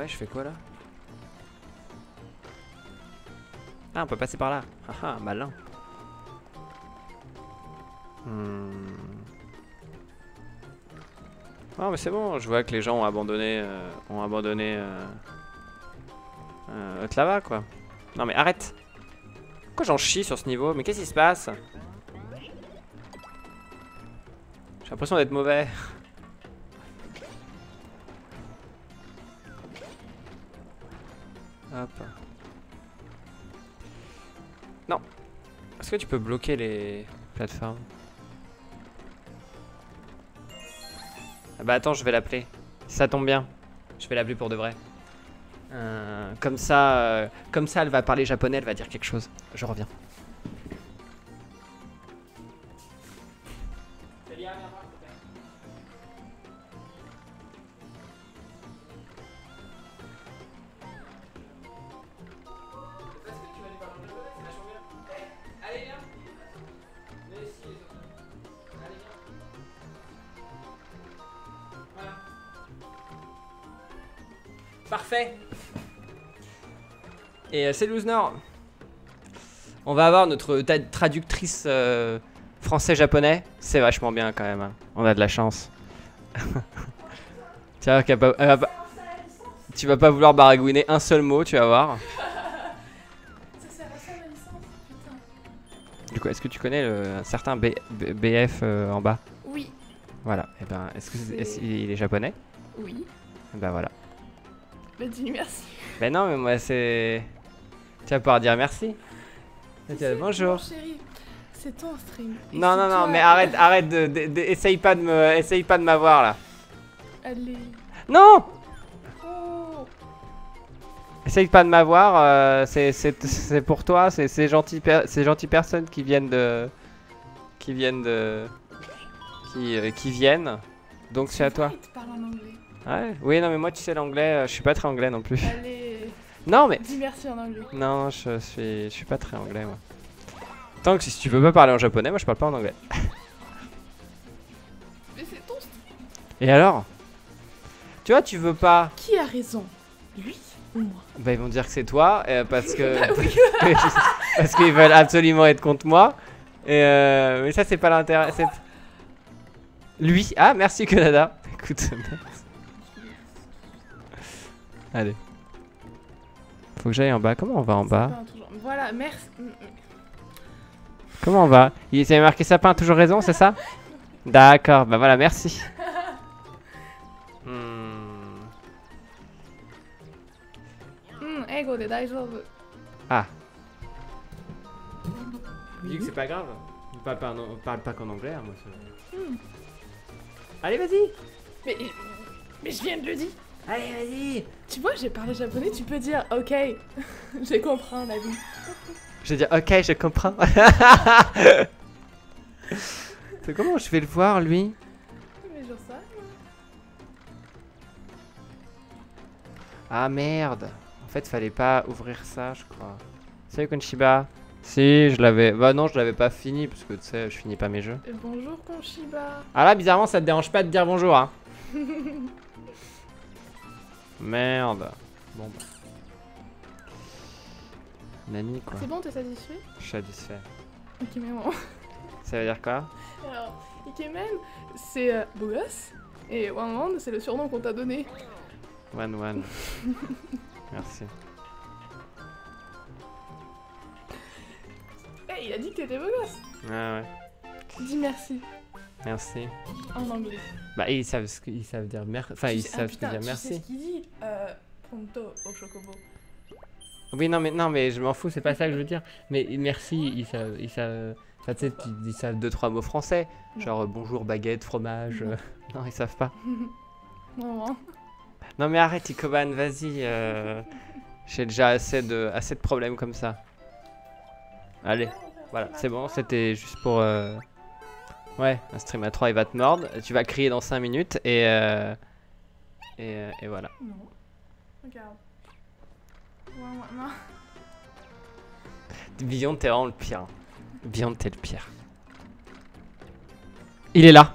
je fais quoi là? Ah, on peut passer par là. Ah ah, malin. Hmm. Non mais c'est bon, je vois que les gens ont abandonné, euh, ont abandonné euh, euh, Otlava quoi. Non mais arrête Pourquoi j'en chie sur ce niveau? Mais qu'est-ce qui se passe? J'ai l'impression d'être mauvais. Est-ce que tu peux bloquer les plateformes? Ah bah attends, je vais l'appeler. Ça tombe bien. Je vais l'appeler pour de vrai. Euh, comme ça, euh, comme ça, elle va parler japonais, elle va dire quelque chose. Je reviens. Et euh, c'est Nord. On va avoir notre traductrice euh, français-japonais. C'est vachement bien quand même. hein. On a de la chance. Tiens, qu'elle va pas- elle va pas- tu vas pas vouloir baragouiner un seul mot, tu vas voir.
Ça sert à ça la licence Putain.
Du coup, est-ce que tu connais le, un certain B- B- BF euh, en bas?
Oui.
Voilà. Et ben, est-ce c'est-
C'est-
qu'il est japonais?
Oui.
Ben voilà.
Bah dis merci.
Ben non, mais moi c'est. Tu vas pouvoir dire merci. Bonjour.
C'est ton stream.
Non, non, non,
toi-
mais arrête, arrête de, de- de- essaye pas de me, essaye pas de m'avoir là.
Allez.
Non,
Oh.
essaye pas de m'avoir. euh, c'est, c'est, c'est pour toi. C'est ces gentilles, per- ces gentilles personnes qui viennent de, qui viennent de, qui, euh, qui viennent. Donc c'est à toi.
vrai, il te parle en anglais.
Ouais. Oui, non, mais moi tu sais l'anglais, euh, je suis pas très anglais non plus.
Allez.
Non, mais
Dis merci en anglais.
non, je suis, je suis pas très anglais moi. Tant que si tu veux pas parler en japonais, moi je parle pas en anglais.
Mais c'est ton.
Et alors? Tu vois, tu veux pas.
Qui a raison? Lui ou moi?
Bah ils vont dire que c'est toi euh, parce que
Bah oui.
parce qu'ils veulent absolument être contre moi. Et euh, mais ça c'est pas l'intérêt. Lui ah merci Canada. Écoute. Allez. Faut que j'aille en bas. Comment on va en bas
Voilà, merci. Mm, mm.
Comment on va Il s'est marqué sapin toujours raison c'est ça D'accord bah voilà merci. Hmm.
Hmm, ego de daijoubu.
Dis que c'est pas grave. On parle pas, on parle pas qu'en anglais, hein, moi.
Hmm.
Allez, vas-y.
Mais, mais je viens de le dire.
Allez, vas-y.
Tu vois, j'ai parlé japonais, tu peux dire ok. je comprends la vie.
Je vais dire, ok, je comprends. C'est comment je vais le voir, lui?
Mais genre ça.
Ah merde. En fait, fallait pas ouvrir ça, je crois. Salut Konshiba. Si, je l'avais. Bah non, je l'avais pas fini parce que tu sais, je finis pas mes jeux.
Et bonjour Konshiba.
Ah là, bizarrement, ça te dérange pas de dire bonjour, hein. Merde. Bon bah. Nani quoi.
C'est bon, t'es satisfait?
Je suis satisfait.
Bon.
Ça veut dire quoi?
Alors, Ikemen, c'est euh, beau gosse. Et One One, c'est le surnom qu'on t'a donné.
One one. Merci.
Eh, il a dit que t'étais beau gosse.
Ah ouais.
Dis merci
Merci.
en anglais.
Bah ils savent ce qu'ils savent dire merci. Enfin ils
ah,
savent dire
tu sais
merci.
ce qu'il dit euh, Pronto au chocobo.
Oui non mais non mais je m'en fous c'est pas ça que je veux dire. Mais merci ils savent ils savent. Enfin tu sais ils- savent deux trois mots français.
Non.
Genre euh, bonjour baguette fromage.
Non.
euh, Non ils savent pas.
Non, hein.
Non mais arrête Ikoban vas-y. euh, J'ai déjà assez de assez de problèmes comme ça. Allez. Voilà, c'est bon, c'était juste pour... euh, Ouais, un stream à 3, il va te mordre, tu vas crier dans 5 minutes et... euh, Et, euh, et voilà.
Non. Regarde. Ouais, ouais, non.
Beyond, t'es vraiment le pire. Beyond, t'es le pire. Il est là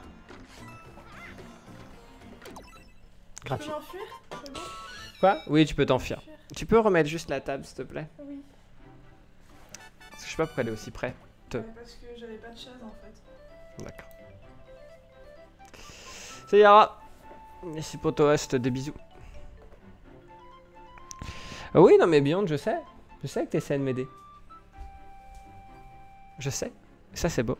Tu peux
Gratuit.
m'enfuir
pas Oui, tu peux t'enfuir. Tu peux remettre juste la table, s'il te plaît?
Oui.
Parce que je sais pas pourquoi elle est aussi près. Te-
Ouais, parce que j'avais pas de chaise en fait.
D'accord. C'est Yara. Ici Potoast, des bisous. Ah oui, non mais Beyond, je sais. Je sais que t'essaies de m'aider. Je sais. Ça, c'est beau.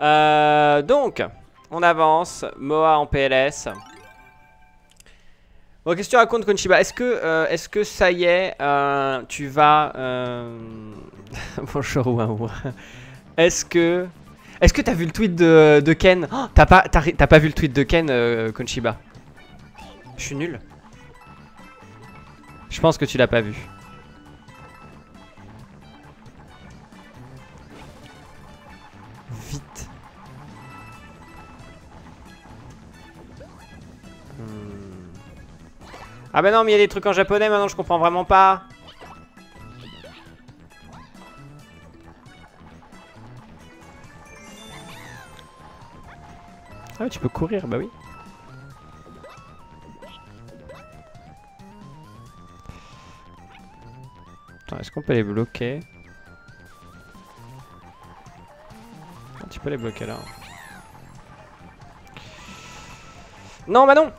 Euh, donc, on avance. Moa en PLS. Bon, qu'est-ce que tu racontes, Konshiba Est-ce que, euh, est-ce que ça y est, euh, tu vas... euh, Bonjour, Waouh. Est-ce que... Est-ce que t'as vu le tweet de, Ken? Oh, T'as pas, pas vu le tweet de Ken, euh, Konshiba Je suis nul. Je pense que tu l'as pas vu. Vite. Hmm. Ah bah non, mais il y a des trucs en japonais maintenant, je comprends vraiment pas. Ah tu peux courir, bah oui. Est-ce qu'on peut les bloquer? Ah, Tu peux les bloquer là. Non, bah non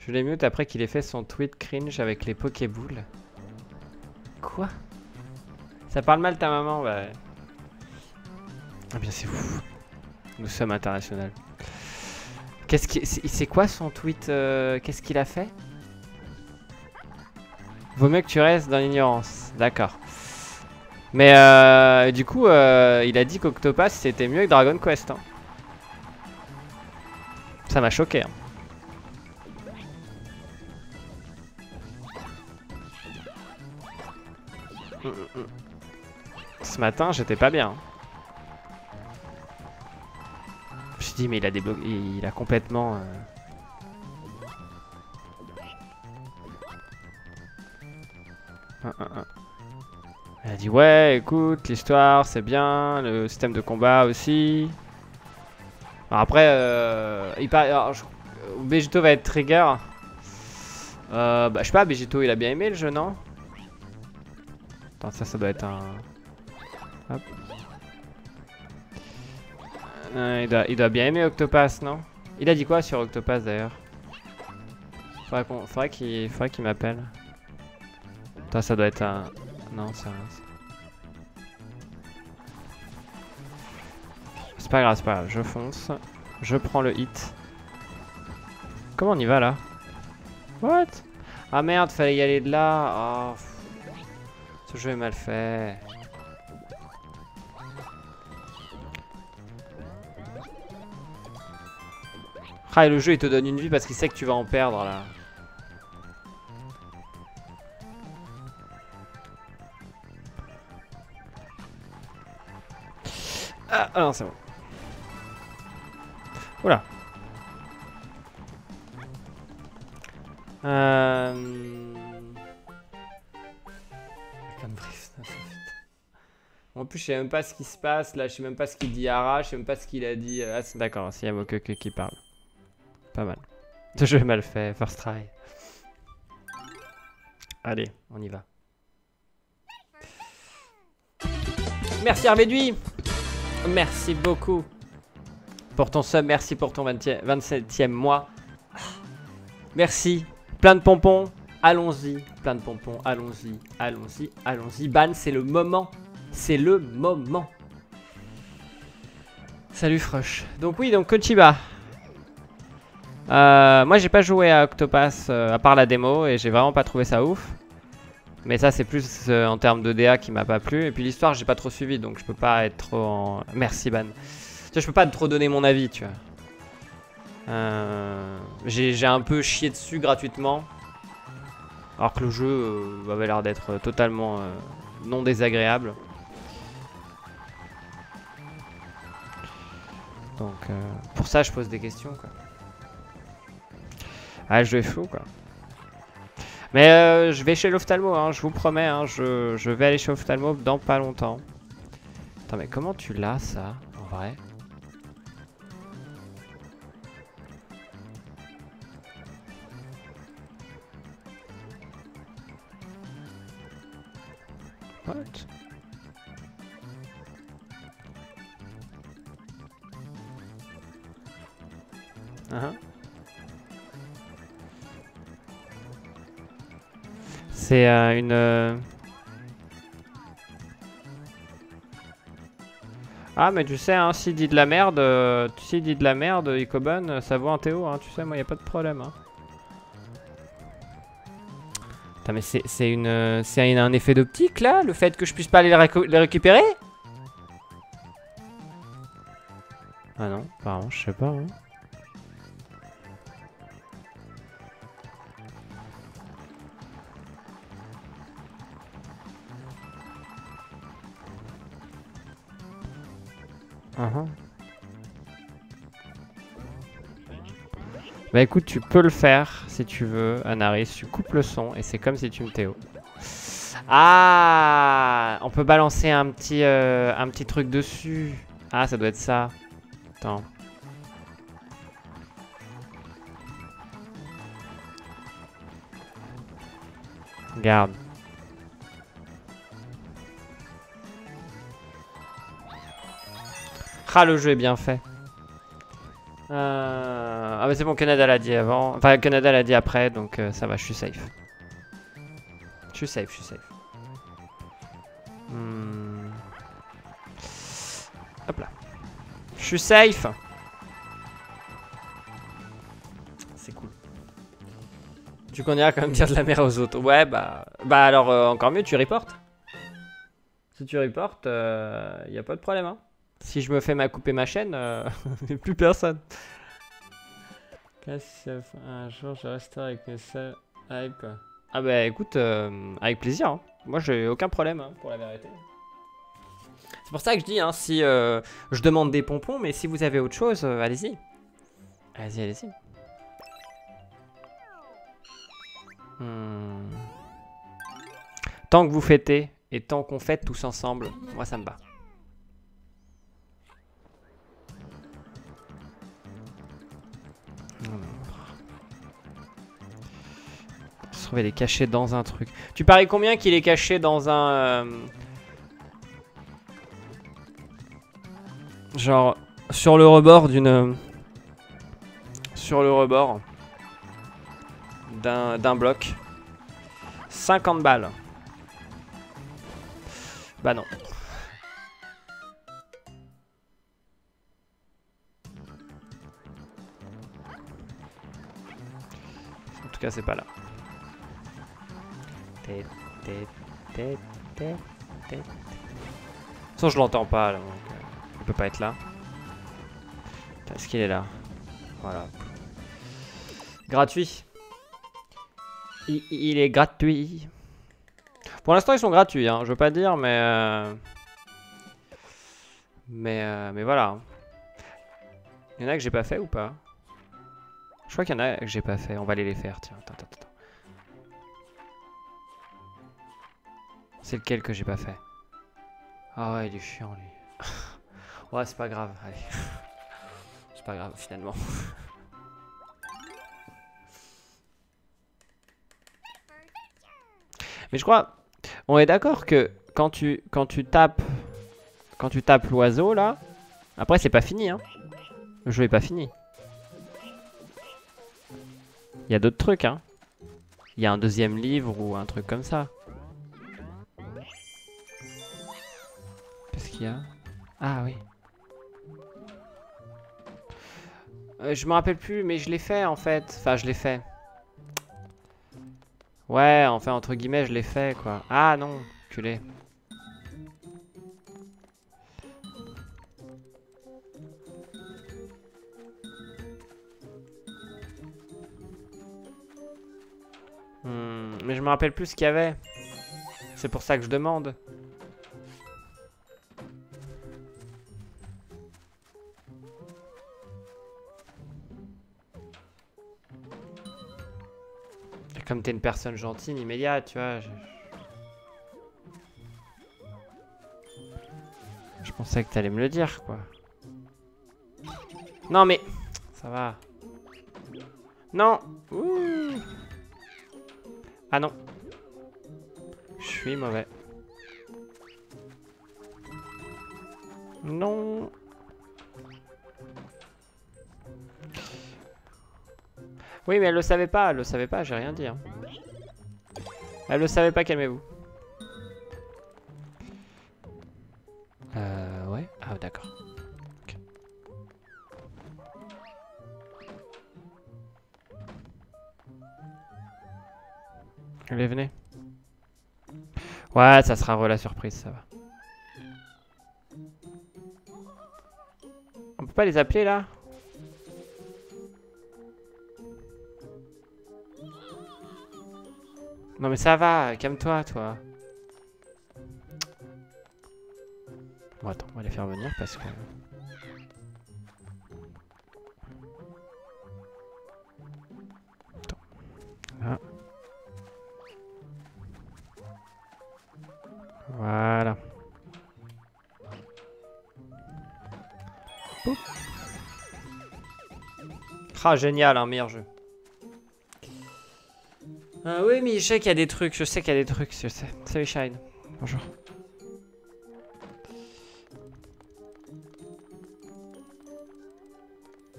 Je l'ai mute après qu'il ait fait son tweet cringe avec les Pokéboules. Quoi? Ça parle mal ta maman Bah... Ah bien c'est vous. Nous sommes internationaux. Qu'est-ce qui... C'est quoi son tweet euh, Qu'est-ce qu'il a fait? Vaut mieux que tu restes dans l'ignorance. D'accord. Mais euh, du coup, euh, il a dit qu'Octopass c'était mieux que Dragon Quest. hein. Ça m'a choqué. hein. Mm, mm, mm. Ce matin, j'étais pas bien. Mais il a débloqué. Il a complètement. euh, a dit, ouais, écoute, l'histoire c'est bien, le système de combat aussi. Alors après, euh, il paraît. alors, je- va être trigger. Euh, bah, je sais pas, Begito il a bien aimé le jeu, non? Attends, ça, ça doit être un. Euh, il, doit, il doit bien aimer Octopass, non? Il a dit quoi sur Octopass d'ailleurs? Faudrait qu'il faudrait qu'il m'appelle. Attends, ça doit être un. Non, c'est. C'est pas grave, c'est pas grave. Je fonce. Je prends le hit. Comment on y va là? What? Ah merde, fallait y aller de là. Oh. Ce jeu est mal fait. Ah, et le jeu il te donne une vie parce qu'il sait que tu vas en perdre là. Ah, ah non, c'est bon. Oula. Euh... En plus, je sais même pas ce qui se passe là, je sais même pas ce qu'il dit Ara, je sais même pas ce qu'il a dit. Ah, c'est- d'accord, c'est Yamokoke qui parle. Pas mal. Ce jeu mal fait, first try. Allez, on y va. Merci Hervé Merci beaucoup pour ton sub, merci pour ton 20e 27e mois. Merci, plein de pompons, allons-y, plein de pompons, allons-y, allons-y, allons-y. Ban, c'est le moment, c'est le moment. Salut Frush. Donc oui, donc Kochiba. Euh, moi j'ai pas joué à Octopass euh, à part la démo et j'ai vraiment pas trouvé ça ouf. Mais ça c'est plus euh, en termes de DA qui m'a pas plu. Et puis l'histoire j'ai pas trop suivi donc je peux pas être trop en... Merci Ban. Je peux pas trop donner mon avis tu vois. Euh, j'ai un peu chié dessus gratuitement. Alors que le jeu avait l'air d'être totalement non désagréable. Donc pour ça je pose des questions quoi. Ah, je vais fou, quoi. Mais euh, je vais chez l'ophtalmo, hein, je vous promets. Hein, je, vais aller chez l'ophtalmo dans pas longtemps. Attends, mais comment tu l'as, ça, en vrai? What? Uh -huh. C'est euh, une... euh, Ah mais tu sais, hein, s'il dit de la merde, euh, s'il dit de la merde, Icobun, euh, ça vaut un Théo, hein, tu sais, moi y a pas de problème. Hein. Putain mais c'est une, c'est un effet d'optique là, le fait que je puisse pas aller les récupérer? Ah non, apparemment, je sais pas. hein. Uhum. Bah écoute, tu peux le faire si tu veux, Anaris. Tu coupes le son et c'est comme si tu me Théo. Ah On peut balancer un petit, euh, un petit truc dessus. Ah, ça doit être ça. Attends. Regarde. Ah, le jeu est bien fait. Euh... Ah bah c'est bon, Canada l'a dit avant. Enfin, Canada l'a dit après, donc euh, ça va, je suis safe. Je suis safe, je suis safe. Hmm. Hop là. Je suis safe. C'est cool. Tu connais quand même dire de la merde aux autres. Ouais, bah, bah alors euh, encore mieux, tu reportes. Si tu reportes, il a pas de problème. Hein. Si je me fais ma couper ma chaîne, il plus personne. Un jour je resterai avec mes seuls hype Ah bah écoute, euh, avec plaisir. hein. Moi j'ai aucun problème hein, pour la vérité. C'est pour ça que je dis, hein, si euh, je demande des pompons, mais si vous avez autre chose, euh, allez-y. Allez-y, allez-y. Hmm. Tant que vous fêtez et tant qu'on fête tous ensemble, moi ça me va. Se trouver les cacher dans un truc. Tu paries combien qu'il est caché dans un... euh, Genre, sur le rebord d'une... Sur le rebord d'un bloc? 50 balles. Bah non. En tout cas, c'est pas là. De toute façon, je l'entends pas là. euh, il peut pas être là. Est-ce qu'il est là Voilà. Gratuit. Il, est gratuit. Pour l'instant, ils sont gratuits, hein, je veux pas dire, mais. euh, Mais, euh, mais voilà. Il y en a que j'ai pas fait ou pas? Je crois qu'il y en a que j'ai pas fait. On va aller les faire, tiens. Attends, C'est lequel que j'ai pas fait? Ah ouais, il est chiant lui. ouais, c'est pas grave, c'est pas grave finalement. Mais je crois, on est d'accord que quand tu quand tu tapes quand tu tapes l'oiseau là, après c'est pas fini hein. Le jeu est pas fini. Il y a d'autres trucs hein. Il y a un deuxième livre ou un truc comme ça. Ah oui. Euh, je me rappelle plus, mais je l'ai fait en fait. Enfin, je l'ai fait. Ouais, enfin, entre guillemets, je l'ai fait quoi. Ah non, culé. Hmm, mais je me rappelle plus ce qu'il y avait. C'est pour ça que je demande. Comme t'es une personne gentille, immédiate, tu vois. Je, je pensais que t'allais me le dire, quoi. Non, mais... Ça va. Non Ouh. Ah non. Je suis mauvais. Non Oui, mais elle le savait pas, elle le savait pas, j'ai rien dit. hein. Elle le savait pas, calmez-vous. Euh, ouais. Ah, d'accord. Ok. Allez, venez. Ouais, ça sera la surprise, ça va. On peut pas les appeler là? Non mais ça va, calme-toi toi. Bon attends, on va les faire venir parce que... Voilà. Ah génial, un meilleur jeu. Ah oui, mais je sais qu'il y a des trucs, je sais qu'il y a des trucs, je sais. Salut Shine. Bonjour.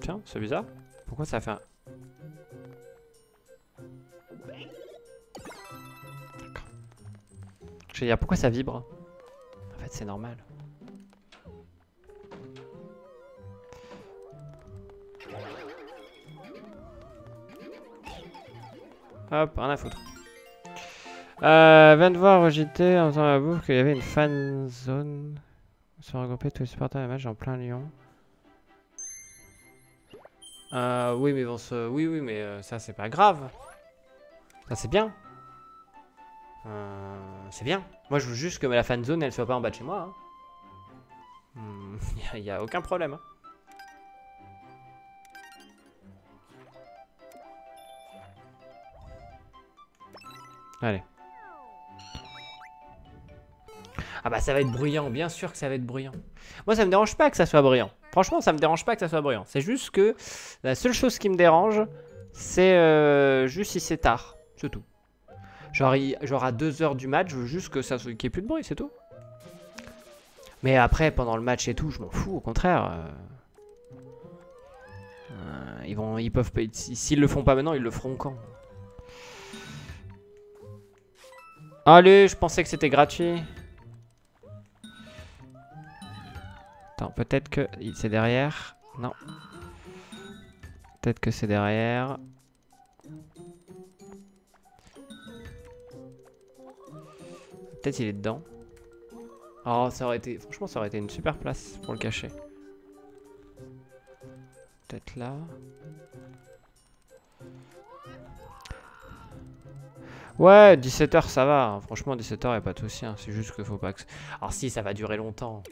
Tiens, c'est bizarre. Pourquoi ça fait un... D'accord. Je vais dire, pourquoi ça vibre? En fait, c'est normal. Hop, rien à foutre. Euh, de voir JT en faisant la bouffe qu'il y avait une fan zone. On se regrouper tous les supporters des matchs en plein Lyon. Euh, oui, mais bon, oui, oui, mais euh, ça c'est pas grave. Ça c'est bien. Euh, c'est bien. Moi je veux juste que la fan zone elle soit pas en bas de chez moi. Il n'y a, aucun problème. hein. Allez. Ah bah ça va être bruyant, bien sûr que ça va être bruyant. Moi ça me dérange pas que ça soit bruyant. Franchement ça me dérange pas que ça soit bruyant. C'est juste que la seule chose qui me dérange, c'est euh, juste si c'est tard. C'est tout. Genre, genre à 2h du match, je veux juste que ça qu'il n'y ait plus de bruit, c'est tout. Mais après, pendant le match et tout, je m'en fous, au contraire. euh. Euh, ils, vont, ils peuvent S'ils le font pas maintenant, ils le feront quand? Allez, je pensais que c'était gratuit. Attends, peut-être que c'est derrière. Non. Peut-être que c'est derrière. Peut-être il est dedans. Oh, ça aurait été... Franchement, ça aurait été une super place pour le cacher. Peut-être là. Ouais, 17h ça va. hein. Franchement, 17h y'a pas de souci. hein. C'est juste qu'il faut pas que... Alors si, ça va durer longtemps.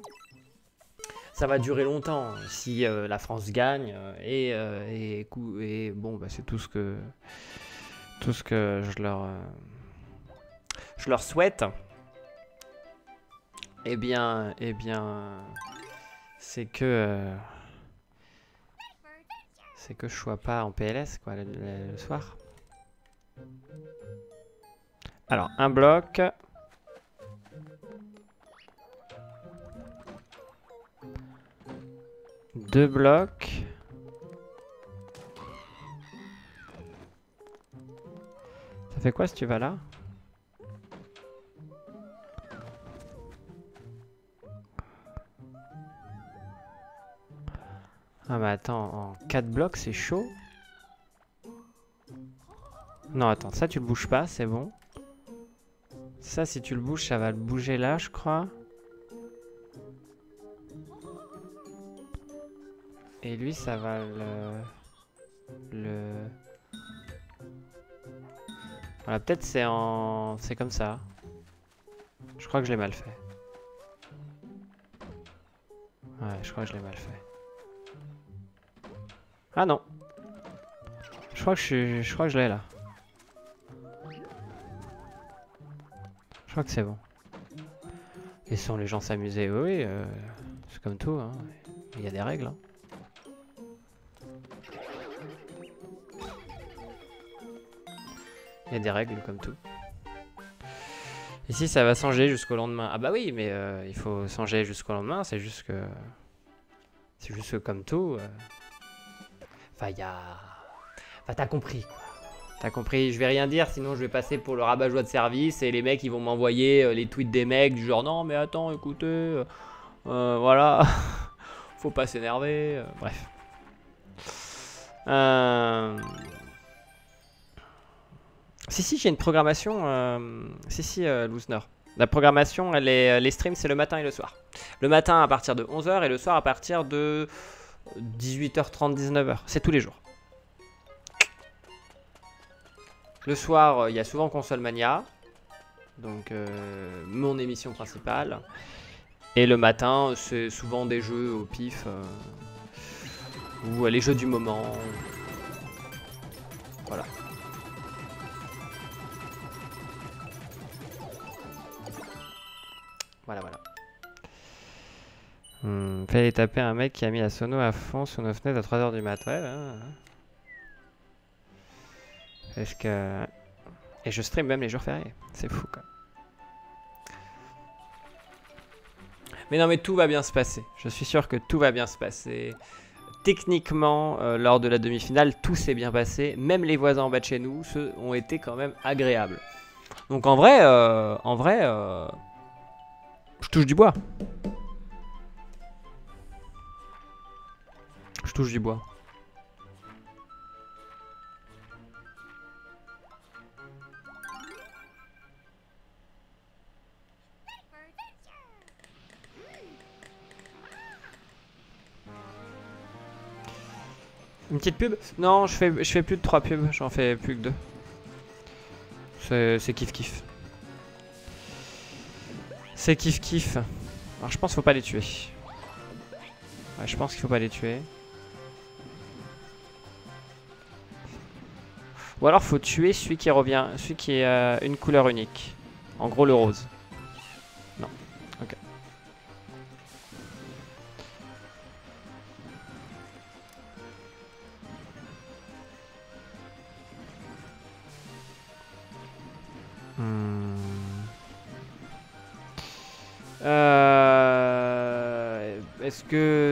Ça va durer longtemps. Si euh, la France gagne. euh, et, euh, et, bon, bah, c'est tout ce que... Tout ce que je leur... Je leur souhaite. Eh bien... Eh bien... C'est que... C'est que je sois pas en PLS, quoi, le soir. Alors, un bloc. Deux blocs. Ça fait quoi si tu vas là? Ah mais attends, en 4 blocs c'est chaud? Non attends, ça tu le bouges pas, c'est bon. Ça, si tu le bouges, ça va le bouger là, je crois. Et lui, ça va le... Le... Voilà, peut-être c'est en... C'est comme ça. Je crois que je l'ai mal fait. Ouais, je crois que je l'ai mal fait. Ah non. Je crois que je, je crois que je l'ai là. Crois que c'est bon. Laissons les gens s'amuser. Oui, euh, c'est comme tout. hein. Il y a des règles. hein. Il y a des règles comme tout. Ici, ça va changer jusqu'au lendemain? Ah bah oui, mais euh, il faut changer jusqu'au lendemain. C'est juste que... C'est juste que comme tout... euh, Enfin, il y a... Enfin, t'as compris, quoi. T'as compris, je vais rien dire, sinon je vais passer pour le rabat-joie de service et les mecs ils vont m'envoyer euh, les tweets des mecs du genre non mais attends écoutez, euh, euh, voilà, faut pas s'énerver, bref. Si si j'ai une programmation, si si Loosner. La programmation, elle est, les streams c'est le matin et le soir. Le matin à partir de 11h et le soir à partir de 18h30, 19h. C'est tous les jours. Le soir, euh, il y a souvent Console Mania, donc euh, mon émission principale. Et le matin, c'est souvent des jeux au pif, euh, ou les jeux du moment. Voilà. Voilà, voilà. Hmm, fallait taper un mec qui a mis la sono à fond sous nos fenêtres à 3h du matin. Ouais, ouais, ouais. Est-ce que... Et je stream même les jours fériés. C'est fou, quoi. Mais non, mais tout va bien se passer. Je suis sûr que tout va bien se passer. Techniquement, euh, lors de la demi-finale, tout s'est bien passé. Même les voisins en bas de chez nous, ceux ont été quand même agréables. Donc en vrai, euh, en vrai, euh, je touche du bois. Je touche du bois. Une petite pub? Non, je fais, je fais plus de 3 pubs, j'en fais plus que 2. C'est kiff kiff. C'est kiff kiff. Alors je pense qu'il faut pas les tuer. Ouais, je pense qu'il faut pas les tuer. Ou alors faut tuer celui qui revient, celui qui est euh, une couleur unique. En gros le rose.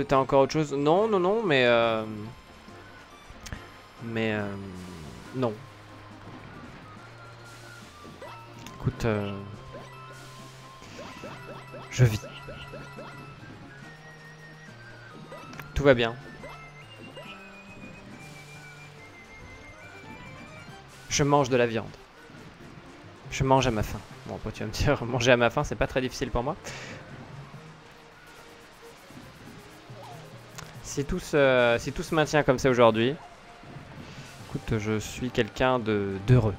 T'as encore autre chose? Non, non, non, mais... euh, Mais... euh, Non. Écoute... euh, Je vis. Tout va bien. Je mange de la viande. Je mange à ma faim. Bon, toi, tu vas me dire, manger à ma faim, c'est pas très difficile pour moi. Si tout se, si tout se maintient comme ça aujourd'hui, écoute, je suis quelqu'un de d'heureux.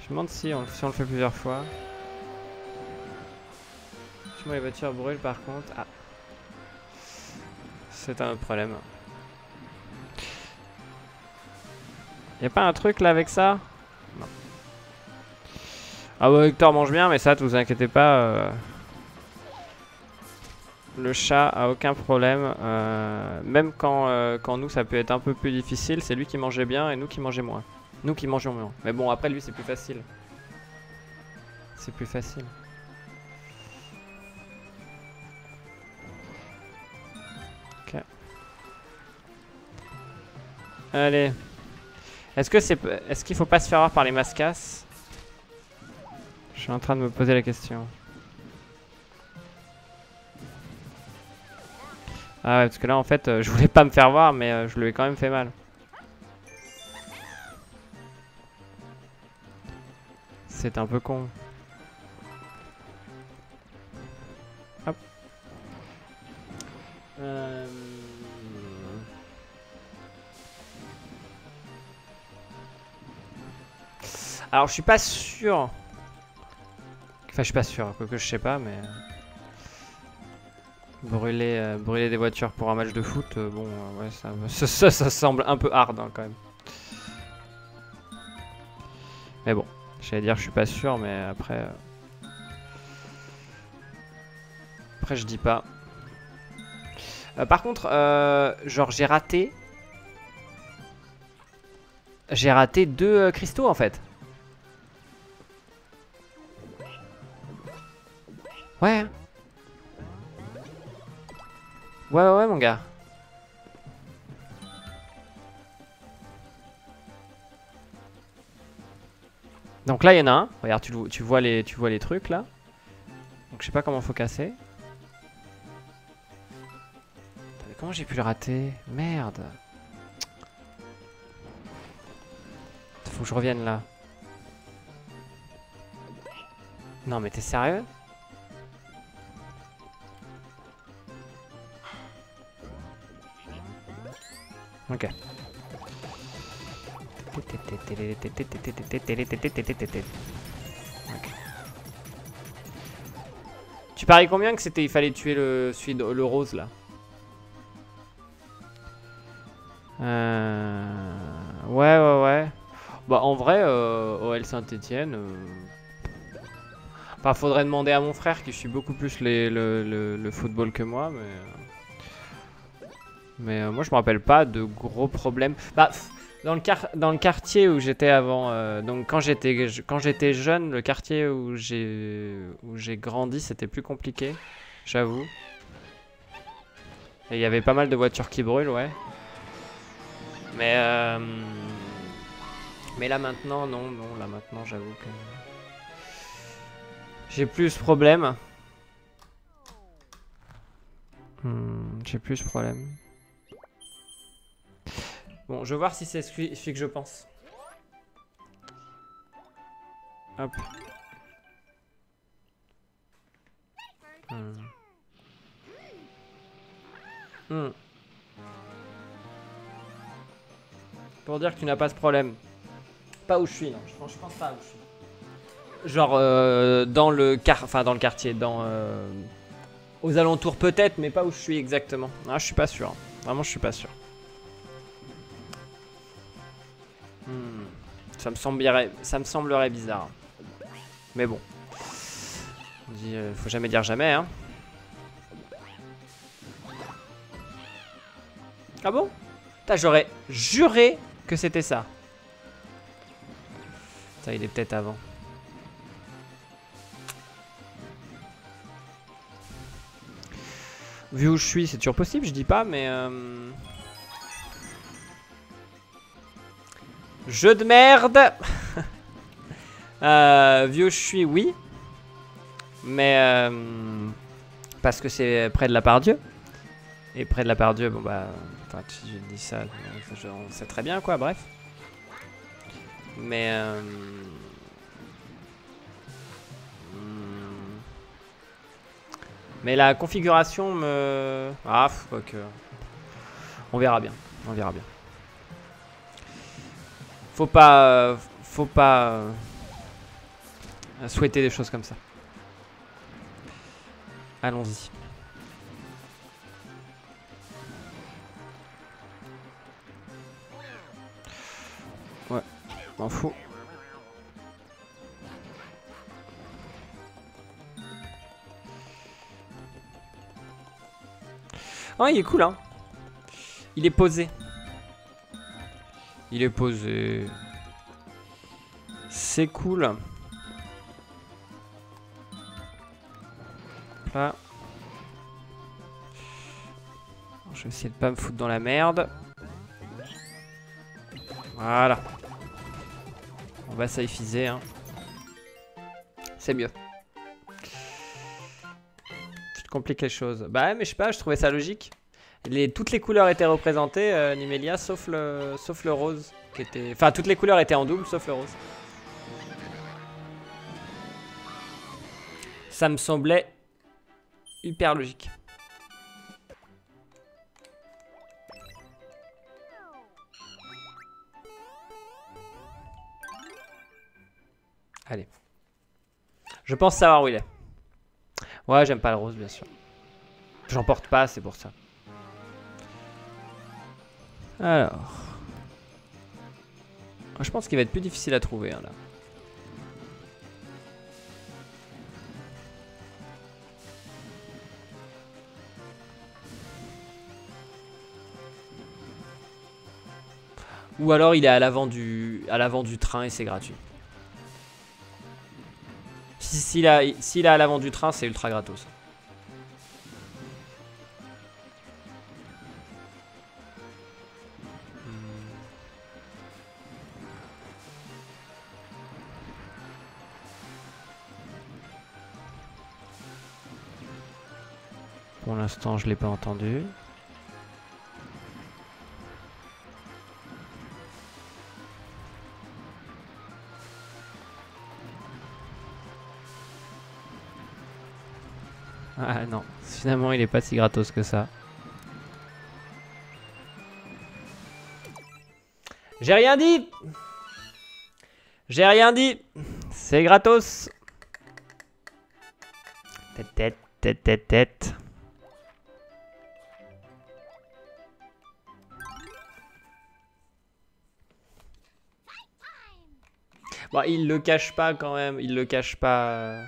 Je me demande si on, si on le fait plusieurs fois. Moi, les voitures brûlent par contre. Ah. C'est un autre problème. Y a pas un truc là avec ça? Ah bah Hector mange bien, mais ça, vous inquiétez pas. euh, Le chat a aucun problème. euh, Même quand, euh, quand nous, ça peut être un peu plus difficile, c'est lui qui mangeait bien et nous qui mangeons moins. Nous qui mangeons moins. Mais bon, après lui, c'est plus facile. C'est plus facile. Allez. Est-ce que c'est est-ce qu'il faut pas se faire avoir par les mascasses? Suis en train de me poser la question. Ah ouais, parce que là en fait, euh, je voulais pas me faire voir mais euh, je lui ai quand même fait mal. C'est un peu con. Hop. Euh... Alors je suis pas sûr. Enfin je suis pas sûr, quoique je sais pas, mais euh, brûler, euh, brûler des voitures pour un match de foot, euh, bon ouais ça, ça, ça, semble un peu hard hein, quand même. Mais bon, j'allais dire je suis pas sûr, mais après après je dis pas. Par contre, genre j'ai raté... J'ai raté deux cristaux en fait. Ouais, ouais, ouais, mon gars. Donc là, il y en a un. Regarde, tu, tu vois, les, tu vois les trucs là. Donc je sais pas comment faut casser. Comment j'ai pu le rater? Merde. Faut que je revienne là. Non mais t'es sérieux? Tu paries combien que c'était il fallait tuer le celui de- le rose là Euh, Ouais ouais ouais. Bah en vrai euh, OL Saint-Étienne Enfin faudrait demander à mon frère qui suit beaucoup plus le football que moi mais euh, mais euh, moi je me rappelle pas de gros problèmes. Bah dans le, quartier où j'étais avant, euh, donc quand j'étais jeune, le quartier où j'ai où j'ai grandi, c'était plus compliqué, j'avoue. Et il y avait pas mal de voitures qui brûlent, ouais. Mais euh, mais là maintenant, non, non, là maintenant, j'avoue que j'ai plus problème. Hmm, j'ai plus problème. Bon, je vais voir si c'est celui, que je pense. Hop. Hmm. Hmm. Pour dire que tu n'as pas ce problème. Pas où je suis, non. Je pense, pense pas où je suis. Genre euh, dans le quart, enfin dans le quartier, dans euh, aux alentours peut-être, mais pas où je suis exactement. Ah, je suis pas sûr. Vraiment, je suis pas sûr. Ça me semblerait, ça me semblerait bizarre. Mais bon. On dit, euh, faut jamais dire jamais, hein. Ah bon? J'aurais juré que c'était ça. Ça, il est peut-être avant. Vu où je suis, c'est toujours possible, je dis pas, mais... euh, Jeu de merde euh, où je suis, oui. Mais... euh, Parce que c'est près de la part Dieu. Et près de la part Dieu, bon bah... Enfin, je dis ça, on sait très bien, quoi, bref. Mais... euh, hmm, Mais la configuration me... Ah, quoique... On verra bien. On verra bien. Faut pas... euh, Faut pas... euh, Souhaiter des choses comme ça. Allons-y. Ouais, m'en fous. Oh, il est cool, hein. Il est posé. Il est posé. C'est cool. Là. Je vais essayer de pas me foutre dans la merde. Voilà. On va safeiser, hein. C'est mieux. Tu te compliques les choses. Bah mais je sais pas, je trouvais ça logique. Toutes les couleurs étaient représentées, euh, sauf le, rose. Enfin, toutes les couleurs étaient en double, sauf le rose. Ça me semblait hyper logique. Allez. Je pense savoir où il est. Ouais, j'aime pas le rose, bien sûr. J'en porte pas, c'est pour ça. Alors. Ah, je pense qu'il va être plus difficile à trouver hein, là. Ou alors il est à l'avant du, train et c'est gratuit. S'il si, est à l'avant du train, c'est ultra gratos. Pour l'instant, je l'ai pas entendu. Ah non, finalement il est pas si gratos que ça. J'ai rien dit J'ai rien dit C'est gratos Tête, tête, tête, tête, tête. Bon, il le cache pas quand même, il le cache pas...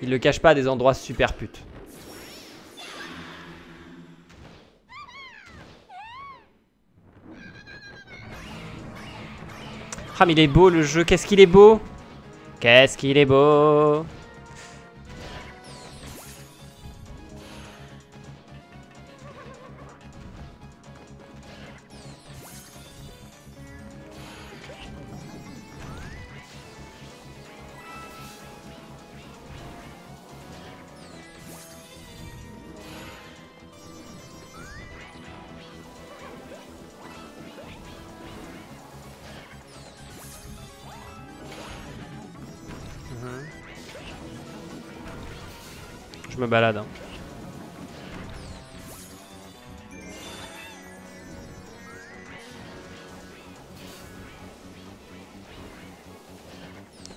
Il le cache pas à des endroits super putes. Ah mais il est beau le jeu, qu'est-ce qu'il est beau? Qu'est-ce qu'il est beau? Balade. hein.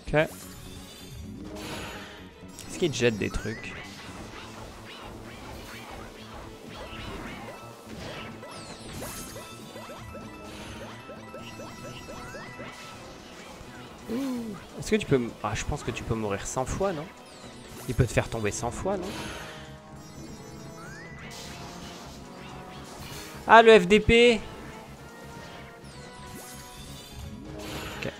Ok. Est-ce qu'il jette des trucs? Est-ce que tu peux... Ah, je pense que tu peux mourir 100 fois, non? Il peut te faire tomber 100 fois, non Ah, le FDP Ok.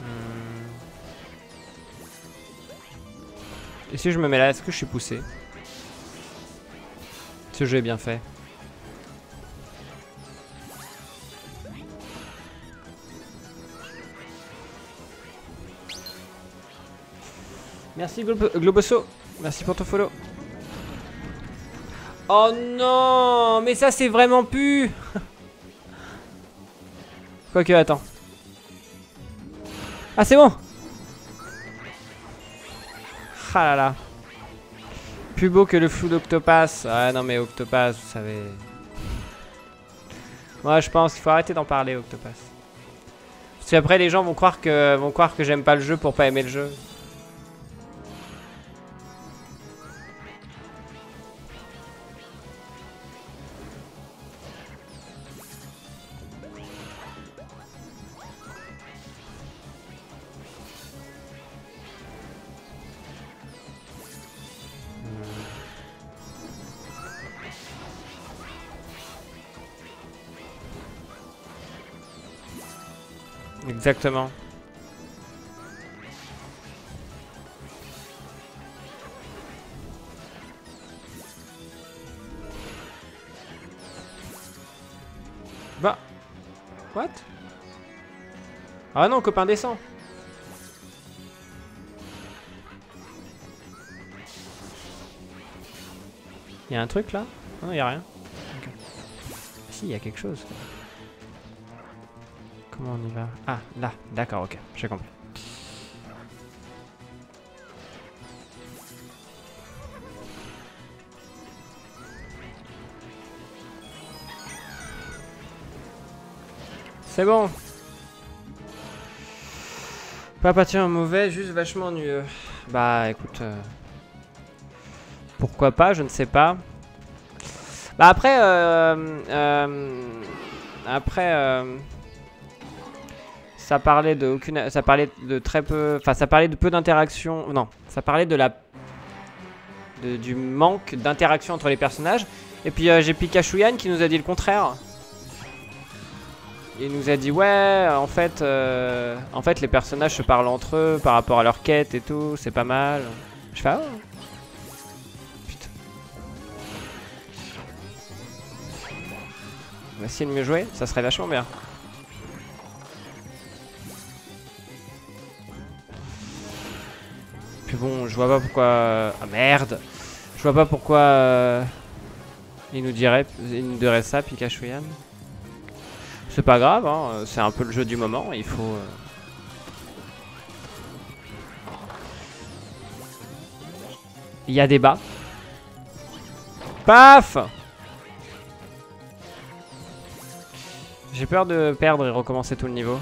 Hmm. Et si je me mets là, est-ce que je suis poussé? Ce jeu est bien fait. Merci Globo- Globoso. Merci pour ton follow. Oh non Mais ça c'est vraiment pu Quoique, attends. Ah c'est bon Ah là là. Plus beau que le flou d'Octopass. Ah non mais Octopass, vous savez. Moi je pense qu'il faut arrêter d'en parler Octopass. Parce qu'après les gens vont croire que vont croire que j'aime pas le jeu pour pas aimer le jeu. Exactement. Bah. What? Ah non, copain descend. Il y a un truc là? Non, il y a rien. Si, il y a quelque chose. On y va? Ah, là, d'accord, ok, j'ai compris. C'est bon. Pas un mauvais, juste vachement ennuyeux. Bah écoute, euh, pourquoi pas, je ne sais pas. Bah après, euh, euh, après, euh, ça parlait de aucune, ça parlait de très peu, enfin ça parlait de peu d'interaction. Non, ça parlait de la, de- du manque d'interaction entre les personnages. Et puis euh, j'ai Pikachu Yann qui nous a dit le contraire. Il nous a dit ouais, en fait, euh, en fait les personnages se parlent entre eux par rapport à leur quête et tout, c'est pas mal. Je fais ah. Putain. On va essayer de mieux jouer, ça serait vachement bien. Bon, je vois pas pourquoi. Ah merde Je vois pas pourquoi. euh, Il nous dirait, nous ça, Pikachu Yann. C'est pas grave, hein, c'est un peu le jeu du moment, il faut. euh, Il y a débat. Paf J'ai peur de perdre et recommencer tout le niveau.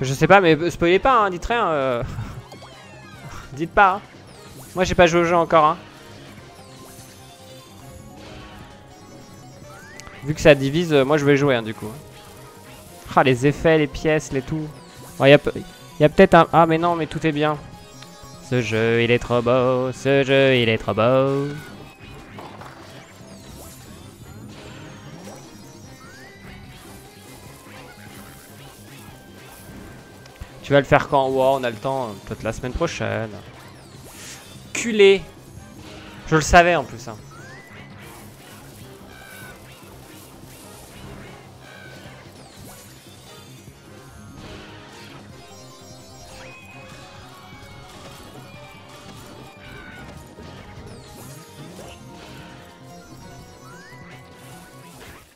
Je sais pas, mais spoilez pas, hein, dites rien. euh. dites pas. hein. Moi, j'ai pas joué au jeu encore. Hein. Vu que ça divise, euh, moi je vais jouer hein, du coup. Ah, les effets, les pièces, les tout. Il y a, a peut-être un. Ah, mais non, mais tout est bien. Ce jeu, il est trop beau. Ce jeu, il est trop beau. Tu vas le faire quand Ouais, on a le temps, peut-être la semaine prochaine. Culé Je le savais en plus. Hein.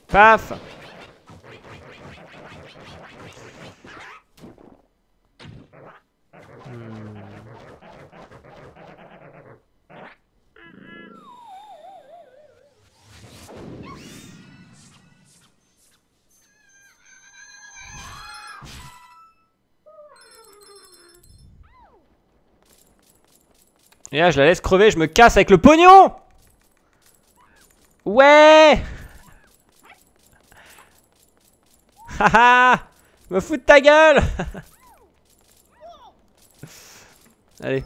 Paf Et là, je la laisse crever, je me casse avec le pognon Ouais Haha Me fous de ta gueule Allez.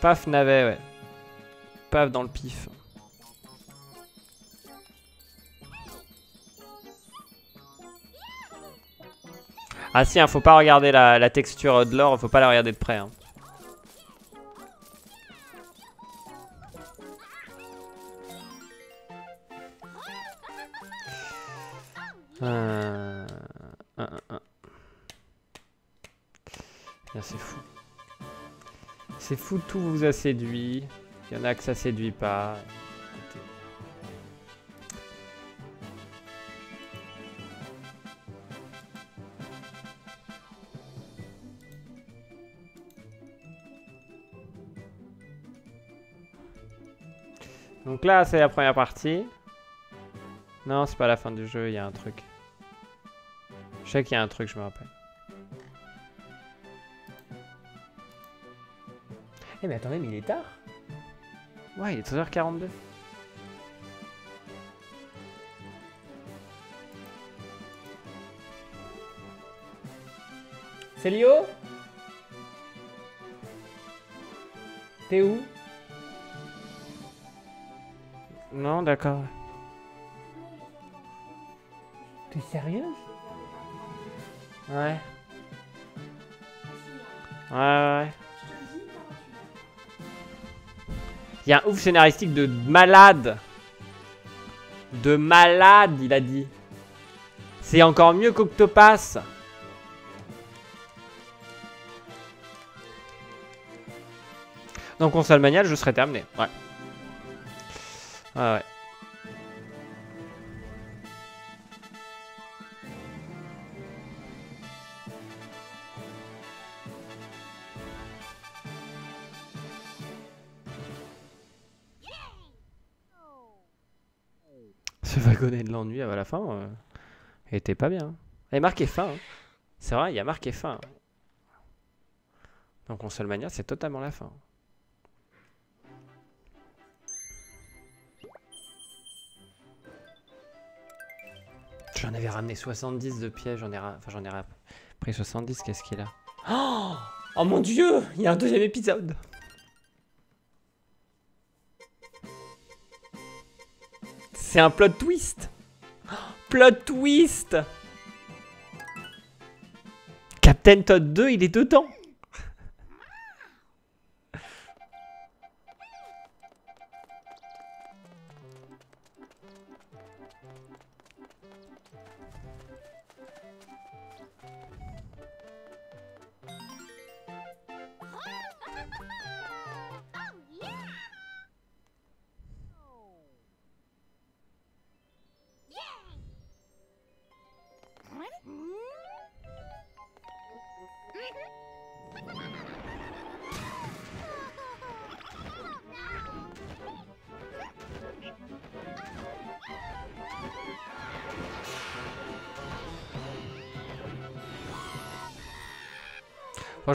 Paf navet, ouais. Paf dans le pif. Ah si, hein, faut pas regarder la, texture de l'or, faut pas la regarder de près. hein. Euh... un. Bien, c'est fou. C'est fou, tout vous a séduit. Il y en a que ça séduit pas. Donc là, c'est la première partie. Non, c'est pas la fin du jeu, il y a un truc. Je sais qu'il y a un truc, je me rappelle. Eh mais attendez, mais il est tard Ouais, il est 13h42. C'est Lio T'es où? Non, d'accord. T'es sérieuse Ouais. Ouais, ouais, ouais. Il y a un ouf scénaristique de malade. De malade, il a dit. C'est encore mieux qu'Octopass. Donc console maniale, je serai terminé. Ouais. Ah ouais. Ce wagonnet de l'ennui à la fin euh, était pas bien. Elle est marquée fin. Hein. C'est vrai, il y a marqué fin. Donc on se le mania, c'est totalement la fin. J'en avais ramené 70 de pièges, j'en ai, enfin, pris 70, qu'est-ce qu'il a? Oh, oh mon dieu, il y a un deuxième épisode. C'est un plot twist. Plot twist. Captain Todd 2, il est dedans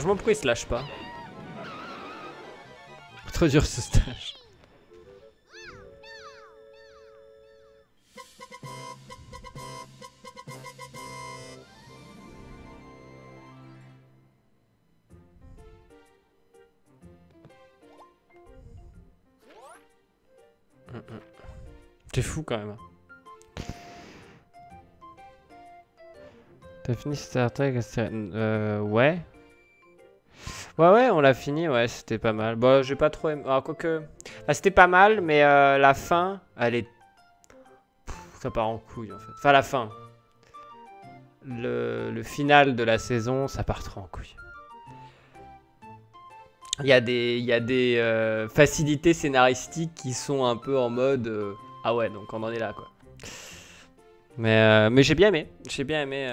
Franchement, pourquoi il se lâche pas Trop dur ce stage. C'est fou quand même. T'as fini Star Trek euh, Ouais. Ouais, ouais, on l'a fini, ouais, c'était pas mal. Bon, j'ai pas trop aimé. Ah, quoique. Ah, c'était pas mal, mais euh, la fin, elle est. Ça part en couille en fait. Enfin, la fin. Le, final de la saison, ça part trop en couille. Il y a des, il y a des euh, facilités scénaristiques qui sont un peu en mode. euh, ah ouais, donc on en est là quoi. Mais, mais j'ai bien aimé. J'ai bien aimé.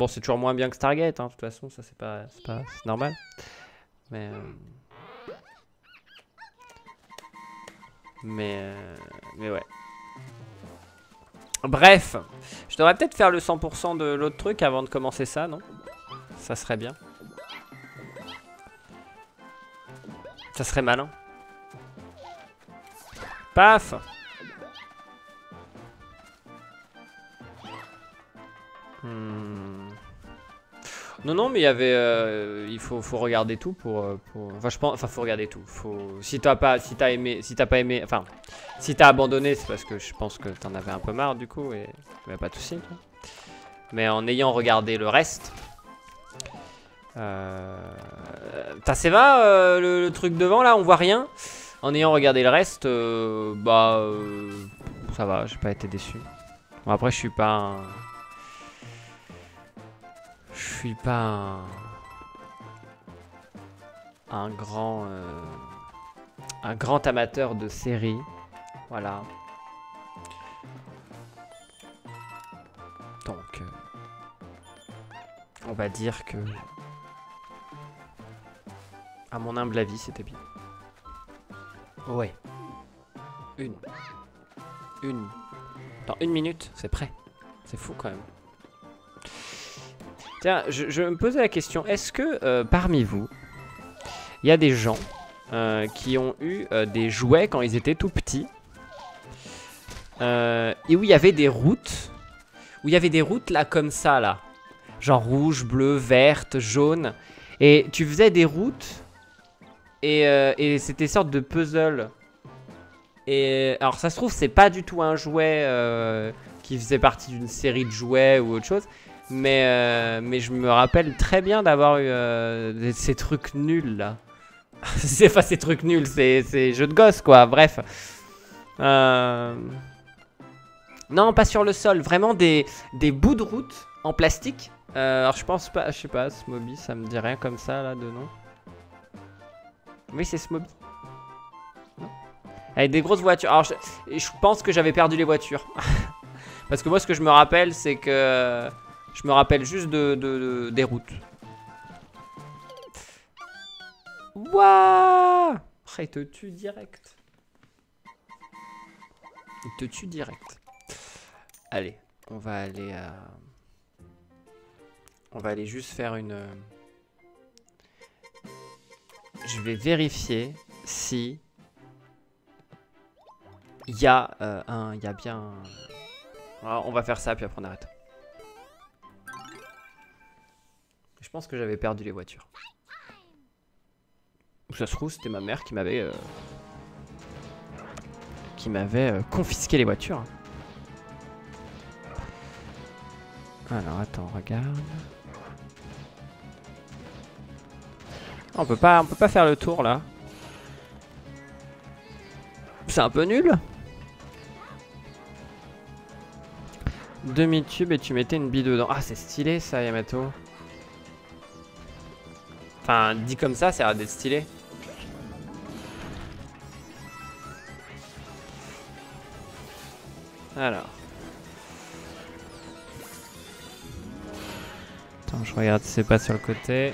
Bon, c'est toujours moins bien que Stargate, hein, de toute façon, ça c'est pas, pas, normal. Mais, euh, mais, euh, mais ouais. Bref, je devrais peut-être faire le 100% de l'autre truc avant de commencer ça, non? Ça serait bien. Ça serait malin. Paf Hmm. Non, non, mais il y avait. euh, il faut, regarder tout pour, euh, pour. Enfin, je pense. Enfin, faut regarder tout. Faut. Si t'as pas, si aimé, si t'as pas aimé, enfin, si t'as abandonné, c'est parce que je pense que t'en avais un peu marre du coup et pas de souci. Mais en ayant regardé le reste. Euh... T'as Seva, euh, le, truc devant là, on voit rien. En ayant regardé le reste, euh, bah, ça va, j'ai pas été déçu. Bon, après, je suis pas. Je suis pas un, un grand euh, un grand amateur de séries. Voilà. Donc euh, on va dire que à mon humble avis, c'était bien. Ouais. Une. Une. Dans une minute, c'est prêt. C'est fou quand même. Tiens, je, me posais la question, est-ce que euh, parmi vous, il y a des gens euh, qui ont eu euh, des jouets quand ils étaient tout petits et où il y avait des routes, où il y avait des routes là comme ça là, genre rouge, bleu, verte, jaune, et tu faisais des routes et, et c'était sorte de puzzle. Et alors ça se trouve c'est pas du tout un jouet qui faisait partie d'une série de jouets ou autre chose. Mais, euh, mais je me rappelle très bien d'avoir eu euh, ces trucs nuls là. c'est enfin ces trucs nuls, c'est jeux de gosse quoi, bref. Euh, Non, pas sur le sol, vraiment des, des bouts de route en plastique. Euh, alors je pense pas, je sais pas, Smoby, ça me dit rien comme ça là de nom. Oui, c'est Smoby. Avec des grosses voitures. Alors je, je pense que j'avais perdu les voitures. Parce que moi ce que je me rappelle c'est que je me rappelle juste de, de- de- des routes. Waouh Ah, Il te tue direct. Il te tue direct. Allez, on va aller à... On va aller juste faire une... euh, Je vais vérifier si... Il y a euh, un... Il y a bien... on va faire ça, puis après on arrête. Je pense que j'avais perdu les voitures. Ou ça se trouve, c'était ma mère qui m'avait... euh, Qui m'avait euh, confisqué les voitures. Alors attends, regarde. On peut pas, on peut pas faire le tour là. C'est un peu nul. Demi-tube et tu mettais une bille dedans. Ah, c'est stylé ça, Yamato. Enfin, dit comme ça, ça a l'air d'être stylé. Alors. Attends, je regarde si c'est pas sur le côté.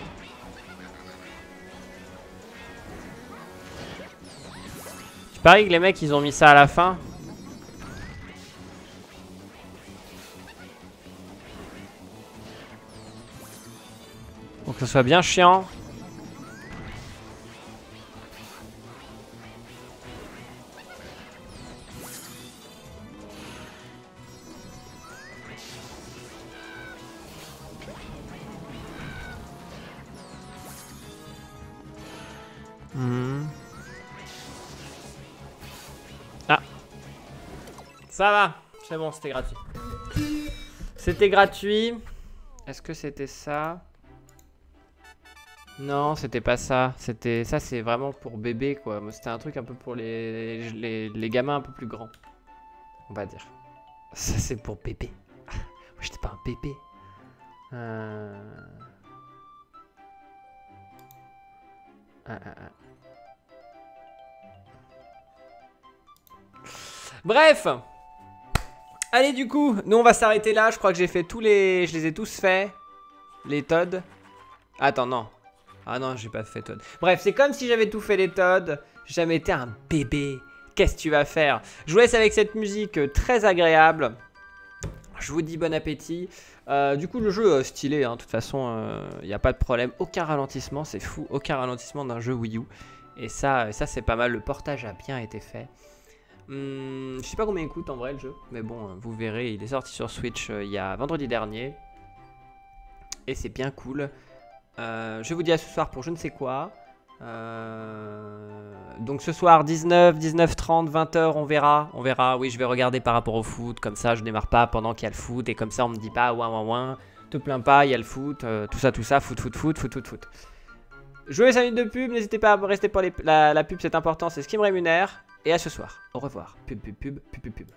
Tu paries que les mecs ils ont mis ça à la fin? Pour que ce soit bien chiant. Ça va. C'est bon, c'était gratuit. C'était gratuit. Est-ce que c'était ça? Non, c'était pas ça. C'était ça, c'est vraiment pour bébé quoi. C'était un truc un peu pour les, les, les gamins un peu plus grands. On va dire. Ça, c'est pour bébé. Moi, j'étais pas un bébé. Euh... Ah, ah, ah. Bref Allez du coup, nous on va s'arrêter là, je crois que j'ai fait tous les... Je les ai tous faits. Les Todd. Attends, non. Ah non, j'ai pas fait Todd. Bref, c'est comme si j'avais tout fait les Todd. Jamais été un bébé. Qu'est-ce que tu vas faire? Je vous laisse avec cette musique euh, très agréable. Je vous dis bon appétit. Euh, du coup, le jeu euh, stylé, hein, de toute façon, il n'y a pas de problème. Aucun ralentissement, c'est fou. Aucun ralentissement d'un jeu Wii U. Et ça, ça c'est pas mal. Le portage a bien été fait. Hum, je sais pas combien il coûte en vrai le jeu, mais bon, euh, vous verrez, il est sorti sur Switch euh, il y a vendredi dernier. Et c'est bien cool. Euh, je vous dis à ce soir pour je ne sais quoi. Euh, donc ce soir 19, 19h30, 20h, on verra. On verra, oui, je vais regarder par rapport au foot. Comme ça, je démarre pas pendant qu'il y a le foot. Et comme ça, on me dit pas, ouin ouin ouin, te plains pas, il y a le foot. tout ça, tout ça, foot, foot, foot, foot, foot, foot. Jouez 5 minutes de pub, n'hésitez pas à rester pour la pub, c'est important, c'est ce qui me rémunère. Et à ce soir. Au revoir. Pub, pub, pub, pub, pub, pub.